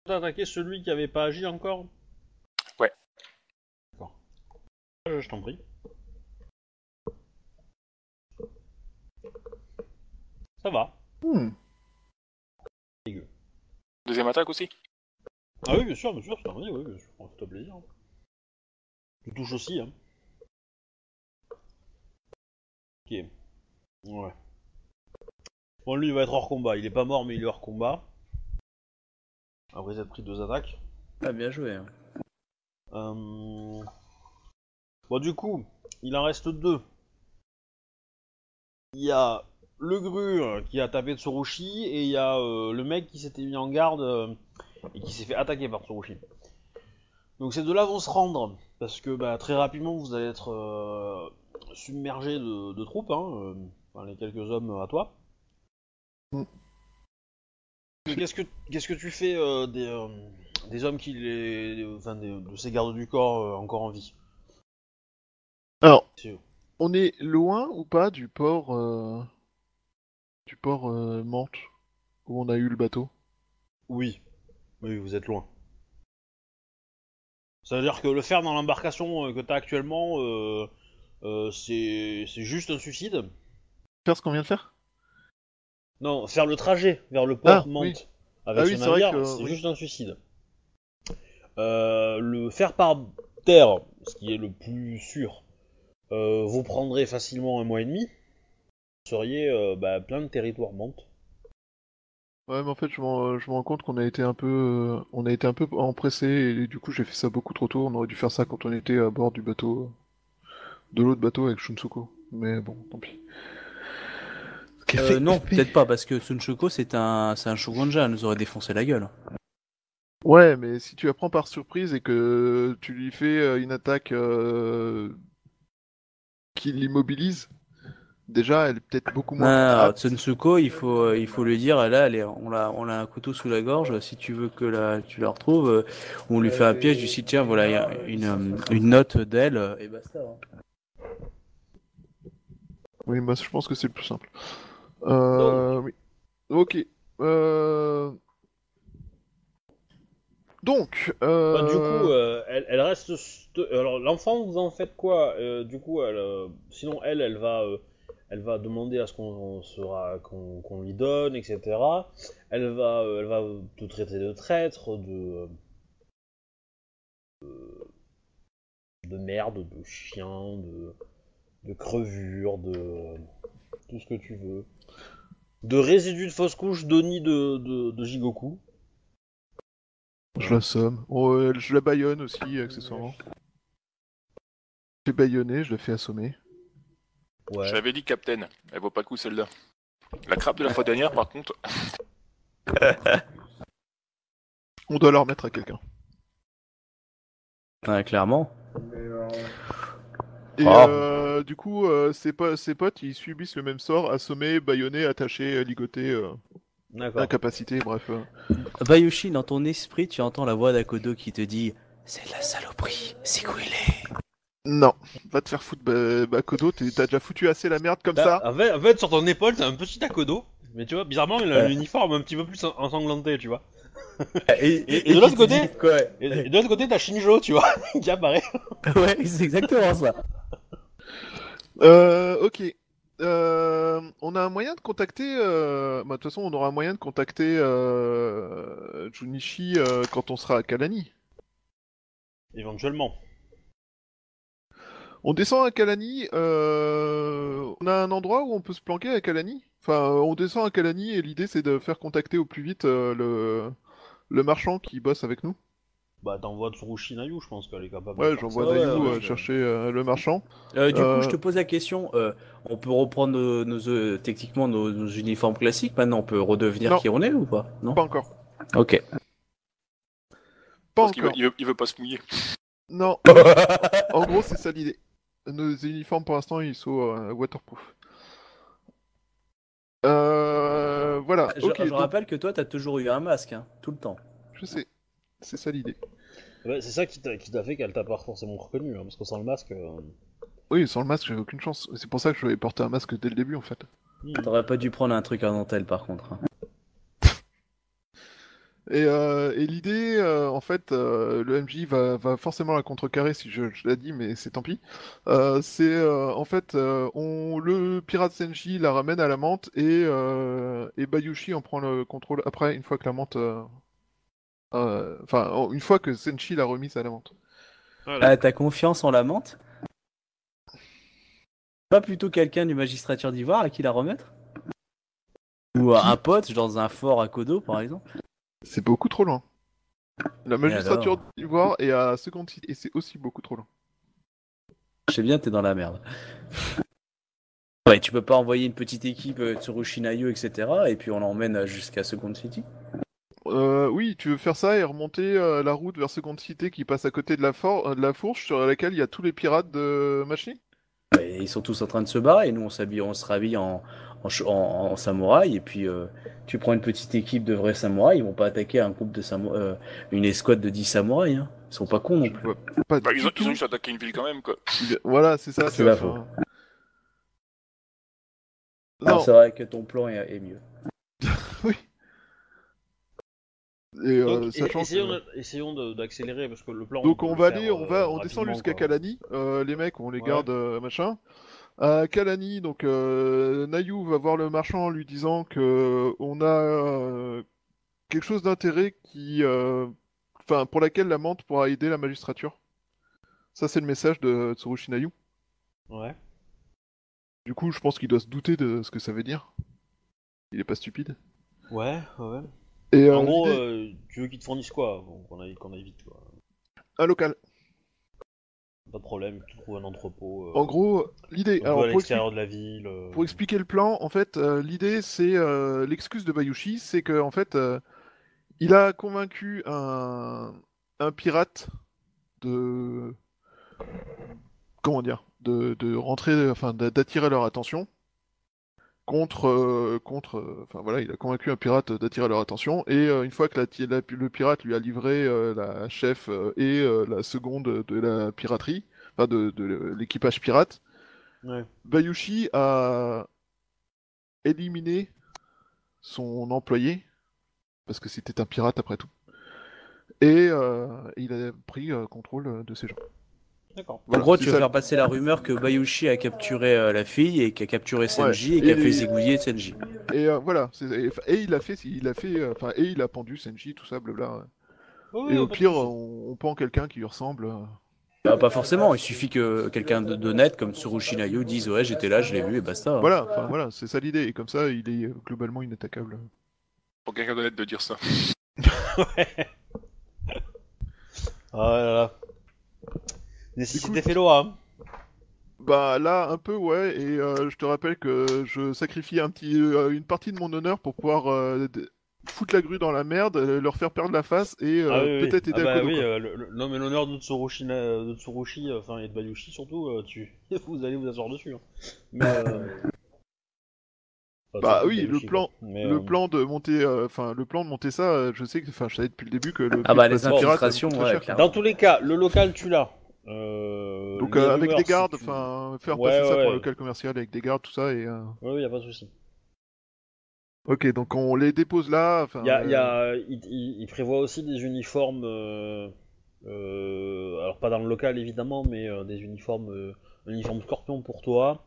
T'as attaqué celui qui avait pas agi encore? Ouais. D'accord. Je t'en prie. Ça va. Hmm. Deuxième attaque aussi Ah oui, bien sûr, bien sûr, t'en prie, oui, bien sûr, fait plaisir. Tu touches aussi, hein. Ok. Ouais. Bon, lui, il va être hors combat. Il est pas mort, mais il est hors combat. Après être pris deux attaques. Ah, bien joué. hein. Euh... Bon, du coup, il en reste deux. Il y a le gru euh, qui a tapé Tsurushi et il y a euh, le mec qui s'était mis en garde euh, et qui s'est fait attaquer par Tsurushi. Donc ces deux-là vont se rendre parce que bah, très rapidement vous allez être euh, submergé de, de troupes, hein, enfin, les quelques hommes à toi. Mm. Qu'est-ce que qu'est-ce que tu fais des, des hommes qui les, enfin, des- de ces gardes du corps encore en vie? Alors, on est loin ou pas du port... du port euh, Mantes, où on a eu le bateau? Oui, oui, vous êtes loin. Ça veut dire que le faire dans l'embarcation euh, que t'as actuellement, euh, euh, c'est c'est juste un suicide? Faire ce qu'on vient de faire? Non, faire le trajet vers le port Ah, Mantes oui. avec Ah oui, ce c'est vrai navire, que- c'est oui. juste un suicide. Euh, le faire par terre, ce qui est le plus sûr, euh, vous prendrez facilement un mois et demi. Vous seriez euh, bah, plein de territoire Mantes. Ouais, mais en fait, je me je me rends compte qu'on a été un peu, euh, on a été un peu empressé et du coup, j'ai fait ça beaucoup trop tôt. On aurait dû faire ça quand on était à bord du bateau, de l'autre bateau avec Shunsuko. Mais bon, tant pis. Euh, non, peut-être pas, parce que Sunchuko, c'est un, c'est un Shogunja, elle nous aurait défoncé la gueule. Ouais, mais si tu apprends par surprise et que tu lui fais euh, une attaque euh, qui l'immobilise, déjà, elle est peut-être beaucoup moins. Ah, apte. Tsunsuko, il faut, euh, il faut lui dire, là, elle est- on l'a, on a un couteau sous la gorge. Si tu veux que la, tu la retrouves, euh, on lui fait un piège. Du site, tiens, voilà, il y a une, euh, une note d'elle. Et basta. hein. Oui, moi je pense que c'est le plus simple. Euh, oui. Ok. Euh... Donc, euh... Bah, du coup, euh, elle, elle reste. st- Alors, l'enfant, vous en faites quoi? Euh, Du coup, elle, euh, sinon, elle, elle va, euh, elle va demander à ce qu'on lui donne, etc. Elle va, euh, elle te traiter de traître, de, de, de merde, de chien, de, de crevure, de tout ce que tu veux, de résidus de fausse couche de, de, de Jigoku. je la somme. Oh, euh, je la baïonne aussi, accessoirement. Je l'ai je l'ai fait assommer. Ouais. Je l'avais dit, Captain. Elle vaut pas le coup celle-là. La crabe de la fois dernière, par contre. [LAUGHS] On doit la remettre à quelqu'un. Ouais, clairement. Et Ah. euh, du coup, euh, ses, po- ses potes, ils subissent le même sort, assommés, baïonnés, attachés, ligotés, euh, D'accord. incapacité, bref. euh. Bayushi, dans ton esprit, tu entends la voix d'Akodo qui te dit C'est de la saloperie, c'est où il est? Non, va te faire foutre, bah, Bakodo, t'es- t'as déjà foutu assez la merde comme Bah, ça. En fait, en fait, sur ton épaule, t'as un petit Akodo. Mais tu vois, bizarrement, il a l'uniforme un petit peu plus en- ensanglanté, tu vois. Et, et de l'autre côté Et, de l'autre côté, t'as Shinjo, tu vois, [LAUGHS] qui apparaît. [LAUGHS] Ouais, c'est exactement ça. Euh, ok. Euh, on a un moyen de contacter. euh, bah, De toute façon, on aura un moyen de contacter euh, Junichi euh, quand on sera à Kalani. Éventuellement. On descend à Kalani. euh, On a un endroit où on peut se planquer à Kalani? Enfin, euh, on descend à Kalani et l'idée c'est de faire contacter au plus vite euh, le le marchand qui bosse avec nous. Bah, t'envoies Tsurushi Nayu, je pense qu'elle est capable de Ouais, faire j'envoie ça. Nayu ouais, ouais, chercher euh, le marchand. Euh, du Euh, coup, je te pose la question euh, on peut reprendre nos, nos, euh, techniquement nos, nos uniformes classiques? Maintenant On peut redevenir Non. qui on est ou pas? Non? Pas encore. Ok. Pas Parce veut, encore. il veut, il veut pas se mouiller. Non. [LAUGHS] En gros, c'est ça l'idée. Nos uniformes pour l'instant, ils sont euh, waterproof. Euh, voilà. je, ok. je donc, rappelle que toi, t'as toujours eu un masque, hein, tout le temps. je sais. C'est ça l'idée. Ouais, c'est ça qui t'a qui t'a fait qu'elle t'a pas forcément reconnu, hein, parce que sans le masque. euh, Oui, sans le masque, j'avais aucune chance. C'est pour ça que je vais porter un masque dès le début, en fait. hmm. T'aurais pas dû prendre un truc à dentelle par contre. hein. Et, euh, et l'idée, euh, en fait, euh, le MJ va, va forcément la contrecarrer si je, je l'ai dit, mais c'est tant pis. Euh, c'est euh, en fait, euh, on, le pirate Senji la ramène à la menthe et, euh, et Bayushi en prend le contrôle après, une fois que la menthe. euh, euh, Enfin, en- une fois que Senshi l'a remise à la menthe. Ah, t'as confiance en la menthe? Pas plutôt quelqu'un du magistrature d'Ivoire à qui la remettre? Ou un pote dans un fort à Kodo par exemple? C'est beaucoup trop loin. La magistrature alors d'Ivoire est à seconde cité et c'est aussi beaucoup trop loin. Je sais bien, t'es dans la merde. Ouais, tu peux pas envoyer une petite équipe euh, Tsurushinayu, etc. Et puis on l'emmène jusqu'à Second City. Euh, oui, tu veux faire ça et remonter euh, la route vers Seconde Cité qui passe à côté de la, for- euh, de la fourche sur laquelle il y a tous les pirates de Machi? Et ils sont tous en train de se barrer et nous on s'habille, on se rhabille en, en, ch- en- en samouraï et puis euh, tu prends une petite équipe de vrais samouraïs, ils vont pas attaquer un groupe de euh, une escouade de 10 samouraïs. Hein. Ils sont pas cons non plus. pas Bah, ils, ont, tout. ils ont juste attaqué une ville quand même, quoi. Il- Voilà, c'est ça. C'est tu la faute. Ah, Non, c'est vrai que ton plan est, est mieux. [LAUGHS] et euh, Donc, sachant essayons, d'accélérer, parce que le plan. Donc on va aller, on va, euh, on descend rapidement, jusqu'à. Kalani. Euh, les mecs, on les Ouais. garde, euh, machin. À Kalani, donc euh, Nayu va voir le marchand en lui disant que on a euh, quelque chose d'intérêt qui, euh, enfin, pour laquelle la menthe pourra aider la magistrature. Ça, c'est le message de Tsurushi Nayu. Ouais. Du coup, je pense qu'il doit se douter de ce que ça veut dire. Il est pas stupide. Ouais, ouais. Et euh, en gros, euh, tu veux qu'ils te fournissent quoi qu'on aille, qu'on aille vite, quoi. un local. Pas de problème, tu trouves un entrepôt. euh, En gros, l'idée. un peu Alors, à pour l'extérieur de la ville. euh, Pour expliquer le plan, en fait, euh, l'idée, c'est l'excuse de Bayushi, c'est que en fait, il a convaincu un, un pirate de comment dire, de, de rentrer, enfin, d'a- d'attirer leur attention contre, euh, contre, euh, enfin voilà, il a convaincu un pirate d'attirer leur attention et euh, une fois que la, la- le pirate lui a livré la chef et la seconde de la piraterie, enfin de, de l'équipage pirate. Ouais. Bayushi a éliminé son employé, parce que c'était un pirate après tout, et euh, il a pris euh, contrôle de ces gens. D'accord. En gros, tu veux ça. faire passer la rumeur que Bayushi a capturé euh, la fille et qu'a capturé Senji Ouais. et qu'a Et- fait zigouiller Senji. Et euh, voilà, et, et il a fait, il a fait, euh, enfin, et il a pendu Senji, tout ça, blabla. Ouais, et au pire, on, on pend quelqu'un qui lui ressemble. euh. Bah, pas forcément, il suffit que quelqu'un de- d'honnête comme Tsurushinayu dise ouais j'étais là, je l'ai vu et basta. Voilà, enfin voilà, c'est ça l'idée. Et comme ça, il est globalement inattaquable. Pour quelqu'un d'honnête de dire ça. [LAUGHS] Ouais. Ah là là. Nécessité loi, hein. Bah là, un peu, ouais, et euh, je te rappelle que je sacrifie un petit, euh, une partie de mon honneur pour pouvoir euh, foutre la grue dans la merde, leur faire perdre la face et euh, Ah oui, oui. peut-être aider Ah à bah oui, euh, non mais l'honneur de Tsurushi, de Tsurushi, euh, enfin et de Bayushi surtout, euh, tu, [LAUGHS] vous allez vous asseoir dessus. hein. Mais, euh, enfin, Bah oui, le plan-. Mais, Le euh, plan de monter, euh, enfin le plan de monter ça, je sais que, enfin je savais depuis le début que le Ah bah, les infiltrations, ouais. Dans tous les cas, le local tu l'as. Euh, Donc euh, avec des gardes, enfin faire Ouais, passer ça ouais, pour un ouais. local commercial avec des gardes, tout ça et. euh, ouais, y a pas de souci. Ok, donc on les dépose là. Il y a, il y euh, a- il, il- il prévoit aussi des uniformes, euh, euh, alors pas dans le local évidemment, mais euh, des uniformes, euh, un uniforme scorpion pour toi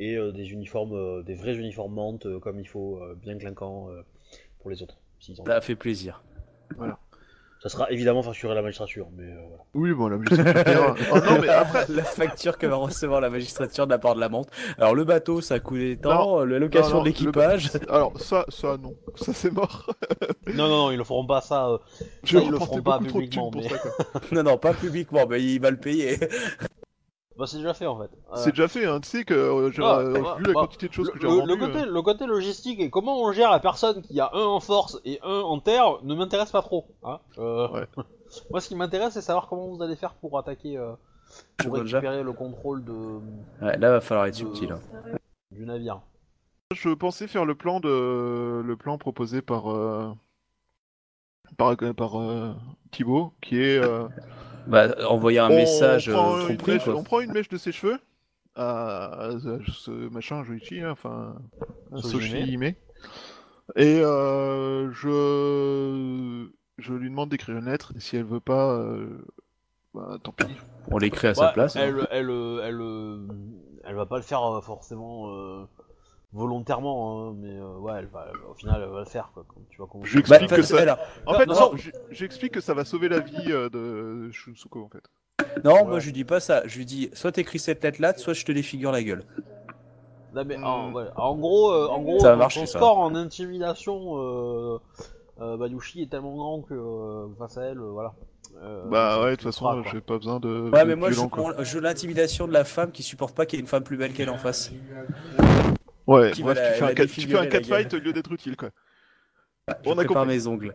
et euh, des uniformes, euh, des vrais uniformes mantes euh, comme il faut, euh, bien clinquants euh, pour les autres. Ça fait plaisir. Ça sera évidemment facturé à la magistrature, mais euh, voilà. Oui, bon, la magistrature. [LAUGHS] Oh, non, mais [LAUGHS] après, la facture que va recevoir la magistrature de la part de la montre. Alors le bateau, ça coulé des temps, la location non, de l'équipage. alors ça, ça non, ça c'est mort. Non, non, non, ils le feront pas ça. euh, Je Ça, ils le feront pas publiquement, mais- ça, [LAUGHS] non, non, pas publiquement, mais il va le payer. Bah, c'est déjà fait en fait. Euh, C'est déjà fait, hein. tu sais que euh, j'ai, Ah, euh, bah, vu la bah, quantité de choses le, que j'ai le- revendues, le côté, euh, le côté logistique et comment on gère la personne qui a un en force et un en terre ne m'intéresse pas trop. Hein Euh, Ouais. [LAUGHS] Moi, ce qui m'intéresse, c'est savoir comment vous allez faire pour attaquer, euh, pour récupérer le contrôle de, Ouais, là va falloir être de- subtil. hein. du navire. je pensais faire le plan de le plan proposé par euh, par, par euh, Thibaut, qui est euh, [LAUGHS] Bah, envoyer un on message prend euh, une tromperie, mèche- quoi. on prend une mèche de ses cheveux à, à ce machin Joichi, hein, enfin. Soshi Hime. et euh, je je lui demande d'écrire une lettre et si elle veut pas euh, bah, tant pis On l'écrit à sa Ouais, place. hein. Elle, elle, euh, elle, euh, elle va pas le faire euh, forcément euh, volontairement, hein, mais euh, ouais, elle va, au final, elle va le faire. Quoi, quand tu vas commencer. Je lui Bah, explique que parce- ça- en Non, fait non, non, non. j- j'explique que ça va sauver la vie euh, de Shunsuko en fait non, Ouais. moi je lui dis pas ça. Je lui dis soit t'écris cette lettre là, soit je te défigure la gueule. Non, mais, Hmm. en, ouais, en gros, euh, en gros Ça va ton marcher, ça. score en intimidation, euh, euh, Bayushi est tellement grand que euh, face à elle, euh, voilà. Euh, bah ouais de toute façon j'ai pas besoin de Ouais, de mais moi je violent, je joue l'intimidation de la femme qui supporte pas qu'il y ait une femme plus belle qu'elle en face. Ouais qui bref va la- tu fais un tu fais un catfight au lieu d'être utile quoi Je On a compris. mes ongles.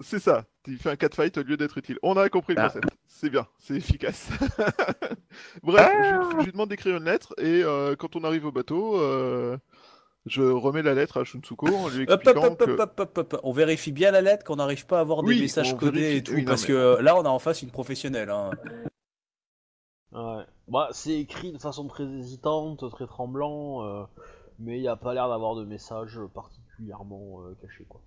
C'est ça, tu fais un catfight au lieu d'être utile. On a compris le Ah. concept. C'est bien, c'est efficace. [LAUGHS] Bref, je, je lui demande d'écrire une lettre et euh, quand on arrive au bateau, euh, je remets la lettre à Shunsuko en lui Hop, hop, expliquant hop, que... hop, hop, hop, hop. On vérifie bien la lettre, qu'on n'arrive pas à avoir Oui, des messages codés vérifie- et tout, oui, non, parce mais- que là on a en face une professionnelle. Hein. Ouais. Bah, c'est écrit de façon très hésitante, très tremblant, euh, mais il n'y a pas l'air d'avoir de message particulièrement euh, caché, quoi.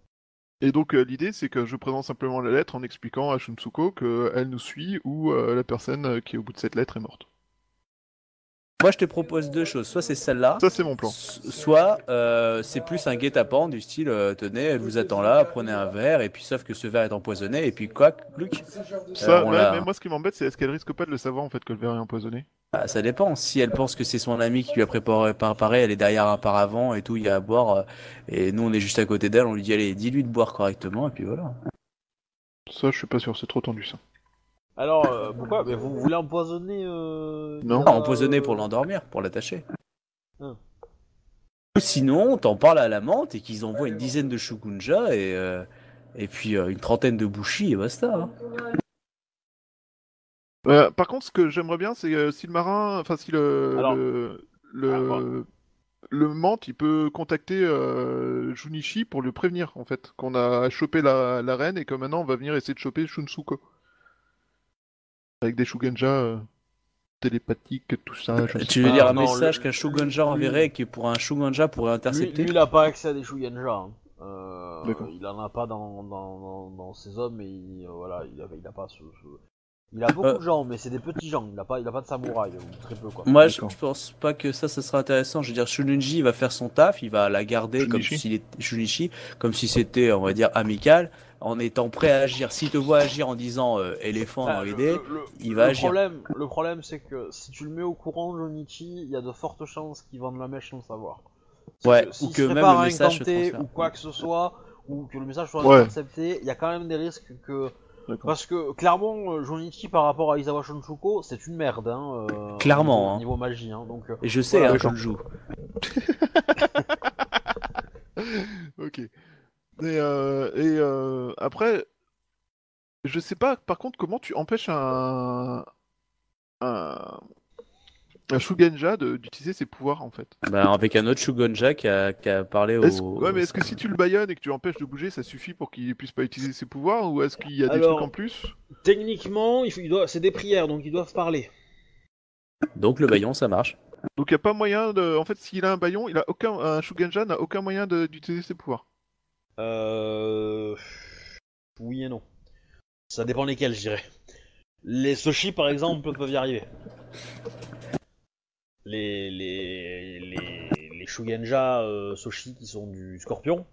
Et donc euh, l'idée c'est que je présente simplement la lettre en expliquant à Shunsuko qu'elle nous suit ou euh, la personne qui est au bout de cette lettre est morte. Moi je te propose deux choses, soit c'est celle-là, Ça c'est mon plan. soit euh, c'est plus un guet-apens du style euh, tenez, elle vous attend là, prenez un verre, et puis sauf que ce verre est empoisonné, et puis quoi, Luc Ça, Euh, on ouais, l'a- mais moi ce qui m'embête c'est est-ce qu'elle risque pas de le savoir en fait que le verre est empoisonné? Bah, ça dépend. Si elle pense que c'est son ami qui lui a préparé, préparé, elle est derrière un paravent et tout, il y a à boire. euh, Et nous, on est juste à côté d'elle, on lui dit allez, dis-lui de boire correctement, et puis voilà. Ça je suis pas sûr, c'est trop tendu ça. Alors, euh, pourquoi? Mais vous voulez empoisonner euh, Non. Ah, euh, pour l'endormir, pour l'attacher. Ah. Ou Sinon, t'en parles à la menthe et qu'ils envoient une dizaine de shukunja et, euh, et puis euh, une trentaine de bushi et basta. hein. Euh, par contre, ce que j'aimerais bien, c'est euh, si le marin, enfin si le Alors- le le, Ah, bon. le mante, il peut contacter euh, Junichi pour le prévenir en fait qu'on a chopé la, la reine et que maintenant on va venir essayer de choper Shunsuko avec des Shugenja euh, télépathiques, tout ça. je Tu veux pas. dire un non, message le- qu'un shugunja lui- enverrait qui pour un shugunja pourrait Lui, intercepter lui, il a pas accès à des Shugenja. Hein. Euh, D'accord. il en a pas dans, dans, dans, dans ses hommes, et il, euh, voilà, il a, il a pas ce, ce- Il a beaucoup Euh. de gens, mais c'est des petits gens. Il a pas, il a pas de samouraï, ou très peu quoi. Moi, je, je pense pas que ça, ça sera intéressant. Je veux dire, Shununji, il va faire son taf, il va la garder comme Shunichi. s'il était Shunichi, comme si c'était, on va dire, amical, en étant prêt à agir. S'il te voit agir en disant euh, éléphant Ah, dans l'idée, il va le agir. Problème, le problème, c'est que si tu le mets au courant, Jonichi, il y a de fortes chances qu'il vende la mèche sans le savoir. Ouais, ou que même le message se transfère. ou quoi que ce soit, ou que le message soit Ouais. intercepté, il y a quand même des risques que. Parce que clairement, euh, Junichi par rapport à Isawa Shunsuko, c'est une merde. Hein, euh, Clairement, Niveau, hein. niveau magie. Hein, donc, euh, Et je sais, Voilà, hein, je le joue. [LAUGHS] Ok. Et, euh, et euh, après, je sais pas, par contre, comment tu empêches un. un. Un Shugenja d'utiliser ses pouvoirs en fait. Bah, avec un autre Shugonja qui a, qui a parlé au. Ouais, mais est-ce que si tu le baïonnes et que tu l'empêches de bouger, ça suffit pour qu'il puisse pas utiliser ses pouvoirs ou est-ce qu'il y a des trucs en plus? techniquement, il faut- il doit- c'est des prières, donc ils doivent parler. Donc le baillon, ça marche. Donc il y a pas moyen de. En fait, s'il a un baillon, il a aucun. Un Shugenja n'a aucun moyen de- d'utiliser ses pouvoirs. Euh... Oui et non. Ça dépend lesquels, je dirais. Les Soshi, par exemple, peuvent y arriver. Les, les, les, les Shugenja euh, Soshi qui sont du Scorpion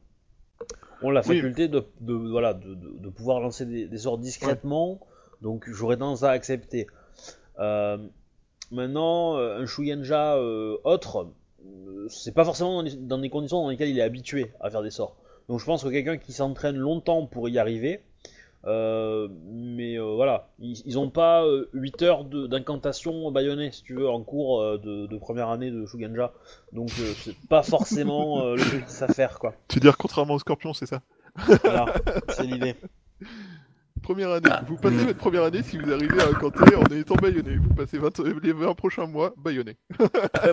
ont la Oui. faculté de, de, voilà, de, de- de pouvoir lancer des, des sorts discrètement, donc j'aurais tendance à accepter. Euh, maintenant, euh, un Shugenja euh, autre, c'est pas forcément dans, les- dans des conditions dans lesquelles il est habitué à faire des sorts. Donc je pense que quelqu'un qui s'entraîne longtemps pour y arriver, euh, mais euh, voilà, ils, ils ont pas euh, 8 heures d'incantation bâillonnée, si tu veux, en cours euh, de, de première année de Shugenja. Donc euh, c'est pas forcément euh, le truc qu'ils savent faire, quoi. Tu veux dire contrairement au Scorpion, c'est ça? Voilà, c'est l'idée. [LAUGHS] Première année. Ah. Vous passez Mm. votre première année si vous arrivez à incanter en étant baïonné. Vous passez 20 les 20 prochains mois baïonné. [LAUGHS] Après,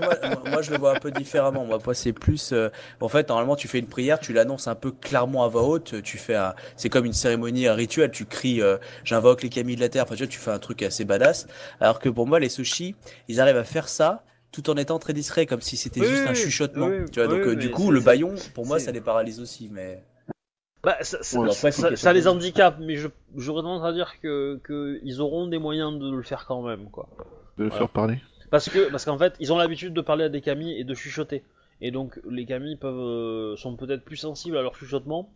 moi, je le vois un peu différemment. Moi, moi, c'est plus. euh, en fait, normalement, tu fais une prière, tu l'annonces un peu clairement à voix haute. Tu fais un. C'est comme une cérémonie, un rituel. Tu cries, euh, j'invoque les camis de la terre. Enfin, tu vois, tu fais un truc assez badass. Alors que pour moi, les sushis, ils arrivent à faire ça tout en étant très discrets, comme si c'était Oui, juste un chuchotement. Oui, tu vois, oui, donc euh, du coup, le baillon, pour moi, ça les paralyse aussi. Mais Bah, ça, ça- les handicape, mais je- j'aurais tendance à dire que, que ils auront des moyens de le faire quand même, quoi. De le Voilà. faire parler. Parce que parce qu'en fait, ils ont l'habitude de parler à des camis et de chuchoter. Et donc les camis peuvent euh, sont peut-être plus sensibles à leur chuchotement,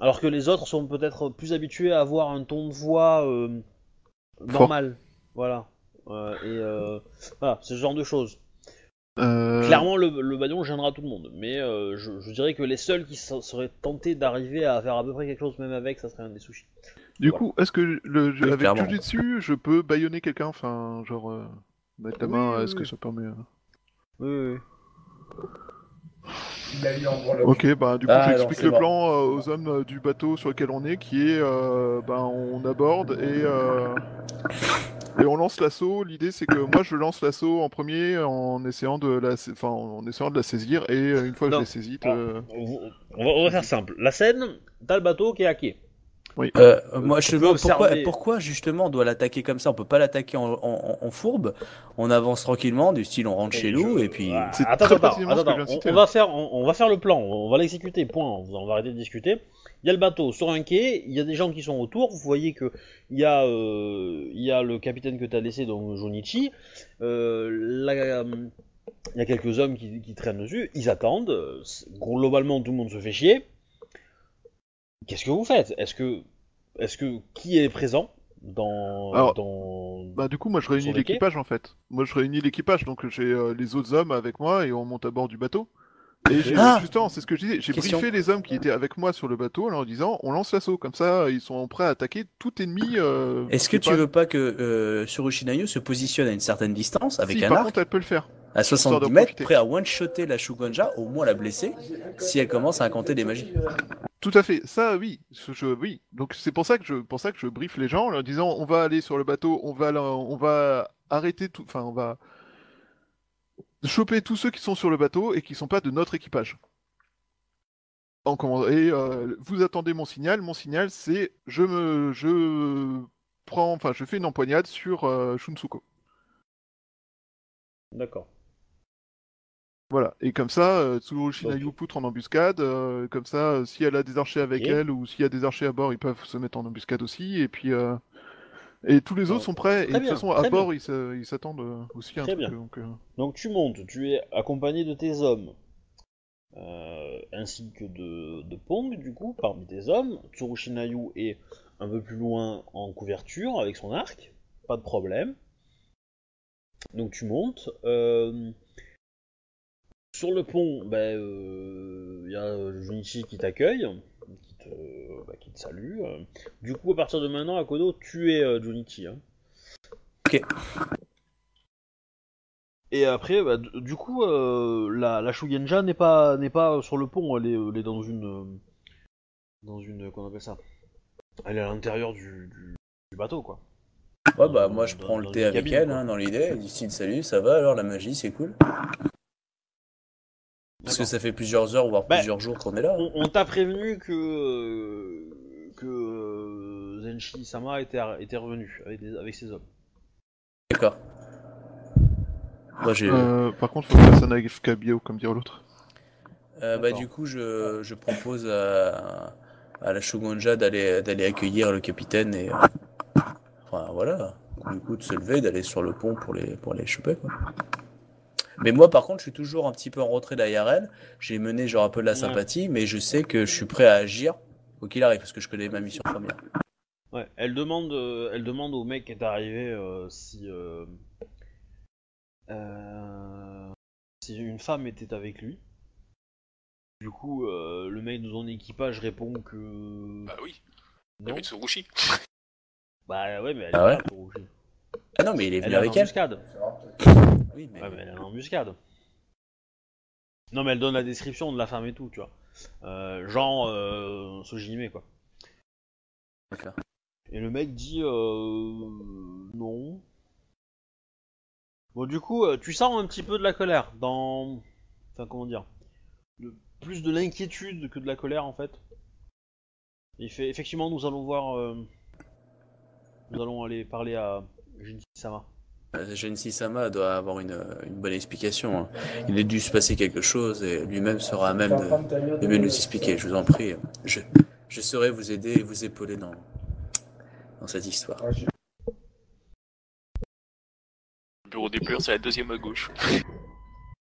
alors que les autres sont peut-être plus habitués à avoir un ton de voix euh, normal. Voilà. Euh, et euh, voilà, c'est ce genre de choses. Euh, Clairement, le, le bâillon gênera tout le monde, mais euh, je, je dirais que les seuls qui se- seraient tentés d'arriver à faire à peu près quelque chose même avec, ça serait un des sushis. Du coup, est-ce que le, Oui, avec clairement. Jujutsu, je peux baïonner quelqu'un Enfin, genre, euh, mettre la Oui, main, oui, est-ce que oui. ça permet. euh, Oui, Ok, bah du coup, Ah, j'explique le plan euh, aux hommes euh, du bateau sur lequel on est, qui est, euh, ben, on aborde et euh, et on lance l'assaut. L'idée, c'est que moi, je lance l'assaut en premier en essayant de la, enfin, en essayant de la saisir et une fois que Non. je l'ai saisie, Ah. On va, on va faire simple. La scène, t'as le bateau qui est hacké. Euh, moi, je demande pourquoi, pourquoi justement on doit l'attaquer comme ça On peut pas l'attaquer en, en- en fourbe. On avance tranquillement, du style on rentre chez nous je- et puis. Ah, attends, très attends, attends, attends. On, va faire, on, on va faire le plan. On va l'exécuter. Point. On, va arrêter de discuter. Il y a le bateau sur un quai. Il y a des gens qui sont autour. Vous voyez que il y a, euh, il y a le capitaine que t'as laissé, donc Jonichi. Euh, la- il y a quelques hommes qui, qui traînent dessus. Ils attendent. Euh, Globalement, tout le monde se fait chier. Qu'est-ce que vous faites? Est-ce que, est-ce que qui est présent dans, Alors, dans... bah du coup, moi, je réunis l'équipage en fait. Moi, je réunis l'équipage, donc j'ai euh, les autres hommes avec moi et on monte à bord du bateau. Et j'ai Ah justement, c'est ce que je disais, j'ai Question. briefé les hommes qui étaient avec moi sur le bateau en leur disant, on lance l'assaut, comme ça, ils sont prêts à attaquer tout ennemi. euh, Est-ce que tu pas- veux pas que euh, Surushinayu se positionne à une certaine distance avec si, un par arc? contre, elle peut le faire. À histoire 70 de mètres, profiter. prêt à one-shotter la Shugonja, au moins la blesser, si elle commence à incanter des magies Tout à fait, ça oui, je, oui. Donc c'est pour ça que je, pour ça que je briefe les gens en leur disant, on va aller sur le bateau, on va, on va arrêter tout, enfin on va choper tous ceux qui sont sur le bateau et qui sont pas de notre équipage. En commande- Et euh, vous attendez mon signal. Mon signal, c'est je me, je prends, enfin je fais une empoignade sur euh, Shunsuko. D'accord. Voilà, et comme ça, euh, Tsurushinayu poutre en embuscade, euh, comme ça, euh, si elle a des archers avec elle ou s'il y a des archers à bord, ils peuvent se mettre en embuscade aussi, et puis... euh, Et tous les autres sont prêts, et de toute façon, à bord, ils s'attendent aussi à un Très truc, bien. donc, Donc tu montes, tu es accompagné de tes hommes, ainsi que de, de Pong, du coup, parmi tes hommes. Tsurushinayu est un peu plus loin en couverture avec son arc, pas de problème. Donc tu montes. euh, sur le pont, il ben, euh, y a Junichi qui t'accueille, qui te, bah, qui te salue. euh. Du coup, à partir de maintenant, Akodo, tu es euh, Junichi. Hein. Ok. Et après, bah, du coup, euh, la, la Shugenja n'est pas n'est pas sur le pont, elle est, elle est dans une euh, dans une comment on appelle ça? Elle est à l'intérieur du, du, du bateau, quoi. Ouais, bah moi je Dans- prends dans le thé avec cabine, elle, hein, dans l'idée. Elle dit Style, salut, ça va alors la magie, c'est cool. Parce que ça fait plusieurs heures, voire Bah, plusieurs jours qu'on est là. hein. On, on t'a prévenu que euh, que euh, Zenshi Sama était, était revenu avec, des- avec ses hommes. D'accord. Moi j'ai. Euh, par contre, faut faire ça naïf Kabio, comme dire l'autre. Euh, bah, du coup, je, je propose à, à la Shogunja d'aller d'aller accueillir le capitaine et. euh, Enfin, voilà. Du coup, de se lever, d'aller sur le pont pour les, pour les choper, quoi. Mais moi, par contre, je suis toujours un petit peu en retrait derrière elle. J'ai mené genre un peu de la Ouais. sympathie, mais je sais que je suis prêt à agir, quoi qu'il arrive, parce que je connais ma mission première. Ouais, elle demande, euh, elle demande au mec qui est arrivé euh, si euh, euh, si une femme était avec lui. Du coup, euh, le mec de son équipage répond que Bah oui, non. Mitsurushi. Bah ouais, mais elle Ah est ouais là pour rouger. Ah non, mais il est Elle venu est en avec elle. embuscade. Oui, mais. Ouais, mais elle est en embuscade. Non, mais elle donne la description de la femme et tout, tu vois. Euh, genre, euh, Sojime, quoi. D'accord. Et le mec dit euh, non. Bon, du coup, euh, tu sens un petit peu de la colère dans. Enfin, comment dire de- Plus de l'inquiétude que de la colère en fait. Il fait effectivement, nous allons voir. euh, Nous allons aller parler à Jinchi-sama. Gensi Sama doit avoir une, une bonne explication. hein. Il a dû se passer quelque chose et lui-même sera à même de, de mieux nous expliquer. Je vous en prie. Je, je saurai vous aider et vous épauler dans, dans cette histoire. Le bureau des pleurs, c'est la deuxième à gauche.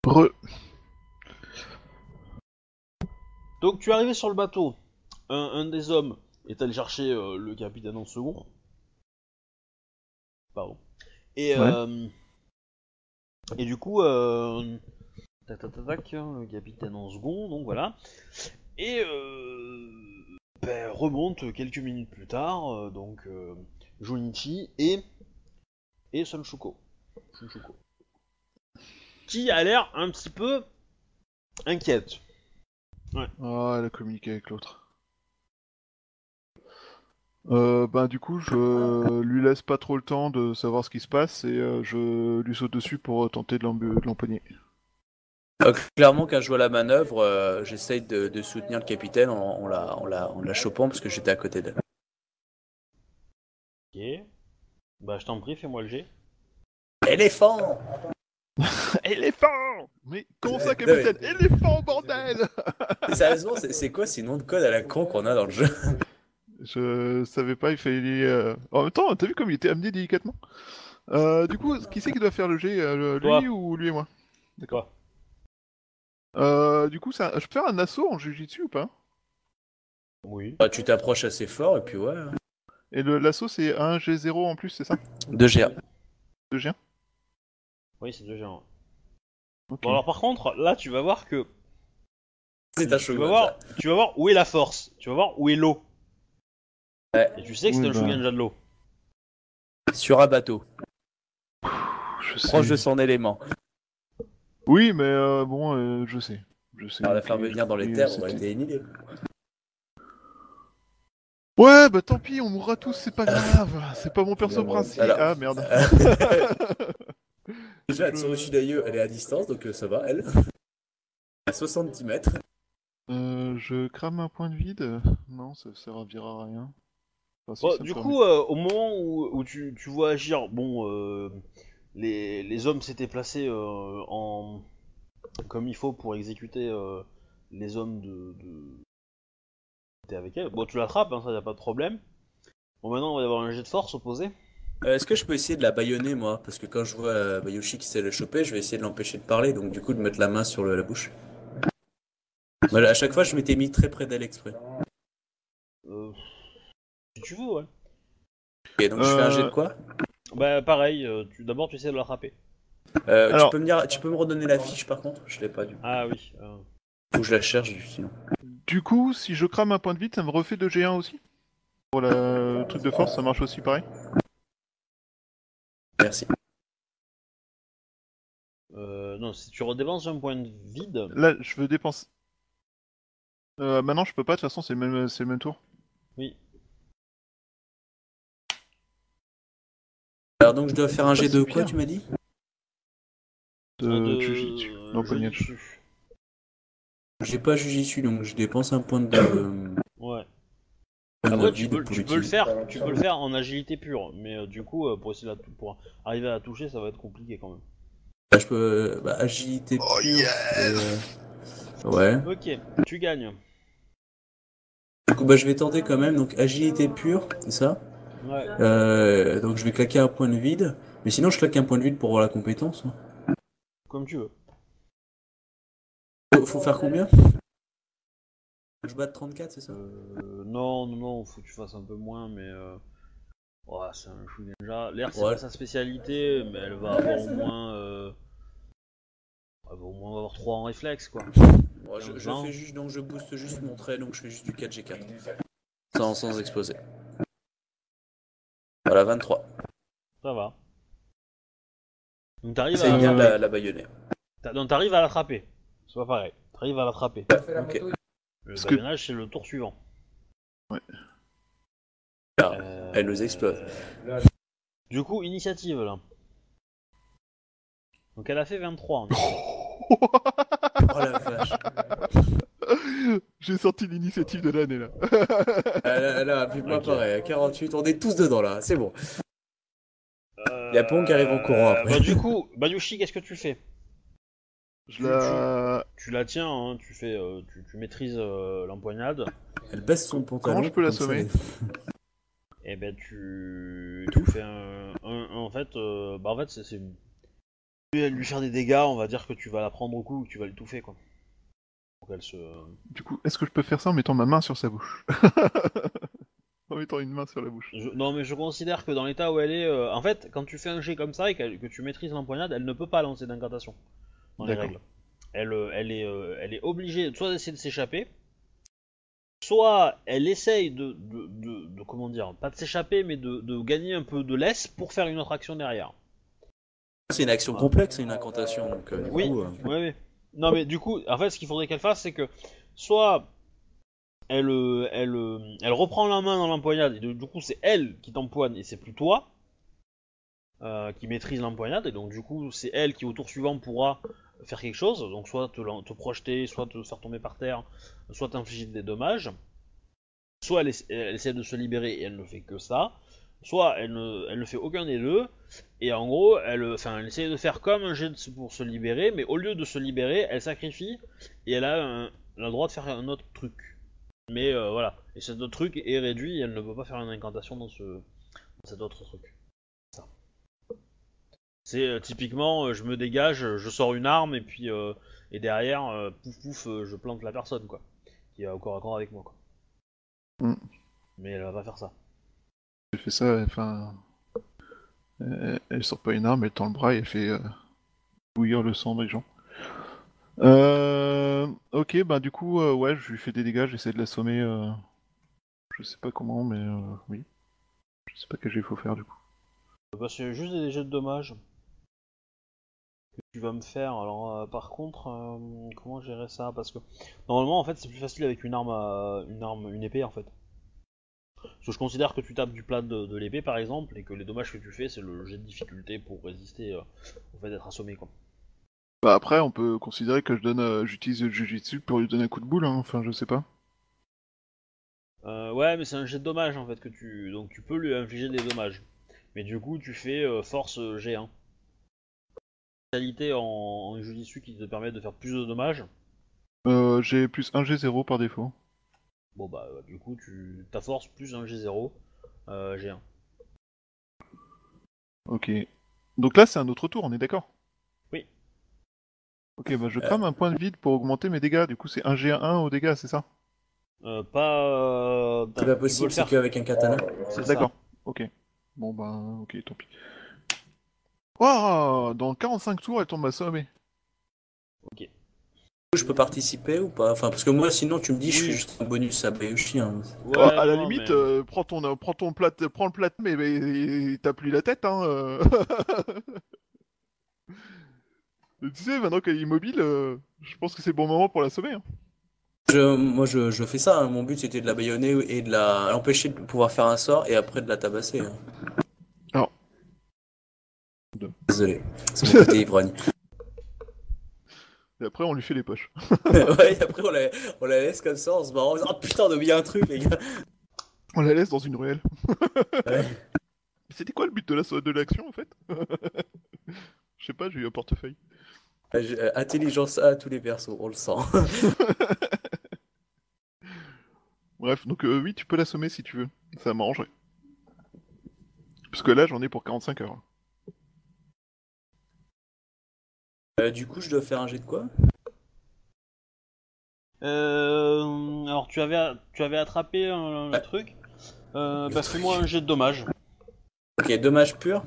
Re. Donc, tu es arrivé sur le bateau. Un, un des hommes est allé chercher euh, le capitaine en second. Pardon. Et, Ouais. euh, et du coup, euh, tac, tac, tac, tac, le capitaine en second, donc voilà. Et euh, ben, remonte quelques minutes plus tard, euh, donc euh, Junichi et, et Sunshuko. Sunshuko. Qui a l'air un petit peu inquiète. Ah, elle a communiqué avec l'autre. Euh, ben du coup, je lui laisse pas trop le temps de savoir ce qui se passe et euh, je lui saute dessus pour euh, tenter de l'empoigner. Euh, clairement, quand je vois la manœuvre, euh, j'essaye de, de soutenir le capitaine en, en la, en, la, en la chopant parce que j'étais à côté d'elle. Ok. Bah je t'en prie, fais-moi le jet. Éléphant [LAUGHS] Éléphant Mais comment ça, Non, capitaine Éléphant, bordel Sérieusement, c'est c'est quoi ces noms de code à la con qu'on a dans le jeu? [LAUGHS] Je savais pas, il fallait... euh, En même temps, t'as vu comme il était amené délicatement euh, Du coup, qui c'est qui doit faire le jet euh. Lui ou lui et moi? D'accord. euh, Du coup, ça... je peux faire un assaut en jujitsu ou pas? Oui. Bah, Tu t'approches assez fort et puis ouais. Et le- l'assaut, c'est un G0 en plus, c'est ça? 2 GA. 2 G1 Oui, c'est deux géants. Ok. Bon alors par contre, là tu vas voir que C'est un tu shogun. vas voir, tu vas voir où est la force. Tu vas voir où est l'eau. Ouais. Tu sais que c'est Oui, un bah. Shugenja de l'eau. Sur un bateau, Je sais. proche de son élément. Oui, mais euh, bon, euh, je sais. Je sais. Alors la faire venir dans les terres, c'était- aurait été une idée. Ouais, bah tant pis, on mourra tous, c'est pas [LAUGHS] grave. C'est pas mon perso principal. Alors- Ah merde. Déjà, Tsurushi Dayu, elle est à distance, donc euh, ça va, elle. À 70 mètres. Euh, je crame un point de vide. Non, ça servira à rien. Enfin, Bon, du coup, euh, au moment où, où tu, tu vois agir, bon, euh, les, les hommes s'étaient placés euh, en comme il faut pour exécuter euh, les hommes de. de... T'es avec elle. Bon, tu l'attrapes, hein, ça y a pas de problème. Bon, maintenant, il va y avoir un jet de force opposé. Euh, Est-ce que je peux essayer de la baïonner, moi? Parce que quand je vois euh, Bayoshi qui sait le choper, je vais essayer de l'empêcher de parler, donc du coup de mettre la main sur le- la bouche. Voilà, à chaque fois, je m'étais mis très près d'elle exprès. Euh, si tu veux, ouais. Et donc je fais un jet de Euh, quoi Bah, pareil, euh, tu, d'abord tu essaies de l'attraper. Euh, Alors- tu, peux me dire, tu peux me redonner la fiche par contre? Je l'ai pas du coup. Ah oui. euh, Faut que je la cherche du sinon. Du coup, si je crame un point de vide, ça me refait 2 G1 aussi? Pour la- le truc de force, ça marche aussi pareil? Merci. Euh, non, si tu redépenses un point de vide, Là, je veux dépenser. Euh, maintenant, je peux pas, de toute façon, c'est le même, c'est le même tour. oui. Alors donc je dois faire un jet de quoi tu m'as dit De, Jujitsu. euh, Non. J'ai pas Jujitsu donc je dépense un point de, euh, Ouais. Après, tu peux, tu peux le faire, tu peux le faire en agilité pure, mais euh, du coup, euh, pour essayer de pour arriver à la toucher, ça va être compliqué quand même. Bah, je peux bah, agilité Oh, pure. euh, Ouais. Ok, tu gagnes. Du coup bah je vais tenter quand même donc agilité pure c'est ça? Ouais. Euh, donc je vais claquer un point de vide. Mais sinon je claque un point de vide pour avoir la compétence. Comme tu veux. Faut, faut faire combien? Je bats de 34 c'est ça? Euh, non, non, non, faut que tu fasses un peu moins, mais euh... ouais, c'est un chou ninja. L'air, c'est Ouais. pas sa spécialité, mais elle va avoir au moins, euh... elle va au moins avoir 3 en réflexe, quoi. Ouais, je, fais juste, donc je booste juste mon trait, donc je fais juste du 4G4. Sans, sans exploser. Voilà, 23. Ça va. Donc t'arrives C'est à, bien la, la baïonnée. t'as- donc, t'arrives à l'attraper. C'est pas pareil. T'arrives à l'attraper. Ok. Le Parce que- baïonnage, c'est le tour suivant. Ah, Euh, elle nous explose. Du coup, initiative là. Donc elle a fait 23. hein. [LAUGHS] Oh la vache. [LAUGHS] J'ai sorti l'initiative de l'année là. [LAUGHS] A plus moi Ok. pareil, à 48, on est tous dedans là, c'est bon. Y a Pong qui arrive en courant après. Bah, du coup, Bayushi, qu'est-ce que tu fais? Je la... Tu la tiens, hein, tu fais, euh, tu, tu maîtrises euh, l'empoignade. Elle baisse son pantalon. Comment je peux l'assommer? Et ben tu, tu fais un, un- un- en fait, euh, bah en fait c'est, tu lui faire des dégâts. On va dire que tu vas la prendre au cou, que tu vas l'étouffer quoi. Pour qu'elle se. Du coup, est-ce que je peux faire ça en mettant ma main sur sa bouche [LAUGHS] En mettant une main sur la bouche. Je- non mais je considère que dans l'état où elle est, euh, en fait, quand tu fais un jet comme ça et qu'elle- que tu maîtrises l'empoignade, elle ne peut pas lancer d'incantation dans les D'accord. règles. Elle, euh, elle est, euh, elle est obligée soit d'essayer de s'échapper, soit elle essaye de, de, de- de- comment dire, pas de s'échapper, mais de, de gagner un peu de laisse pour faire une autre action derrière. C'est une action complexe, c'est une incantation, donc euh, du Oui. coup, euh, Ouais, ouais. Non, mais du coup, en fait, ce qu'il faudrait qu'elle fasse, c'est que soit elle, euh, euh, reprend la main dans l'empoignade, et du coup, c'est elle qui t'empoigne et c'est plus toi euh, qui maîtrise l'empoignade, et donc du coup, c'est elle qui au tour suivant pourra faire quelque chose, donc soit te, projeter, soit te faire tomber par terre, soit t'infliger des dommages. Soit elle essaie de se libérer et elle ne fait que ça, soit elle ne, elle ne fait aucun des deux, et en gros, elle, enfin, elle essaie de faire comme un jet pour se libérer, mais au lieu de se libérer, elle sacrifie et elle a, un- elle a le droit de faire un autre truc. Mais euh, voilà, et cet autre truc est réduit et elle ne peut pas faire une incantation dans, ce, dans cet autre truc. C'est euh, typiquement, euh, je me dégage, je sors une arme et puis euh, et derrière, pouf pouf, je plante la personne quoi, qui est au corps à corps avec moi quoi. Mm. Mais elle va pas faire ça. Elle fait ça, enfin. Elle, sort pas une arme, elle tend le bras et elle fait euh, bouillir le sang des gens. Euh, ok, bah du coup, euh, ouais, je lui fais des dégâts, j'essaie de l'assommer. euh, je sais pas comment, mais euh, oui. Je sais pas quel jet il faut faire du coup. Bah, c'est juste des jets de dommages que tu vas me faire. Alors, euh, par contre, euh, comment gérer ça? Parce que normalement, en fait, c'est plus facile avec une arme, une arme, une épée, en fait. Parce que je considère que tu tapes du plat de, de l'épée, par exemple, et que les dommages que tu fais, c'est le jet de difficulté pour résister euh, au fait d'être assommé, quoi. Bah après, on peut considérer que je donne, euh, j'utilise le Jujitsu pour lui donner un coup de boule, hein, enfin je sais pas. Euh, ouais, mais c'est un jet de dommages, en fait, que tu, donc tu peux lui infliger des dommages. Mais du coup, tu fais euh, force euh, G1. Qualité en, en judicieux qui te permet de faire plus de dommages. Euh, j'ai plus 1 G0 par défaut. Bon bah euh, du coup tu ta force plus un G0 euh, G1. Ok. Donc là, c'est un autre tour, on est d'accord? Oui. Ok, bah je crame un point de vide pour augmenter mes dégâts. Du coup, c'est 1 G1 aux dégâts, c'est ça? Euh, pas euh, c'est pas possible, le c'est qu'avec un katana. C'est. D'accord. Ok. Bon, bah, ok, tant pis. Waouh Dans 45 tours, elle tombe assommée. Ok. Je peux participer ou pas? Enfin, parce que moi, sinon, tu me dis, je fais juste un bonus à Bayushi. Hein. Ouais, à la non, limite, mais- euh, prends ton, euh, prends ton plat, prends le plat, mais, mais t'as plus la tête, hein. euh. [LAUGHS] Tu sais, maintenant qu'elle est immobile, euh, je pense que c'est le bon moment pour l'assommer. Hein. Je, moi, je, je fais ça. hein. Mon but, c'était de la baïonner et de la l'empêcher de pouvoir faire un sort et après de la tabasser. hein. Alors. Désolé, c'est mon côté ivrogne. Et après, on lui fait les poches. [LAUGHS] ouais, et après, on la, on la laisse comme ça en se marrant. en disant, Oh putain, on a oublié un truc, les gars. On la laisse dans une ruelle. Ouais. [LAUGHS] C'était quoi le but de la- de l'action, en fait? [LAUGHS] Je sais pas, j'ai eu un portefeuille. J'ai- euh, Intelligence A à tous les persos, on le sent. Bref, donc euh, oui, tu peux l'assommer si tu veux. Ça m'arrangerait. Parce que là, j'en ai pour 45 heures. Euh, du coup, je dois faire un jet de quoi? Euh, alors tu avais, tu avais attrapé un, Ouais. truc. Euh, bah fais-moi un jet de dommage. Ok, dommage pur.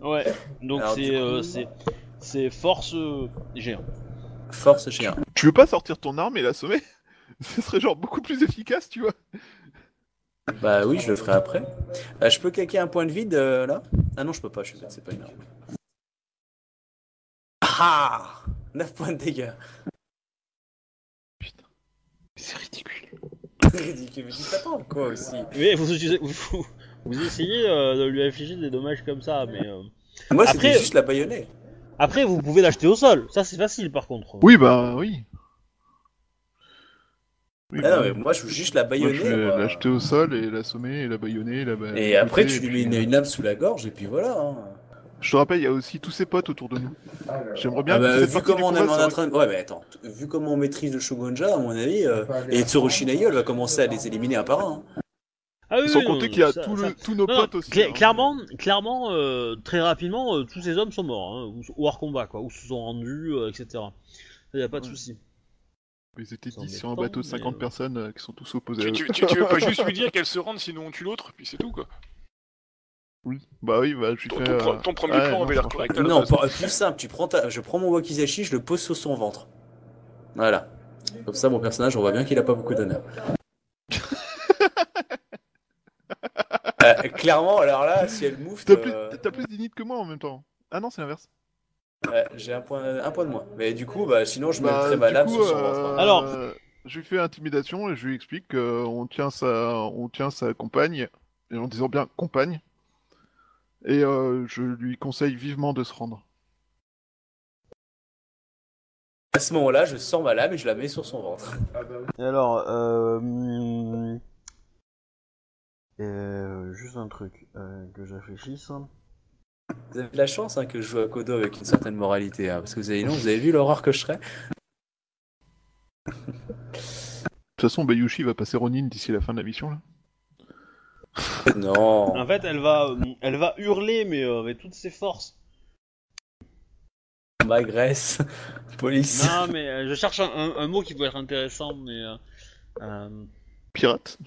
Ouais. Donc Alors, c'est, du coup- euh, c'est, c'est force euh, G1. Force G1. Tu veux pas sortir ton arme et l'assommer [LAUGHS] Ce serait genre beaucoup plus efficace, tu vois. Bah oui, je le ferai après. Euh, je peux claquer un point de vide euh, là? Ah non, je peux pas, je suis bête, c'est pas une arme. Ah 9 points de dégâts. C'est ridicule. [LAUGHS] Ridicule, mais tu t'attends quoi aussi? Mais vous, utilisez- vous, vous essayez euh, de lui infliger des dommages comme ça, mais euh, Moi, Après- c'était juste la baïonnée. après vous pouvez l'acheter au sol. Ça c'est facile par contre. Oui, bah oui. Oui, Ah non, bah, mais moi, je veux juste la moi, baïonner. je vais moi. l'acheter au sol et l'assommer et la baïonner. Et, la ba- Et après, tu lui et mets une, une lame sous la gorge, et puis voilà. hein. Je te rappelle, il y a aussi tous ses potes autour de nous. J'aimerais bien Ah bah, vu comment on est en train de... Ouais, mais attends, vu comment on maîtrise le Shogunja, à mon avis, euh, et Tsurushi va commencer à les éliminer un par un. hein. Ah oui, Sans oui, compter qu'il y a ça- tout ça- le- tous nos Non, potes aussi. hein. clairement, clairement, euh, très rapidement, euh, tous ces hommes sont morts, hein, ou, hors combat, quoi, ou se sont rendus, euh, etc. Il y a pas de Ouais. souci. Ils étaient C'est 10 sur un bateau de 50 mais, euh, personnes euh, qui sont tous opposés à Tu, eux. tu, tu, tu veux pas [LAUGHS] juste lui dire qu'elle se rende sinon on tue l'autre, puis c'est tout quoi. Oui. Bah oui, bah je lui Ton, fais... ton, euh, ton premier ouais, plan avait l'air correct. Non, pas- plus simple, tu prends ta... je prends mon wakizashi, je le pose sur son ventre. Voilà. Comme ça, mon personnage, on voit bien qu'il a pas beaucoup d'honneur. [LAUGHS] Euh, clairement, alors là, si elle mouffe, T'as plus, euh, t'as plus d'init que moi en même temps. Ah non, c'est l'inverse. ouais, j'ai un point, un point de moins. Mais du coup, bah, sinon, je Bah, mettrais ma lame coup, sur son ventre. hein. Alors- Je lui fais intimidation et je lui explique qu'on tient sa, on tient sa compagne, et en disant bien compagne, et euh, je lui conseille vivement de se rendre. À ce moment-là, je sors ma lame et je la mets sur son ventre. Et alors, euh, euh, juste un truc euh, que je réfléchisse. Vous avez de la chance hein, que je joue à Kodo avec une certaine moralité, hein, parce que vous avez, non, vous avez vu l'horreur que je serais De toute façon, Bayushi va passer Ronin d'ici la fin de la mission là. [LAUGHS] Non. En fait, elle va, euh, elle va hurler, mais euh, avec toutes ses forces. Magresse, [LAUGHS] police. Non, mais euh, je cherche un, un- un mot qui peut être intéressant, mais. euh, euh, Pirate.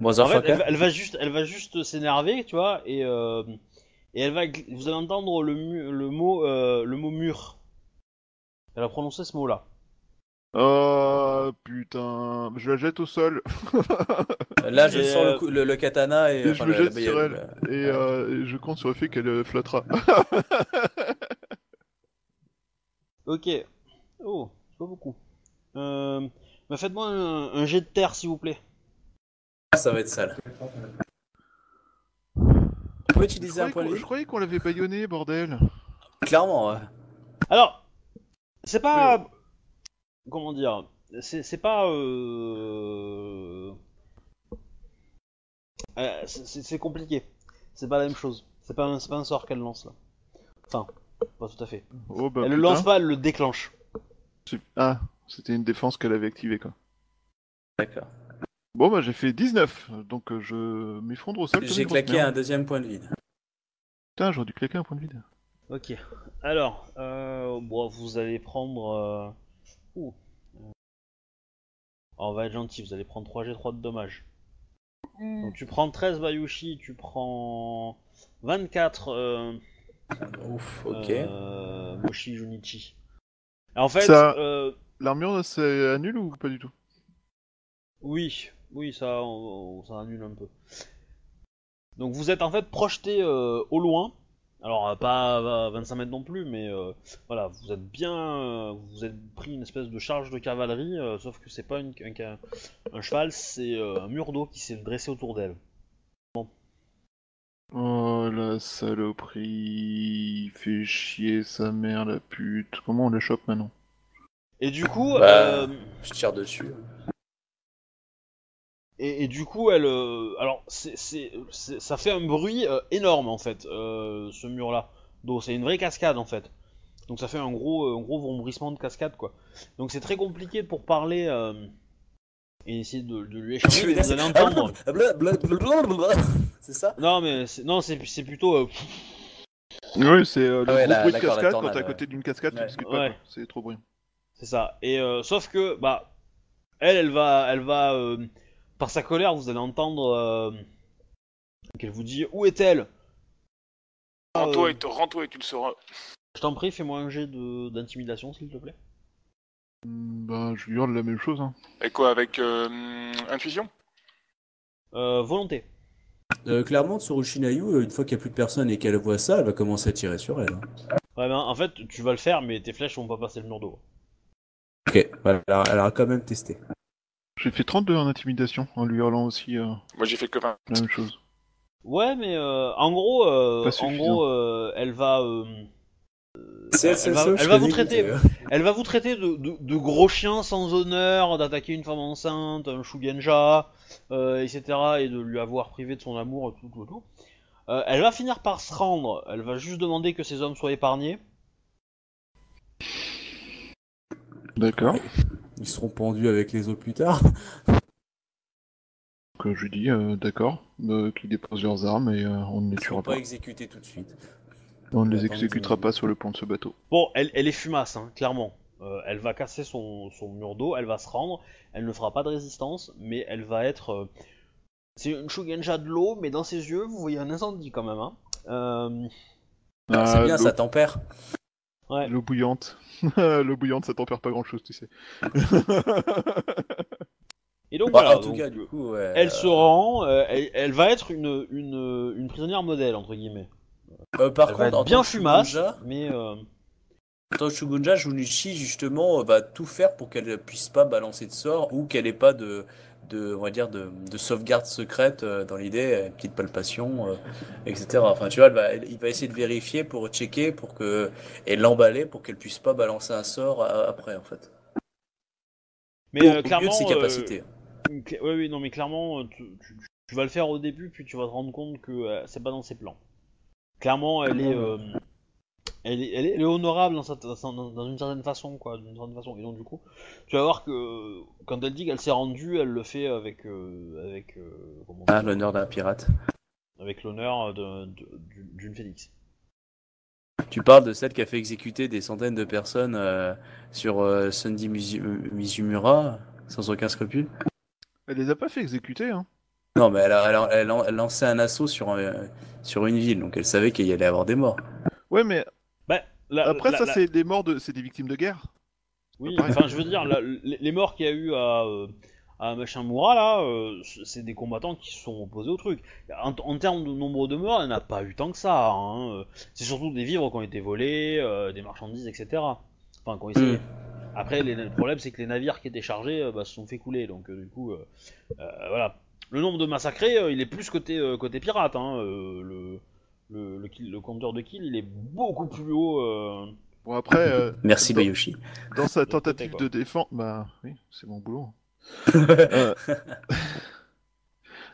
Bon, En fait, elle, va- elle va juste, elle va juste s'énerver, tu vois, et euh, et elle va, vous allez entendre le, mu- le mot, euh, le mot mur. Elle va prononcer ce mot-là. Oh putain, je la jette au sol Là, je Et, sors euh, le, coup- le, le katana et, et enfin, je la jette sur elle et, euh, et je compte sur le fait qu'elle euh, flottera. [LAUGHS] Ok. Oh, c'est pas beaucoup. Euh, bah faites-moi un, un jet de terre, s'il vous plaît. Ah, ça va être sale. On peut je utiliser un croyais point de qu'on- vie je croyais qu'on l'avait baïonné, bordel. Clairement, ouais. Alors, c'est pas, comment dire, c'est c'est pas, euh... euh, c'est- compliqué. C'est pas la même chose. C'est pas, un- c'est pas un sort qu'elle lance là. Enfin, pas tout à fait. Oh bah elle le lance pas, elle le déclenche. Ah, c'était une défense qu'elle avait activée quoi. D'accord. Bon bah j'ai fait 19, donc euh, je m'effondre au sol. J'ai claqué un deuxième point de vide. Putain, j'aurais dû claquer un point de vide. Ok. Alors, euh, bon, vous allez prendre. Euh... ouh. Oh, on va être gentil, vous allez prendre 3G3 de dommages. Donc tu prends 13 Bayushi, tu prends 24 euh, Ouf, ok. euh, Moshi Junichi. En fait, Ça- euh, L'armure, c'est annule ou pas du tout? Oui, oui, ça, on- on- ça annule un peu. Donc vous êtes en fait projeté euh, au loin. Alors euh, pas à 25 mètres non plus, mais euh, voilà, vous êtes bien, euh, vous êtes pris une espèce de charge de cavalerie, euh, sauf que c'est pas une- un, un cheval, c'est euh, un mur d'eau qui s'est dressé autour d'elle. Oh la saloperie, fait chier sa mère la pute. Comment on la chope maintenant Et du coup, Bah. euh, Je tire dessus. Et, et du coup, elle, euh, alors, c'est, c'est, c'est- ça fait un bruit euh, énorme en fait, euh, ce mur-là d'eau. C'est une vraie cascade en fait. Donc ça fait un gros, un gros vombrissement de cascade quoi. Donc c'est très compliqué pour parler euh, et essayer de, de lui échapper. vous allez entendre. C'est ça Non mais c'est, non, c'est, c'est plutôt. euh, Oui, c'est euh, le Ah ouais, gros la- bruit de cascade quand t'es à côté d'une cascade, tu Ouais. discutes pas. C'est trop bruyant. c'est ça. Et euh, sauf que bah, elle, elle va, elle va, euh, par sa colère, vous allez entendre euh, qu'elle vous dit où est-elle? Rends-toi Euh, et, te- et tu le sauras. Je t'en prie, fais-moi un jet de, d'intimidation s'il te plaît. Hmm, Bah, je lui hurle la même chose. Hein. Et quoi, avec euh, intuition Euh, volonté. Euh, clairement, Tsurushinayu, une fois qu'il n'y a plus de personne et qu'elle voit ça, elle va commencer à tirer sur elle. hein. Ouais, ben, en fait, tu vas le faire, mais tes flèches vont pas passer le mur d'eau. Ok, voilà, elle, a- elle aura quand même testé. J'ai fait 32 en intimidation en lui hurlant aussi euh, Moi j'ai fait que 20. la même chose. Ouais, mais euh, en gros, euh, en gros, euh, elle va, elle va- elle vous traiter. elle va vous traiter de, de, de gros chiens sans honneur, d'attaquer une femme enceinte, un shugenja, euh, etc., et de lui avoir privé de son amour, tout, tout, tout. Euh, elle va finir par se rendre. Elle va juste demander que ces hommes soient épargnés. D'accord. Ils seront pendus avec les autres plus tard. Donc euh, je lui dis, euh, d'accord, euh, qu'ils déposent leurs armes et euh, on ne les Ils seront tuera pas pas. exécutés tout de suite. On ne les Attends, exécutera pas sur le pont de ce bateau. Bon, elle, elle est fumace, hein, clairement. Euh, elle va casser son, son mur d'eau, elle va se rendre, elle ne fera pas de résistance, mais elle va être... euh, C'est une Shugenja de l'eau, mais dans ses yeux, vous voyez un incendie quand même. Hein. Euh, Ah, c'est bien, l'eau- ça tempère. Ouais. L'eau bouillante. [LAUGHS] L'eau bouillante, ça tempère pas grand chose, tu sais. [LAUGHS] Et donc Bah, voilà, en tout donc, cas, du coup, ouais, elle euh, se rend, euh, elle, elle va être une, une, une prisonnière modèle, entre guillemets. euh, par Elle contre, être bien Shugunja- mais... euh, en tant que Shugunja, Junichi, justement, va tout faire pour qu'elle puisse pas balancer de sort ou qu'elle ait pas de, de, on va dire, de, de sauvegarde secrète euh, dans l'idée, une petite palpation, euh, etc. Enfin, tu vois, elle va- elle- il va essayer de vérifier pour checker, pour que, et l'emballer pour qu'elle puisse pas balancer un sort euh, après, en fait. Mais euh, au clairement... de ses euh, capacités. ouais, oui, non, mais clairement, euh, tu, tu- tu vas le faire au début, puis tu vas te rendre compte que euh, c'est pas dans ses plans. Clairement, elle est, euh, elle est, elle est, elle est honorable dans, cette- dans- dans une certaine façon, quoi, d'une certaine façon. Et donc du coup, tu vas voir que quand elle dit qu'elle s'est rendue, elle le fait avec, euh, avec, euh, comment Ah, l'honneur d'un pirate. avec l'honneur d'une d'une phénix. Tu parles de celle qui a fait exécuter des centaines de personnes euh, sur euh, Sunday Mizu- Mizumura, sans aucun scrupule. Elle les a pas fait exécuter, hein. Non, mais elle a, elle a- elle a- elle lançait un assaut sur, un- sur une ville, donc elle savait qu'il y allait avoir des morts. Ouais, mais la- après la- ça, la- c'est des morts de, c'est des victimes de guerre. Oui, enfin, je veux dire, la- les morts qu'il y a eu à, euh, à Machin Moura, là, euh, c'est des combattants qui se sont opposés au truc. En, en termes de nombre de morts, il n'y en a pas eu tant que ça. hein. C'est surtout des vivres qui ont été volés, euh, des marchandises, etc. Enfin, qui ont essayé. Mm. Après, les- le problème, c'est que les navires qui étaient chargés euh, bah, se sont fait couler. Donc, du coup, euh, euh, voilà. Le nombre de massacrés, euh, il est plus côté, euh, côté pirate. Hein. euh, le, le, le, kill- le compteur de kill, il est beaucoup plus haut. euh, Bon après, euh, [LAUGHS] Merci Dans- Bayoshi. dans sa tentative de défense, bah oui, c'est mon boulot. [LAUGHS] Euh, [LAUGHS]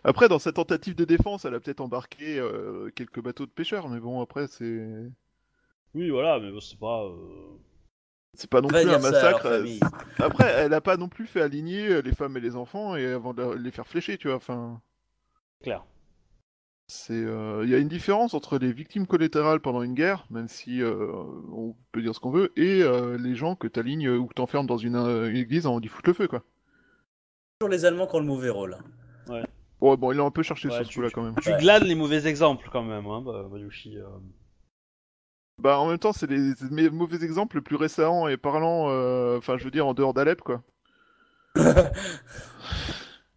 Après, dans sa tentative de défense, elle a peut-être embarqué euh, quelques bateaux de pêcheurs, mais bon, après, c'est Oui, voilà, mais bon, c'est pas. euh, c'est pas non plus un à massacre. Après, elle a pas non plus fait aligner les femmes et les enfants et avant de les faire flécher, tu vois. Enfin, clair. C'est euh, il y a une différence entre les victimes collatérales pendant une guerre, même si euh, on peut dire ce qu'on veut, et euh, les gens que t'alignes ou que t'enfermes dans une, une église en y foutre le feu, quoi. Toujours les Allemands qui ont le mauvais rôle. Bon, bon, il a un peu cherché Ouais, sur ce coup-là quand même. Tu Ouais. glanes les mauvais exemples quand même, hein, bah, Bayushi. euh. Bah, en même temps, c'est les, mauvais exemples les plus récents et parlant, euh, enfin, je veux dire, en dehors d'Alep, quoi. [LAUGHS]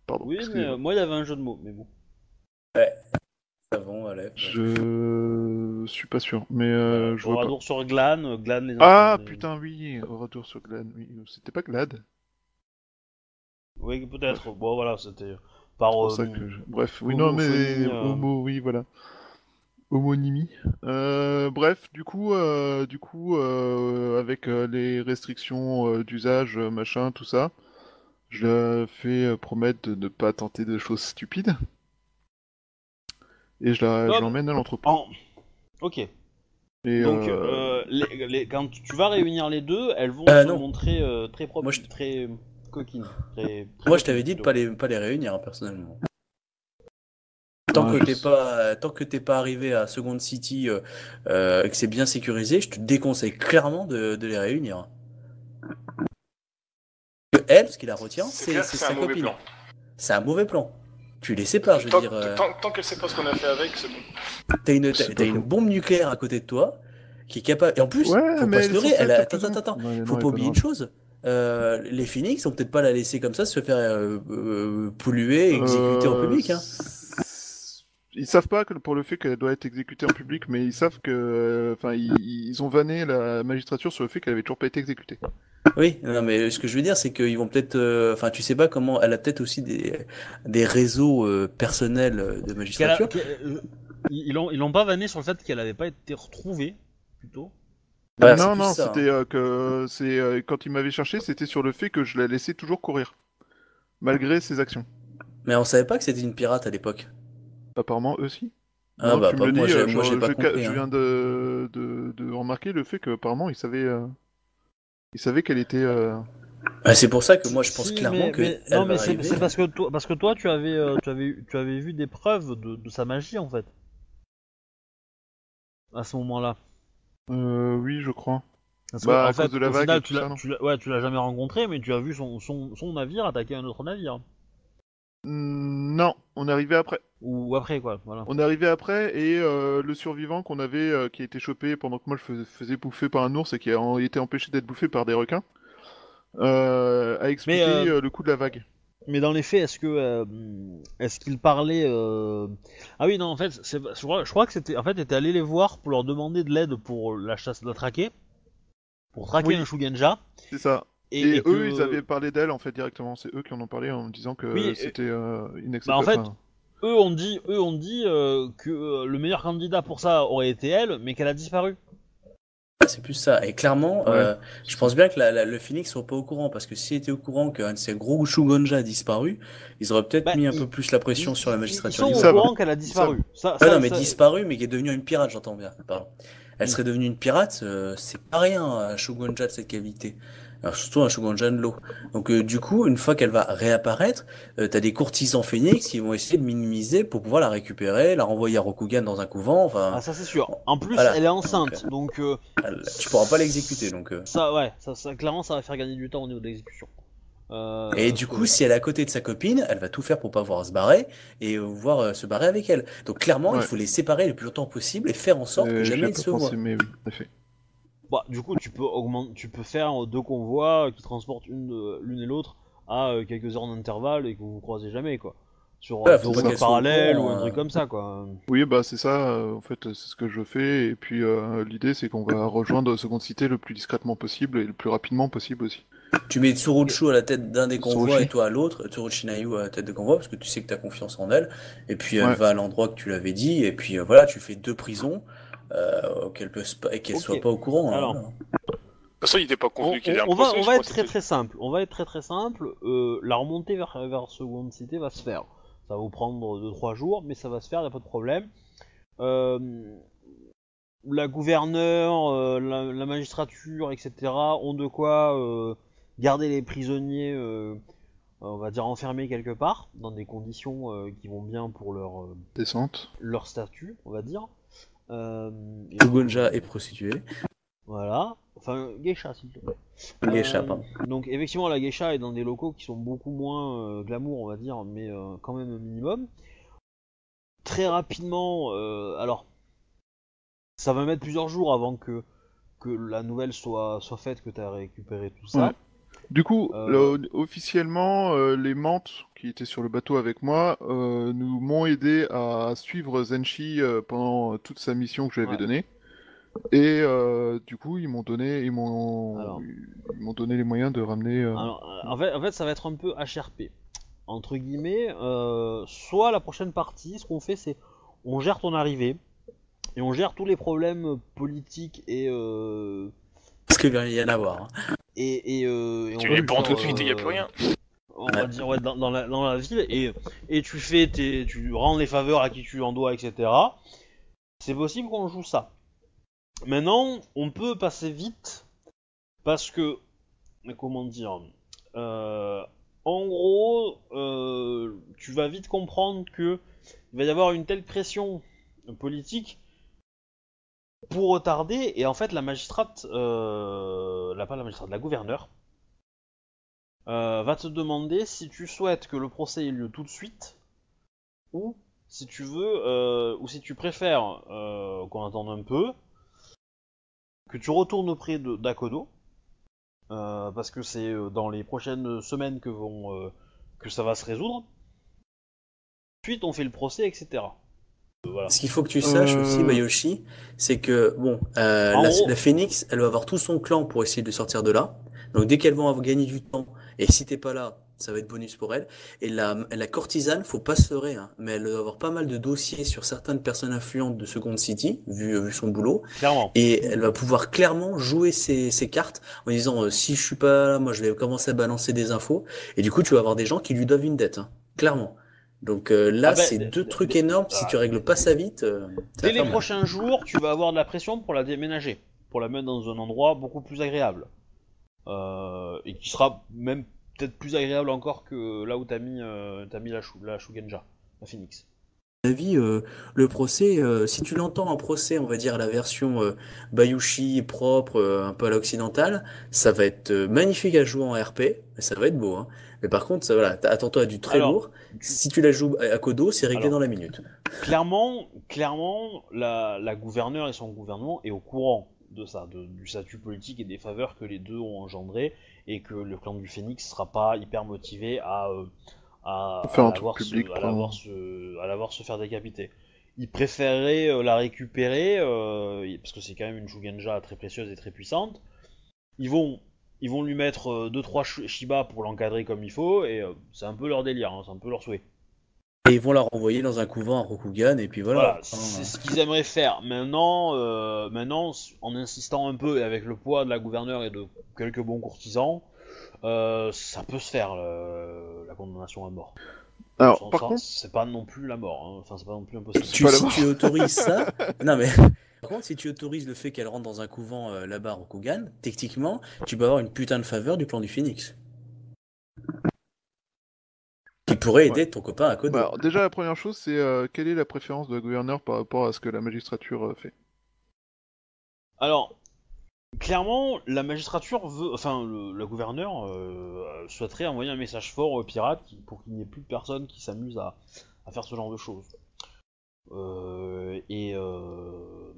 Pardon. Oui, mais euh, moi il y avait un jeu de mots, mais bon. Je suis pas sûr, mais euh, je vois pas. Oradour sur Glan, euh, Glan les Ah, enfants des- putain, oui, au retour sur Glad, oui. C'était pas Glad Oui, peut-être. Bon, voilà, c'était par. C'est pour euh, ça que je- Bref, oui, non, mais homophonie, euh. homo, oui, voilà. Homonymie. Euh, bref, du coup, euh, du coup, euh, avec euh, les restrictions euh, d'usage, euh, machin, tout ça, je leur fais euh, promettre de ne pas tenter de choses stupides. Et je l'emmène à l'entrepôt. en- Ok. Et, Donc, euh, euh, les- les- quand tu vas réunir les deux, elles vont Euh, se non. montrer euh, très propres, Moi, je- très coquines. Très, très Moi, je t'avais dit de pas les, pas les réunir, hein, personnellement. Tant Ouais, que t'es pas, tant que t'es pas arrivé à Second City euh, euh, et que c'est bien sécurisé, je te déconseille clairement de, de les réunir. Elle, ce qui la retient, c'est sa copine. C'est un mauvais plan. Tu les sépares, je veux Tant, dire. euh, tant- tant qu'elle sait pas ce qu'on a fait avec, c'est bon. T'as une, C'est t'as- une bombe nucléaire à côté de toi qui est capable. Et en plus, Ouais, faut pas se elle est leurrer. Elle a... Attends, attends, attends. Non, Faut pas oublier une chose. Euh, les Phoenix vont peut-être pas la laisser comme ça se faire euh, euh, polluer et exécuter en Euh, public. Hein. Ils savent pas que pour le fait qu'elle doit être exécutée en public, mais ils savent que, euh, enfin, ils, ils ont vanné la magistrature sur le fait qu'elle avait toujours pas été exécutée. Oui, non, mais ce que je veux dire, c'est qu'ils vont peut-être. euh, Enfin, tu sais pas comment. Elle a peut-être aussi des, des réseaux euh, personnels de magistrature. euh, ils l'ont ils l'ont pas vanné sur le fait qu'elle avait pas été retrouvée, plutôt. Non, non, ça, c'était euh, que c'est euh, quand ils m'avaient cherché, c'était sur le fait que je la laissais toujours courir, malgré ses actions. Mais on savait pas que c'était une pirate à l'époque. Apparemment, eux aussi. Ah Non, bah, tu me le moi, dis, euh, moi, je, j'ai pas je- compris, je hein. viens de, de, de remarquer le fait qu'apparemment ils savaient, euh, ils savaient qu'elle était. euh, Ah, c'est pour ça que moi, je pense Si, clairement mais- que. mais- elle non, mais c'est parce que toi, parce que toi, tu avais, euh, tu avais, tu avais vu des preuves de, de sa magie en fait. À ce moment-là. euh, oui, je crois. Parce Bah, qu'en à cause de la au vague final, et tout tu l'as- tu l'as- ouais, tu l'as jamais rencontré, mais tu as vu son, son, son navire attaquer un autre navire. Non, on est arrivé après. Ou après, quoi. Voilà. On est arrivé après et euh, le survivant qu'on avait, euh, qui a été chopé pendant que moi je fais- faisais bouffer par un ours et qui a en- été empêché d'être bouffé par des requins, euh, a expliqué le coup de la vague. Mais dans les faits, est-ce que est-ce qu'il parlait Ah oui, non, en fait, c'est- je crois, je crois que c'était en fait, était allé les voir pour leur demander de l'aide pour la chasse, la traquer, pour traquer Oui. un Shugenja. C'est ça. Et, Et, et eux, que- ils avaient parlé d'elle en fait directement. C'est eux qui en ont parlé en disant que Oui, c'était euh, Bah, inacceptable. en fait, eux ont dit, eux ont dit euh, que euh, le meilleur candidat pour ça aurait été elle, mais qu'elle a disparu. Ah, C'est plus ça. Et clairement, Ouais. euh, je pense bien que la, la- le Phoenix sont pas au courant parce que s'ils étaient au courant qu'un de ces gros Shugonja a disparu, ils auraient peut-être Bah, mis un ils- peu plus la pression Ils- sur la magistrature. Ils sont au courant qu'elle a disparu. Ça, Ah ça- non, mais ça- disparu, mais qui est devenue une pirate, j'entends bien. Pardon. Elle Mm. serait devenue une pirate, euh, c'est pas rien, un Shogunja de cette cavité. Alors, surtout un Shogunja de l'eau. Donc, euh, du coup, une fois qu'elle va réapparaître, euh, t'as des courtisans phénix qui vont essayer de minimiser pour pouvoir la récupérer, la renvoyer à Rokugan dans un couvent, enfin, Ah, ça c'est sûr. En plus, Voilà. elle est enceinte, donc euh, elle- tu pourras pas l'exécuter, donc. euh. ça, ouais, ça, ça, clairement, ça va faire gagner du temps au niveau de l'exécution. Euh, Et du coup, si elle est à côté de sa copine, elle va tout faire pour pas voir se barrer et euh, voir euh, se barrer avec elle. Donc clairement, il faut les séparer le plus longtemps possible et faire en sorte euh, que jamais ils se voient. oui. Bah, du coup, tu peux augmenter, tu peux faire deux convois qui transportent une de- l'une et l'autre à euh, quelques heures d'intervalle et que vous vous croisez jamais, quoi. Sur Ouais, euh, au parallèles ou un euh. truc comme ça, quoi. Oui, bah c'est ça. euh, en fait, c'est ce que je fais. Et puis euh, l'idée, c'est qu'on va rejoindre Seconde Cité le plus discrètement possible et le plus rapidement possible aussi. Tu mets Tsuruchu à la tête d'un des convois Tsurushi. et toi à l'autre, Tsurushi Nayu à la tête de convoi parce que tu sais que tu as confiance en elle. Et puis elle Ouais. va à l'endroit que tu l'avais dit et puis euh, voilà, tu fais deux prisons euh, qu'elle peut qu'elle soit pas au courant. hein, Alors. De toute façon, il n'était pas On, convenu qu'il y ait un on- on va, on va être très très simple. On va être très très simple. Euh, la remontée vers, vers Seconde Cité va se faire. Ça va vous prendre 2-3 jours, mais ça va se faire, y a pas de problème. Euh, la gouverneure, euh, la, la magistrature, etc. ont de quoi euh, garder les prisonniers, euh, on va dire enfermés quelque part, dans des conditions euh, qui vont bien pour leur, euh, Descente. leur statut, on va dire. Euh, et- est prostituée. voilà. Enfin, geisha, s'il te plaît. Geisha, Euh, pardon. Donc, effectivement, la geisha est dans des locaux qui sont beaucoup moins euh, glamour, on va dire, mais euh, quand même un minimum. Très rapidement, euh, alors, ça va mettre plusieurs jours avant que, que la nouvelle soit, soit faite, que tu as récupéré tout ça. Du coup, Euh. le- officiellement, euh, les mantes qui étaient sur le bateau avec moi euh, nous m'ont aidé à suivre Zenshi pendant toute sa mission que je lui avais Ouais. donnée. Et euh, du coup, ils m'ont donné, ils m'ont, ils m'ont donné les moyens de ramener. euh, Alors, en, fait, en fait, ça va être un peu HRP. Entre guillemets, euh, soit la prochaine partie, ce qu'on fait, c'est on gère ton arrivée et on gère tous les problèmes politiques et. Euh, qu'il va y en avoir. hein. et, et, euh, et Tu les prends tout de suite et y a euh, plus rien. On va dire ouais, dans, dans la, dans la ville et, et tu fais tes, tu rends les faveurs à qui tu en dois, etc. C'est possible qu'on joue ça. Maintenant, on peut passer vite parce que mais comment dire euh, En gros, euh, tu vas vite comprendre que il va y avoir une telle pression politique pour retarder et en fait la magistrate, euh, la pas la magistrate, la gouverneure euh, va te demander si tu souhaites que le procès ait lieu tout de suite ou si tu veux euh, ou si tu préfères qu'on attende un peu que tu retournes auprès d'Akodo parce que c'est dans les prochaines semaines que vont que ça va se résoudre. Ensuite, on fait le procès, etc. Euh, voilà. Ce qu'il faut que tu saches Euh. aussi, Mayoshi, c'est que bon, euh, la, gros- la Phoenix, elle va avoir tout son clan pour essayer de sortir de là. Donc dès qu'elles vont avoir gagné du temps, et si t'es pas là, ça va être bonus pour elle. Et la, la courtisane, faut pas se leurrer, hein, mais elle doit avoir pas mal de dossiers sur certaines personnes influentes de Second City, vu, vu son boulot. Clairement. Et elle va pouvoir clairement jouer ses, ses cartes en disant euh, si je suis pas là, moi je vais commencer à balancer des infos. Et du coup, tu vas avoir des gens qui lui doivent une dette, hein, clairement. Donc euh, là, Ah ben, c'est deux trucs énormes. Si ah. tu règles pas ça vite, euh, Dès les mal. prochains jours, tu vas avoir de la pression pour la déménager, pour la mettre dans un endroit beaucoup plus agréable. Euh, et qui sera même peut-être plus agréable encore que là où t'as mis, euh, t'as mis la, la Shugenja, la Phoenix. À mon avis, le procès, si tu l'entends un procès, on va dire la version Bayushi propre, un peu à l'occidentale, ça va être magnifique à jouer en RP, ça va être beau. Hein. Mais par contre, ça, voilà, t- attends-toi à du très Alors, lourd. Si tu la joues à à Kodo, c'est réglé Alors. dans la minute. Clairement, clairement, la, la gouverneure et son gouvernement est au courant de ça, de- du statut politique et des faveurs que les deux ont engendré, et que le clan du Phénix sera pas hyper motivé à, euh, à, Faire un à l'avoir public se, à pour- l'avoir se, à l'avoir se faire décapiter. Ils préféreraient euh, la récupérer, euh, parce que c'est quand même une Shugenja très précieuse et très puissante. Ils vont, ils vont lui mettre 2-3 Shiba pour l'encadrer comme il faut, et euh, c'est un peu leur délire, hein, c'est un peu leur souhait. Et ils vont la renvoyer dans un couvent à Rokugan, et puis voilà. Voilà, c'est ce qu'ils aimeraient faire. Maintenant, euh, maintenant, en insistant un peu et avec le poids de la gouverneure et de quelques bons courtisans, euh, ça peut se faire la condamnation à mort. Alors, par contre, c'est pas non plus la mort. hein. Enfin, c'est pas non plus impossible. tu, pas la si tu autorises ça, [LAUGHS] non mais par contre, si tu autorises le fait qu'elle rentre dans un couvent euh, là-bas Rokugan, techniquement, tu peux avoir une putain de faveur du clan du Phoenix. Qui pourrait aider ton copain à Kodo. bah, alors, déjà la première chose, c'est euh, quelle est la préférence de la gouverneure par rapport à ce que la magistrature euh, fait? Alors, clairement, la magistrature veut, enfin, le, le gouverneur euh, souhaiterait envoyer un message fort aux pirates qui- pour qu'il n'y ait plus de personnes qui s'amusent à, à faire ce genre de choses. Euh, et, euh,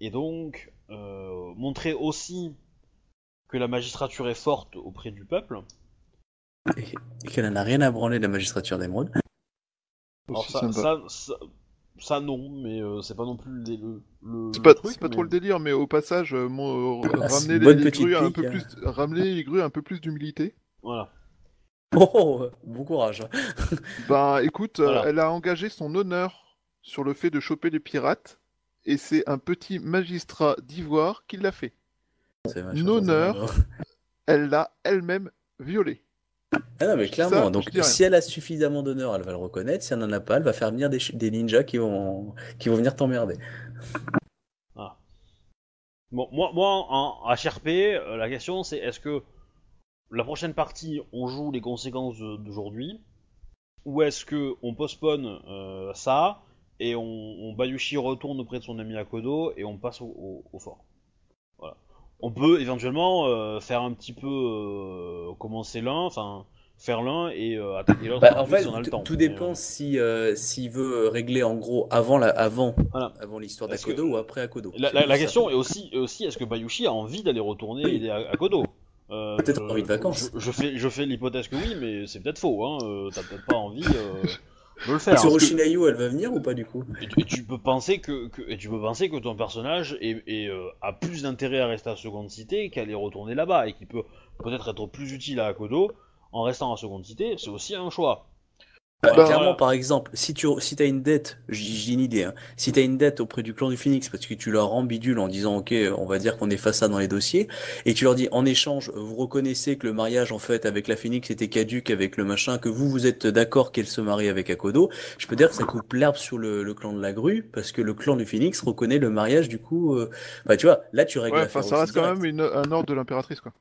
et donc, euh, montrer aussi que la magistrature est forte auprès du peuple. Et qu'elle n'a rien à branler de la magistrature d'émeraude. Alors Aussi, ça, ça me va. ça, ça, non, mais euh, c'est pas non plus le, le, le- C'est pas, truc. c'est pas mais- trop le délire, mais au passage, euh, mon- euh, Ah, ramener les, grues un peu hein. plus, ramener les grues à un peu plus d'humilité. Voilà. Oh, bon courage. [LAUGHS] Ben, écoute, euh, Voilà. elle a engagé son honneur sur le fait de choper les pirates, et c'est un petit magistrat d'ivoire qui l'a fait. L'honneur. ma- [LAUGHS] Elle l'a elle-même violé. Ah non, mais clairement, donc si elle a suffisamment d'honneur, elle va le reconnaître. Si elle n'en a pas, elle va faire venir des, ninjas qui vont, qui vont venir t'emmerder. Bon, moi, moi en HRP, euh, la question c'est est-ce que la prochaine partie, on joue les conséquences d'aujourd'hui, ou est-ce que on postpone euh, ça et on, on Bayushi retourne auprès de son ami Akodo et on passe au, au- au fort? On peut éventuellement euh, faire un petit peu euh, commencer l'un, enfin faire l'un et euh, attaquer l'autre Bah, en fait, si on a le tout- temps. tout Mais, dépend euh, si euh, s'il veut régler en gros avant la avant Voilà. avant l'histoire d'Akodo ou après Akodo. La, la- la question est aussi, aussi est-ce que Bayushi a envie d'aller retourner Oui. aider à, à Kodo Euh, Peut-être envie de vacances. Je, je fais, je fais l'hypothèse que oui, mais c'est peut-être faux. Hein. euh, T'as peut-être pas envie de le faire. Sur Parce que- Oshinayu, elle va venir ou pas du coup? Et tu, et tu peux penser que, que- et tu peux penser que ton personnage est, est, euh, a plus d'intérêt à rester à Seconde Cité qu'à aller retourner là-bas et qui peut peut-être être plus utile à Akodo en restant à Seconde Cité. C'est aussi un choix. Bah, Bah, clairement, par exemple, si tu si as une dette, j'ai une idée, hein, si tu as une dette auprès du clan du Phoenix parce que tu leur rends bidule en disant ok, on va dire qu'on efface ça dans les dossiers, et tu leur dis en échange, vous reconnaissez que le mariage en fait avec la Phoenix était caduque avec le machin, que vous vous êtes d'accord qu'elle se marie avec Akodo, je peux dire que ça coupe l'herbe sur le, le clan de la grue parce que le clan du Phoenix reconnaît le mariage du coup. euh, Bah tu vois, là tu règles Ouais, ça reste quand même une- un ordre de l'impératrice, quoi.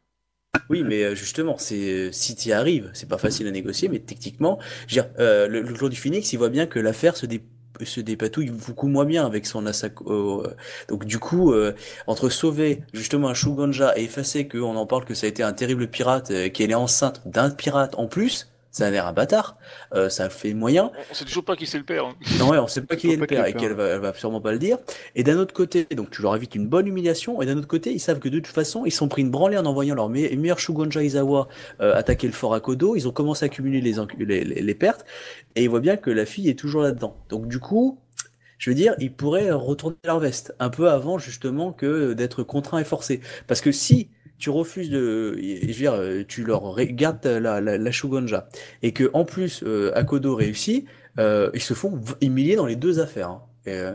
Oui, mais euh, justement, c'est si tu y arrives, c'est pas facile à négocier, mais techniquement, je veux dire, euh, le, le clan du Phoenix, il voit bien que l'affaire se, dé- se dépatouille beaucoup moins bien avec son Asako. euh, donc du coup, euh, entre sauver justement un Shugonja et effacer qu'on en parle que ça a été un terrible pirate, euh, qu'elle est enceinte d'un pirate en plus, ça a l'air un bâtard, euh, ça fait moyen. On sait toujours pas qui c'est le père. hein. Non, ouais, on sait pas qui est le père et qu'elle va, elle va sûrement pas le dire. Et d'un autre côté, donc tu leur évites une bonne humiliation. Et d'un autre côté, ils savent que de toute façon, ils sont pris une branlée en envoyant leur me- meilleur Shugonja Izawa euh, attaquer le fort Akodo. Ils ont commencé à accumuler les, encu- les, les- les pertes. Et ils voient bien que la fille est toujours là-dedans. Donc du coup, je veux dire, ils pourraient retourner leur veste un peu avant justement que d'être contraints et forcés. Parce que si tu refuses de, je veux dire, euh, tu leur ré- gardes la, la, la Shugonja et que en plus euh, Akodo réussit, euh, ils se font humilier dans les deux affaires. hein. Et, euh,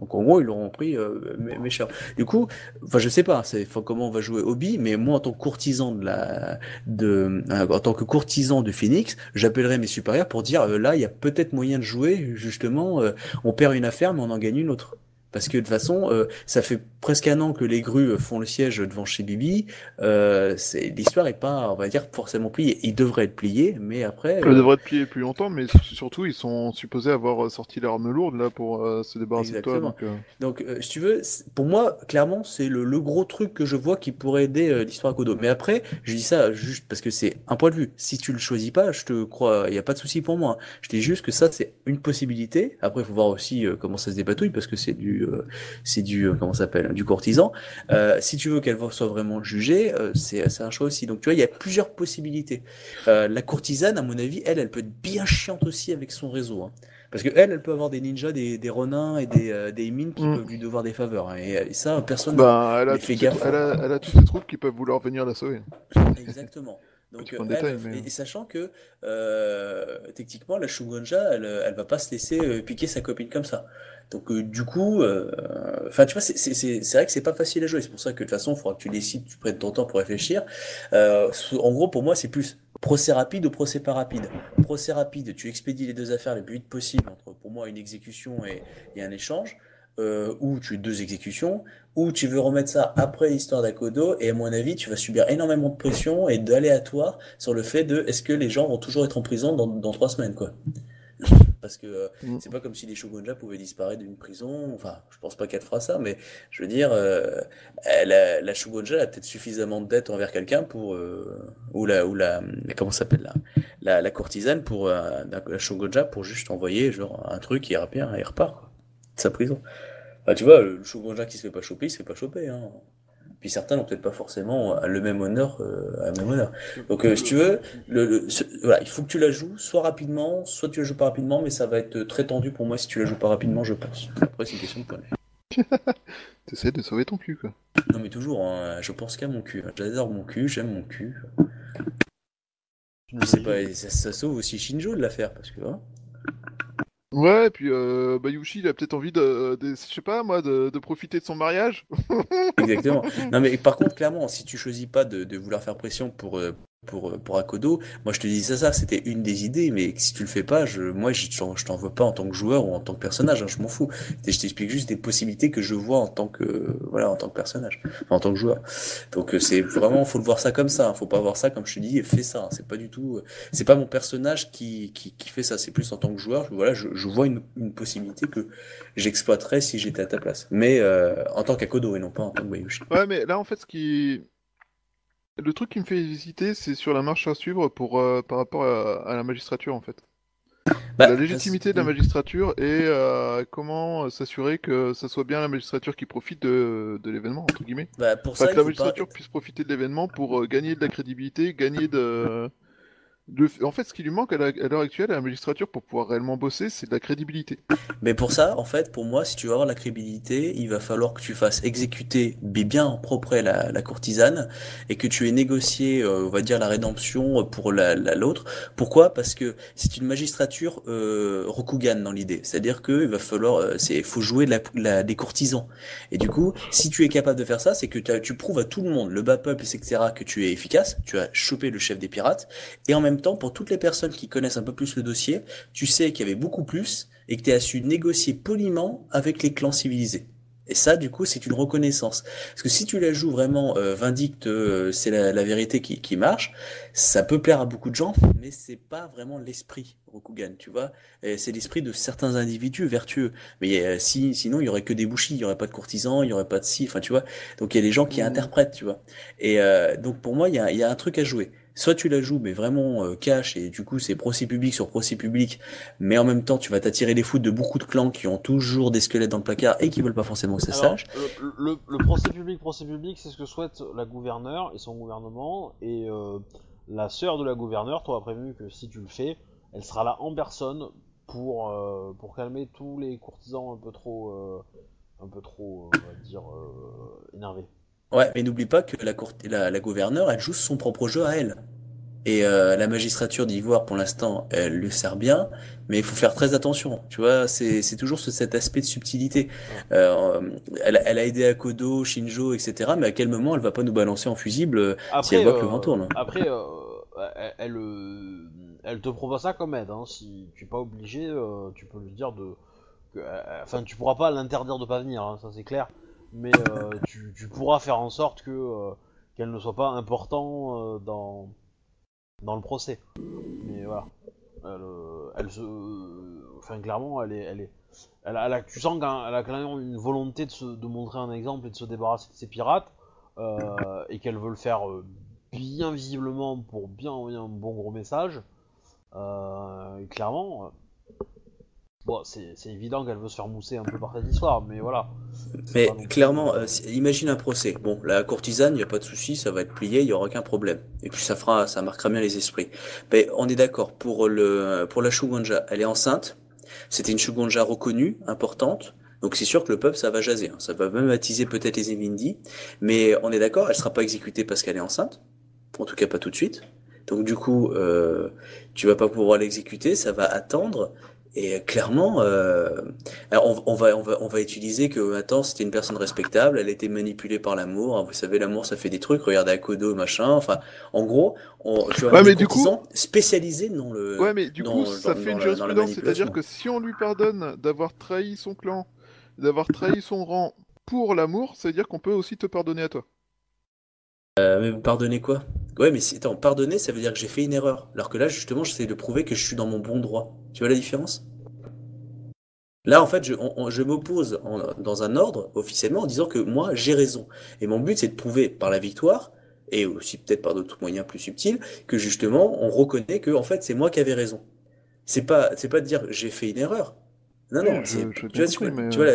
donc en gros ils l'auront pris euh, méchant. Du coup, enfin je sais pas, c'est comment on va jouer Obi, mais moi en tant que courtisan de la, de, euh, en tant que courtisan de Phoenix, j'appellerai mes supérieurs pour dire euh, là il y a peut-être moyen de jouer justement. euh, on perd une affaire mais on en gagne une autre. Parce que de toute façon, euh, ça fait presque un an que les grues font le siège devant chez Bibi. Euh, l'histoire est pas, on va dire, forcément pliée. Il devrait être plié, mais après. Euh, devrait être pliée plus longtemps, mais surtout, ils sont supposés avoir euh, sorti l'arme lourde, là, pour euh, se débarrasser de toi. Exactement. Donc, euh, Donc, euh, si tu veux, pour moi, clairement, c'est le, le gros truc que je vois qui pourrait aider euh, l'histoire à Kodo. Mais après, je dis ça juste parce que c'est un point de vue. Si tu le choisis pas, je te crois, il n'y a pas de souci pour moi. Je dis juste que ça, c'est une possibilité. Après, il faut voir aussi euh, comment ça se dépatouille parce que c'est du, euh, c'est du, euh, comment s'appelle, du courtisan. Euh, si tu veux qu'elle soit vraiment jugée, c'est, c'est un choix aussi. Donc, tu vois, il y a plusieurs possibilités. Euh, la courtisane, à mon avis, elle, elle peut être bien chiante aussi avec son réseau. hein. Parce que elle, elle peut avoir des ninjas, des, des ronins et des, euh, des mines qui Mm. peuvent lui devoir des faveurs. hein. Et, et ça, personne. ben, elle, a ses- gaffe. elle, a, elle a toutes ses troupes qui peuvent vouloir venir la sauver. Exactement. [LAUGHS] Donc, de détail, elle, mais- et, et sachant que euh, techniquement, la Shugonja, elle, elle va pas se laisser euh, piquer sa copine comme ça. Donc, euh, du coup, euh, enfin, tu vois, c'est vrai que c'est pas facile à jouer. C'est pour ça que de toute façon, il faudra que tu décides, tu prennes ton temps pour réfléchir. Euh, en gros, pour moi, c'est plus procès rapide ou procès pas rapide. Procès rapide, tu expédies les deux affaires le plus vite possible entre, pour moi, une exécution et, un échange. Ou tu as deux exécutions, ou tu veux remettre ça après l'histoire d'Akodo, et à mon avis, tu vas subir énormément de pression et d'aléatoire sur le fait de est-ce que les gens vont toujours être en prison dans, dans trois semaines, quoi. Parce que euh, Mm. c'est pas comme si les Shogunja pouvaient disparaître d'une prison, enfin, je pense pas qu'elle fera ça, mais je veux dire, euh, elle a- la Shogunja a peut-être suffisamment de dettes envers quelqu'un pour, euh, ou la, ou la, comment s'appelle là, la, la courtisane pour, euh, la Shogunja pour juste envoyer genre un truc, il repart, il repart, quoi, de sa prison. Bah, tu vois, le Shogunja qui se fait pas choper, il se fait pas choper. Hein. Puis certains n'ont peut-être pas forcément euh, le même honneur, euh, même honneur. Donc, euh, si tu veux, le, le- ce- voilà, il faut que tu la joues soit rapidement, soit tu la joues pas rapidement, mais ça va être très tendu pour moi si tu la joues pas rapidement, je pense. Après, c'est une question de point. [LAUGHS] T'essaies de sauver ton cul, quoi. Non, mais toujours, hein, je pense qu'à mon cul. J'adore mon cul, j'aime mon cul. Je sais pas, et ça, ça sauve aussi Shinjo de l'affaire, parce que. hein. Ouais, et puis euh, Bayushi, il a peut-être envie de, je sais pas moi, de, de profiter de son mariage. [LAUGHS] Exactement. Non, mais par contre, clairement, si tu choisis pas de, de vouloir faire pression pour, euh, pour, euh, pour Akodo, moi je te dis ça, ça, c'était une des idées, mais si tu le fais pas, je, moi je t'en je t'en veux pas en tant que joueur ou en tant que personnage, hein, je m'en fous. Je t'explique juste des possibilités que je vois en tant que, voilà, en tant que personnage, en tant que joueur. Donc euh, c'est vraiment, faut le voir ça comme ça, hein. faut pas voir ça comme je te dis, fais ça. hein. C'est pas du tout, euh, c'est pas mon personnage qui, qui, qui fait ça, c'est plus en tant que joueur, voilà, je, je vois une, une possibilité que j'exploiterais si j'étais à ta place. Mais euh, en tant qu'Akodo et non pas en tant que Bayushi. Ouais, mais là, en fait, ce qui. Le truc qui me fait hésiter, c'est sur la marche à suivre pour, euh, par rapport à, à la magistrature, en fait. Bah, la légitimité de la magistrature et euh, comment s'assurer que ça soit bien la magistrature qui profite de, de l'événement, entre guillemets. Bah, pour Enfin, ça, que la pas- magistrature puisse profiter de l'événement pour euh, gagner de la crédibilité, gagner de... En fait, ce qui lui manque à l'heure actuelle à la magistrature pour pouvoir réellement bosser, c'est de la crédibilité. [COUGHS] Mais pour ça, en fait, pour moi, si tu veux avoir la crédibilité, il va falloir que tu fasses exécuter bi- bien en propre la, courtisane et que tu aies négocié, euh, on va dire, la rédemption pour la, la- l'autre. Pourquoi? Parce que c'est une magistrature euh, Rokugan dans l'idée. C'est-à-dire que il va falloir, euh, c'est, faut jouer la, la- des courtisans. Et du coup, si tu es capable de faire ça, c'est que tu prouves à tout le monde, le bas peuple, etc., que tu es efficace. Tu as chopé le chef des pirates. Et en même temps, pour toutes les personnes qui connaissent un peu plus le dossier, tu sais qu'il y avait beaucoup plus et que tu as su négocier poliment avec les clans civilisés. Et ça, du coup, c'est une reconnaissance. Parce que si tu la joues vraiment euh, vindicte, euh, c'est la, la vérité qui, qui marche, ça peut plaire à beaucoup de gens, mais c'est pas vraiment l'esprit Rokugan, tu vois. C'est l'esprit de certains individus vertueux. Mais euh, si, sinon, il y aurait que des bouchis, il y aurait pas de courtisans, il y aurait pas de si, enfin, tu vois. Donc il y a des gens qui Mhm. interprètent, tu vois. Et euh, donc pour moi, il y a, il y a un truc à jouer. Soit tu la joues, mais vraiment euh, cash, et du coup c'est procès public sur procès public, mais en même temps tu vas t'attirer les foudres de beaucoup de clans qui ont toujours des squelettes dans le placard et qui veulent pas forcément que ça Alors, sache. le, le- le procès public, procès public, c'est ce que souhaite la gouverneure et son gouvernement. Et euh, la sœur de la gouverneure t'aura prévenu que si tu le fais, elle sera là en personne pour, euh, pour calmer tous les courtisans un peu trop, un peu trop, on va dire, énervés. Ouais, mais n'oublie pas que la, cour- la, la gouverneure, elle joue son propre jeu à elle. Et euh, la magistrature d'Ivoire, pour l'instant, elle lui sert bien, mais il faut faire très attention. Tu vois, c'est c'est toujours ce- cet aspect de subtilité. Euh, elle, a- elle a aidé Akodo, Shinjo, etc. Mais à quel moment elle va pas nous balancer en fusible euh, si elle voit que le vent tourne? Après, [LAUGHS] elle, elle, elle te propose ça comme aide. Hein. Si tu es pas obligé, tu peux lui dire de. que- Enfin, tu pourras pas l'interdire de pas venir, hein, ça c'est clair. Mais euh, tu, tu pourras faire en sorte que euh, qu'elle ne soit pas important euh, dans dans le procès. Mais voilà. Elle, se, enfin clairement, elle est, elle est, elle tu sens qu'elle a même une volonté de, se, de montrer un exemple et de se débarrasser de ces pirates, et qu'elle veut le faire bien visiblement pour bien envoyer un bon gros message. Clairement, bon, c'est évident qu'elle veut se faire mousser un peu par cette histoire, mais voilà. Mais clairement, euh, imagine un procès. Bon, la courtisane, il n'y a pas de souci, ça va être plié, il n'y aura aucun problème. Et puis ça fera, ça marquera bien les esprits. Mais on est d'accord, pour le, pour la Shugonja, elle est enceinte. C'était une Shugonja reconnue, importante. Donc c'est sûr que le peuple, ça va jaser. hein. Ça va même attiser peut-être les Evindi. Mais on est d'accord, elle sera pas exécutée parce qu'elle est enceinte. En tout cas, pas tout de suite. Donc du coup, euh, tu vas pas pouvoir l'exécuter, ça va attendre. Et clairement, euh, on, on va on va on va utiliser que attends c'était une personne respectable, elle a été manipulée par l'amour. hein, Vous savez l'amour ça fait des trucs. Regardez Akodo machin. Enfin en gros, on, tu vas Ouais, mais du coup- spécialisés dans le. Ouais, mais du dans- coup, ça dans fait une la- jurisprudence, c'est-à-dire que si on lui pardonne d'avoir trahi son clan, d'avoir trahi son rang pour l'amour, ça veut dire qu'on peut aussi te pardonner à toi. Euh, mais pardonner quoi? Ouais, mais si, attends, pardonner, ça veut dire que j'ai fait une erreur. Alors que là, justement, j'essaie de prouver que je suis dans mon bon droit. Tu vois la différence? Là, en fait, je, on- on- je m'oppose dans un ordre, officiellement, en disant que moi, j'ai raison. Et mon but, c'est de prouver par la victoire, et aussi peut-être par d'autres moyens plus subtils, que justement, on reconnaît que, en fait, c'est moi qui avais raison. C'est pas, c'est pas de dire j'ai fait une erreur. Non, non, je- je tu vois, mais, tu vois,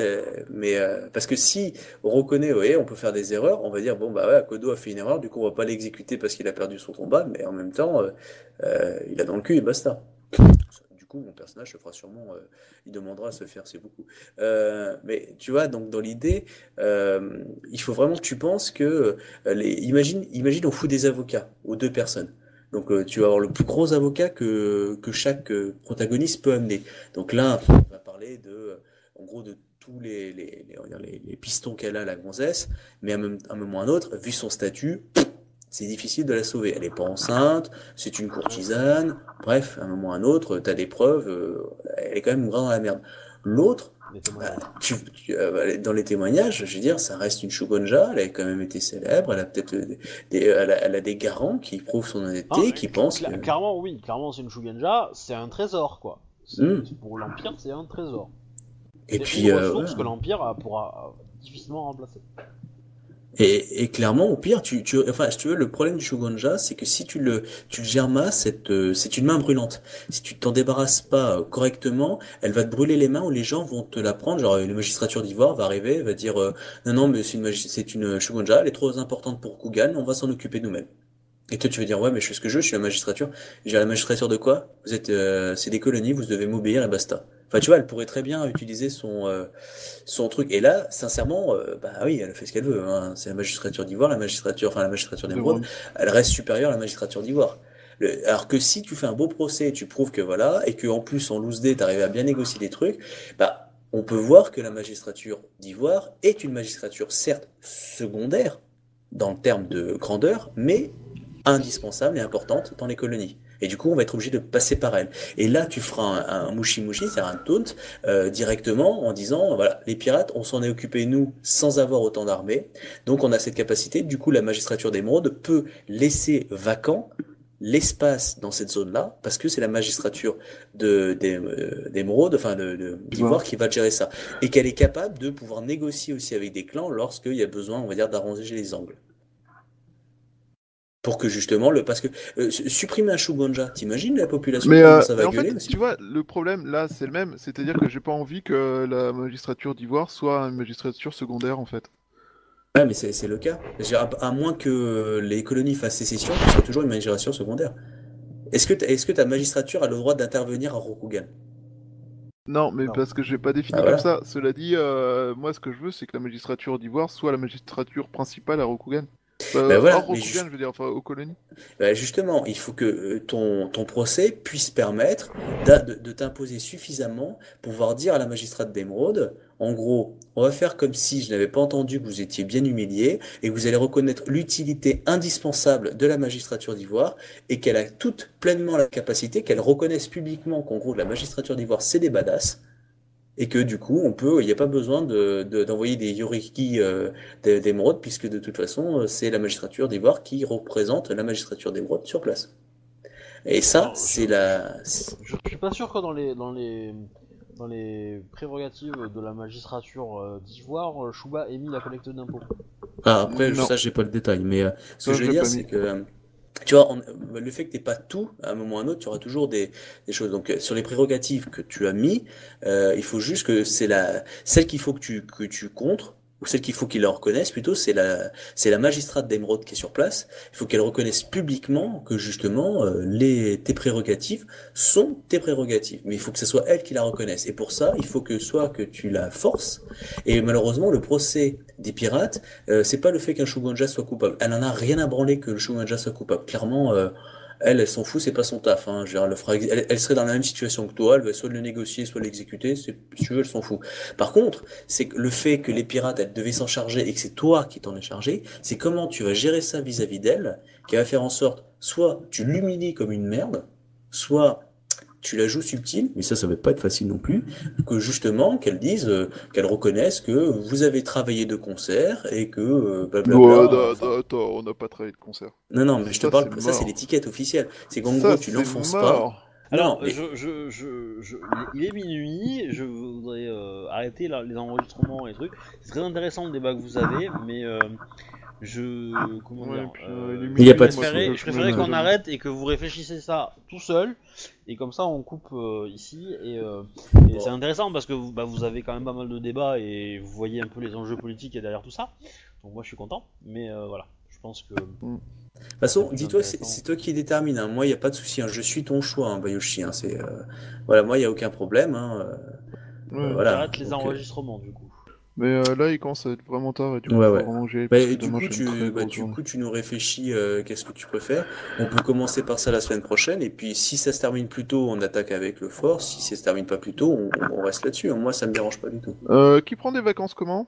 mais euh, parce que si on reconnaît, ouais, on peut faire des erreurs, on va dire bon bah ouais, Akodo a fait une erreur, du coup on va pas l'exécuter parce qu'il a perdu son combat, mais en même temps, euh, euh, il a dans le cul et basta. Coup, mon personnage se fera sûrement, euh, il demandera à se faire, c'est beaucoup. Euh, mais tu vois, donc dans l'idée, euh, il faut vraiment que tu penses que les, imagine, imagine on fout des avocats aux deux personnes. Donc tu vas avoir le plus gros avocat que, que chaque protagoniste peut amener. Donc là, on va parler de, en gros, de tous les, les, les, pistons qu'elle a, la gonzesse, mais à un moment ou à un autre, vu son statut, c'est difficile de la sauver. Elle est pas enceinte, c'est une courtisane, bref, à un moment ou à un autre, tu as des preuves, euh, elle est quand même grave dans la merde. L'autre, bah, tu, tu- euh, dans les témoignages, je veux dire, ça reste une Shugonja, elle a quand même été célèbre, elle a peut-être euh, des, des- elle, a, elle a des garants qui prouvent son honnêteté, Ah, qui pensent que... Clairement, oui, clairement, c'est une Shugenja, c'est un trésor, quoi. C'est- Mm. Pour l'Empire, c'est un trésor. Et puis, une euh, ressource ouais. que l'Empire pourra difficilement remplacer. Et, et clairement, au pire, tu, tu, enfin, si tu veux, le problème du Shogunja, c'est que si tu le, tu le gères c'est, euh, c'est une main brûlante. Si tu t'en débarrasses pas euh, correctement, elle va te brûler les mains ou les gens vont te la prendre. Genre, la magistrature d'Ivoire va arriver, va dire, euh, non, non, mais c'est une, c'est une Shogunja, elle est trop importante pour Kugan, on va s'en occuper nous-mêmes. Et toi, tu veux dire, ouais, mais je fais ce que je veux, je suis la magistrature. Dis, la magistrature de quoi? Vous êtes, euh, c'est des colonies, vous devez m'obéir et basta. Enfin, tu vois, elle pourrait très bien utiliser son, euh, son truc. Et là, sincèrement, euh, bah oui, elle fait ce qu'elle veut. Hein. C'est la magistrature d'Ivoire, la magistrature, enfin la magistrature d'émeraude, elle reste supérieure à la magistrature d'Ivoire. Le- alors que si tu fais un beau procès, tu prouves que voilà, et que en plus en loose day, t'arrives à bien négocier des trucs, bah on peut voir que la magistrature d'Ivoire est une magistrature certes secondaire dans le terme de grandeur, mais indispensable et importante dans les colonies. Et du coup, on va être obligé de passer par elle. Et là, tu feras un, un mushi-mushi, c'est-à-dire un taunt, euh, directement en disant, voilà, les pirates, on s'en est occupé nous sans avoir autant d'armées, donc on a cette capacité. Du coup, la magistrature d'émeraude peut laisser vacant l'espace dans cette zone-là, parce que c'est la magistrature de d'É- euh, d'émeraude, enfin de- d'Ivoire qui va gérer ça, et qu'elle est capable de pouvoir négocier aussi avec des clans lorsqu'il y a besoin, on va dire, d'arranger les angles. Pour que justement le, parce que euh, su- supprimer un Shugonja, t'imagines la population Mais, comment euh, ça va mais en gueuler fait, tu vois, le problème là, c'est le même. C'est-à-dire que j'ai pas envie que la magistrature d'Ivoire soit une magistrature secondaire en fait. Ouais, mais c'est c'est le cas. Je À, à moins que les colonies fassent sécession, ce sera toujours une magistrature secondaire. Est-ce que, ta- est-ce que ta magistrature a le droit d'intervenir à Rokugan? Non, mais Non. parce que j'ai pas défini Ah, voilà. comme ça. Cela dit, euh, moi, ce que je veux, c'est que la magistrature d'Ivoire soit la magistrature principale à Rokugan. Ben voilà, hors mais Rokugan, juste- je veux dire, enfin, aux colonies. Ben justement, il faut que euh, ton, ton procès puisse permettre de, de t'imposer suffisamment pour pouvoir dire à la magistrate d'émeraude, en gros, on va faire comme si je n'avais pas entendu que vous étiez bien humilié et que vous allez reconnaître l'utilité indispensable de la magistrature d'Ivoire et qu'elle a toute pleinement la capacité, qu'elle reconnaisse publiquement qu'en gros la magistrature d'Ivoire c'est des badass et que du coup on peut, il n'y a pas besoin de, de- d'envoyer des yoriki euh, d'é- d'émeraude puisque de toute façon euh, c'est la magistrature d'Ivoire qui représente la magistrature d'émeraude sur place. Et ça, c'est la. Je, je suis pas sûr que dans les dans les dans les prérogatives de la magistrature euh, d'Ivoire, euh, Chouba ait mis la collecte d'impôts. Ah, après, Non. ça, j'ai pas le détail, mais euh, ce que je je veux dire, c'est que, euh, tu vois, le fait que t'aies pas tout, à un moment ou à un autre, tu auras toujours des, des choses. Donc, euh, sur les prérogatives que tu as mis, euh, il faut juste que c'est la, celle qu'il faut que tu, que tu contres, ou celle qu'il faut qu'il la reconnaisse plutôt, c'est la, c'est la magistrate d'émeraude qui est sur place. Il faut qu'elle reconnaisse publiquement que justement, euh, les, tes prérogatives sont tes prérogatives. Mais il faut que ce soit elle qui la reconnaisse. Et pour ça, il faut que soit que tu la forces. Et malheureusement, le procès des pirates, euh, c'est pas le fait qu'un Shugonja soit coupable. Elle en a rien à branler que le Shugonja soit coupable. Clairement, euh, elle, elle s'en fout, c'est pas son taf. Hein. Dire, elle, le fera elle, elle serait dans la même situation que toi, elle va soit le négocier, soit l'exécuter. Si tu veux, elle s'en fout. Par contre, c'est le fait que les pirates, elles devaient s'en charger et que c'est toi qui t'en es chargé, c'est comment tu vas gérer ça vis-à-vis d'elle, qui va faire en sorte, soit tu l'humilies comme une merde, soit tu la joues subtile, mais ça, ça va pas être facile non plus, que justement, qu'elle dise, euh, qu'elle reconnaisse que vous avez travaillé de concert et que euh, blablabla. Enfin- attends, on n'a pas travaillé de concert. non, non, mais je te Ça, parle, ça c'est l'étiquette officielle. C'est qu'en gros, tu l'enfonces pas. Alors, Non, mais- je, je, je, je- il est minuit, je voudrais euh, arrêter là, les enregistrements et trucs. C'est très intéressant le débat que vous avez, mais euh, je. Comment Ouais, dire puis, euh, euh, il y a pas de préférais, souci. je préférais qu'on arrête et que vous réfléchissez ça tout seul, et comme ça on coupe euh, ici. Et, euh, et Bon. c'est intéressant parce que vous, bah, vous avez quand même pas mal de débats et vous voyez un peu les enjeux politiques et derrière tout ça. Donc moi je suis content, mais euh, voilà, je pense que. De toute façon, dis-toi, c'est toi qui détermine. Hein. Moi, il n'y a pas de souci. hein. Je suis ton choix, hein, Bayoshi. Hein. C'est, euh, Voilà, moi, il n'y a aucun problème. Hein. euh, Ouais. voilà. J'arrête les Donc, euh, enregistrements du coup. Mais euh, là, il commence à être vraiment tard et du coup, Ouais, ouais. aille Bah, que du coup, tu, bah, du coup, tu nous réfléchis euh, qu'est-ce que tu préfères. On peut commencer par ça la semaine prochaine, et puis si ça se termine plus tôt, on attaque avec le fort. Si ça se termine pas plus tôt, on, on reste là-dessus. hein. Moi, ça me dérange pas du tout. Euh, qui prend des vacances comment?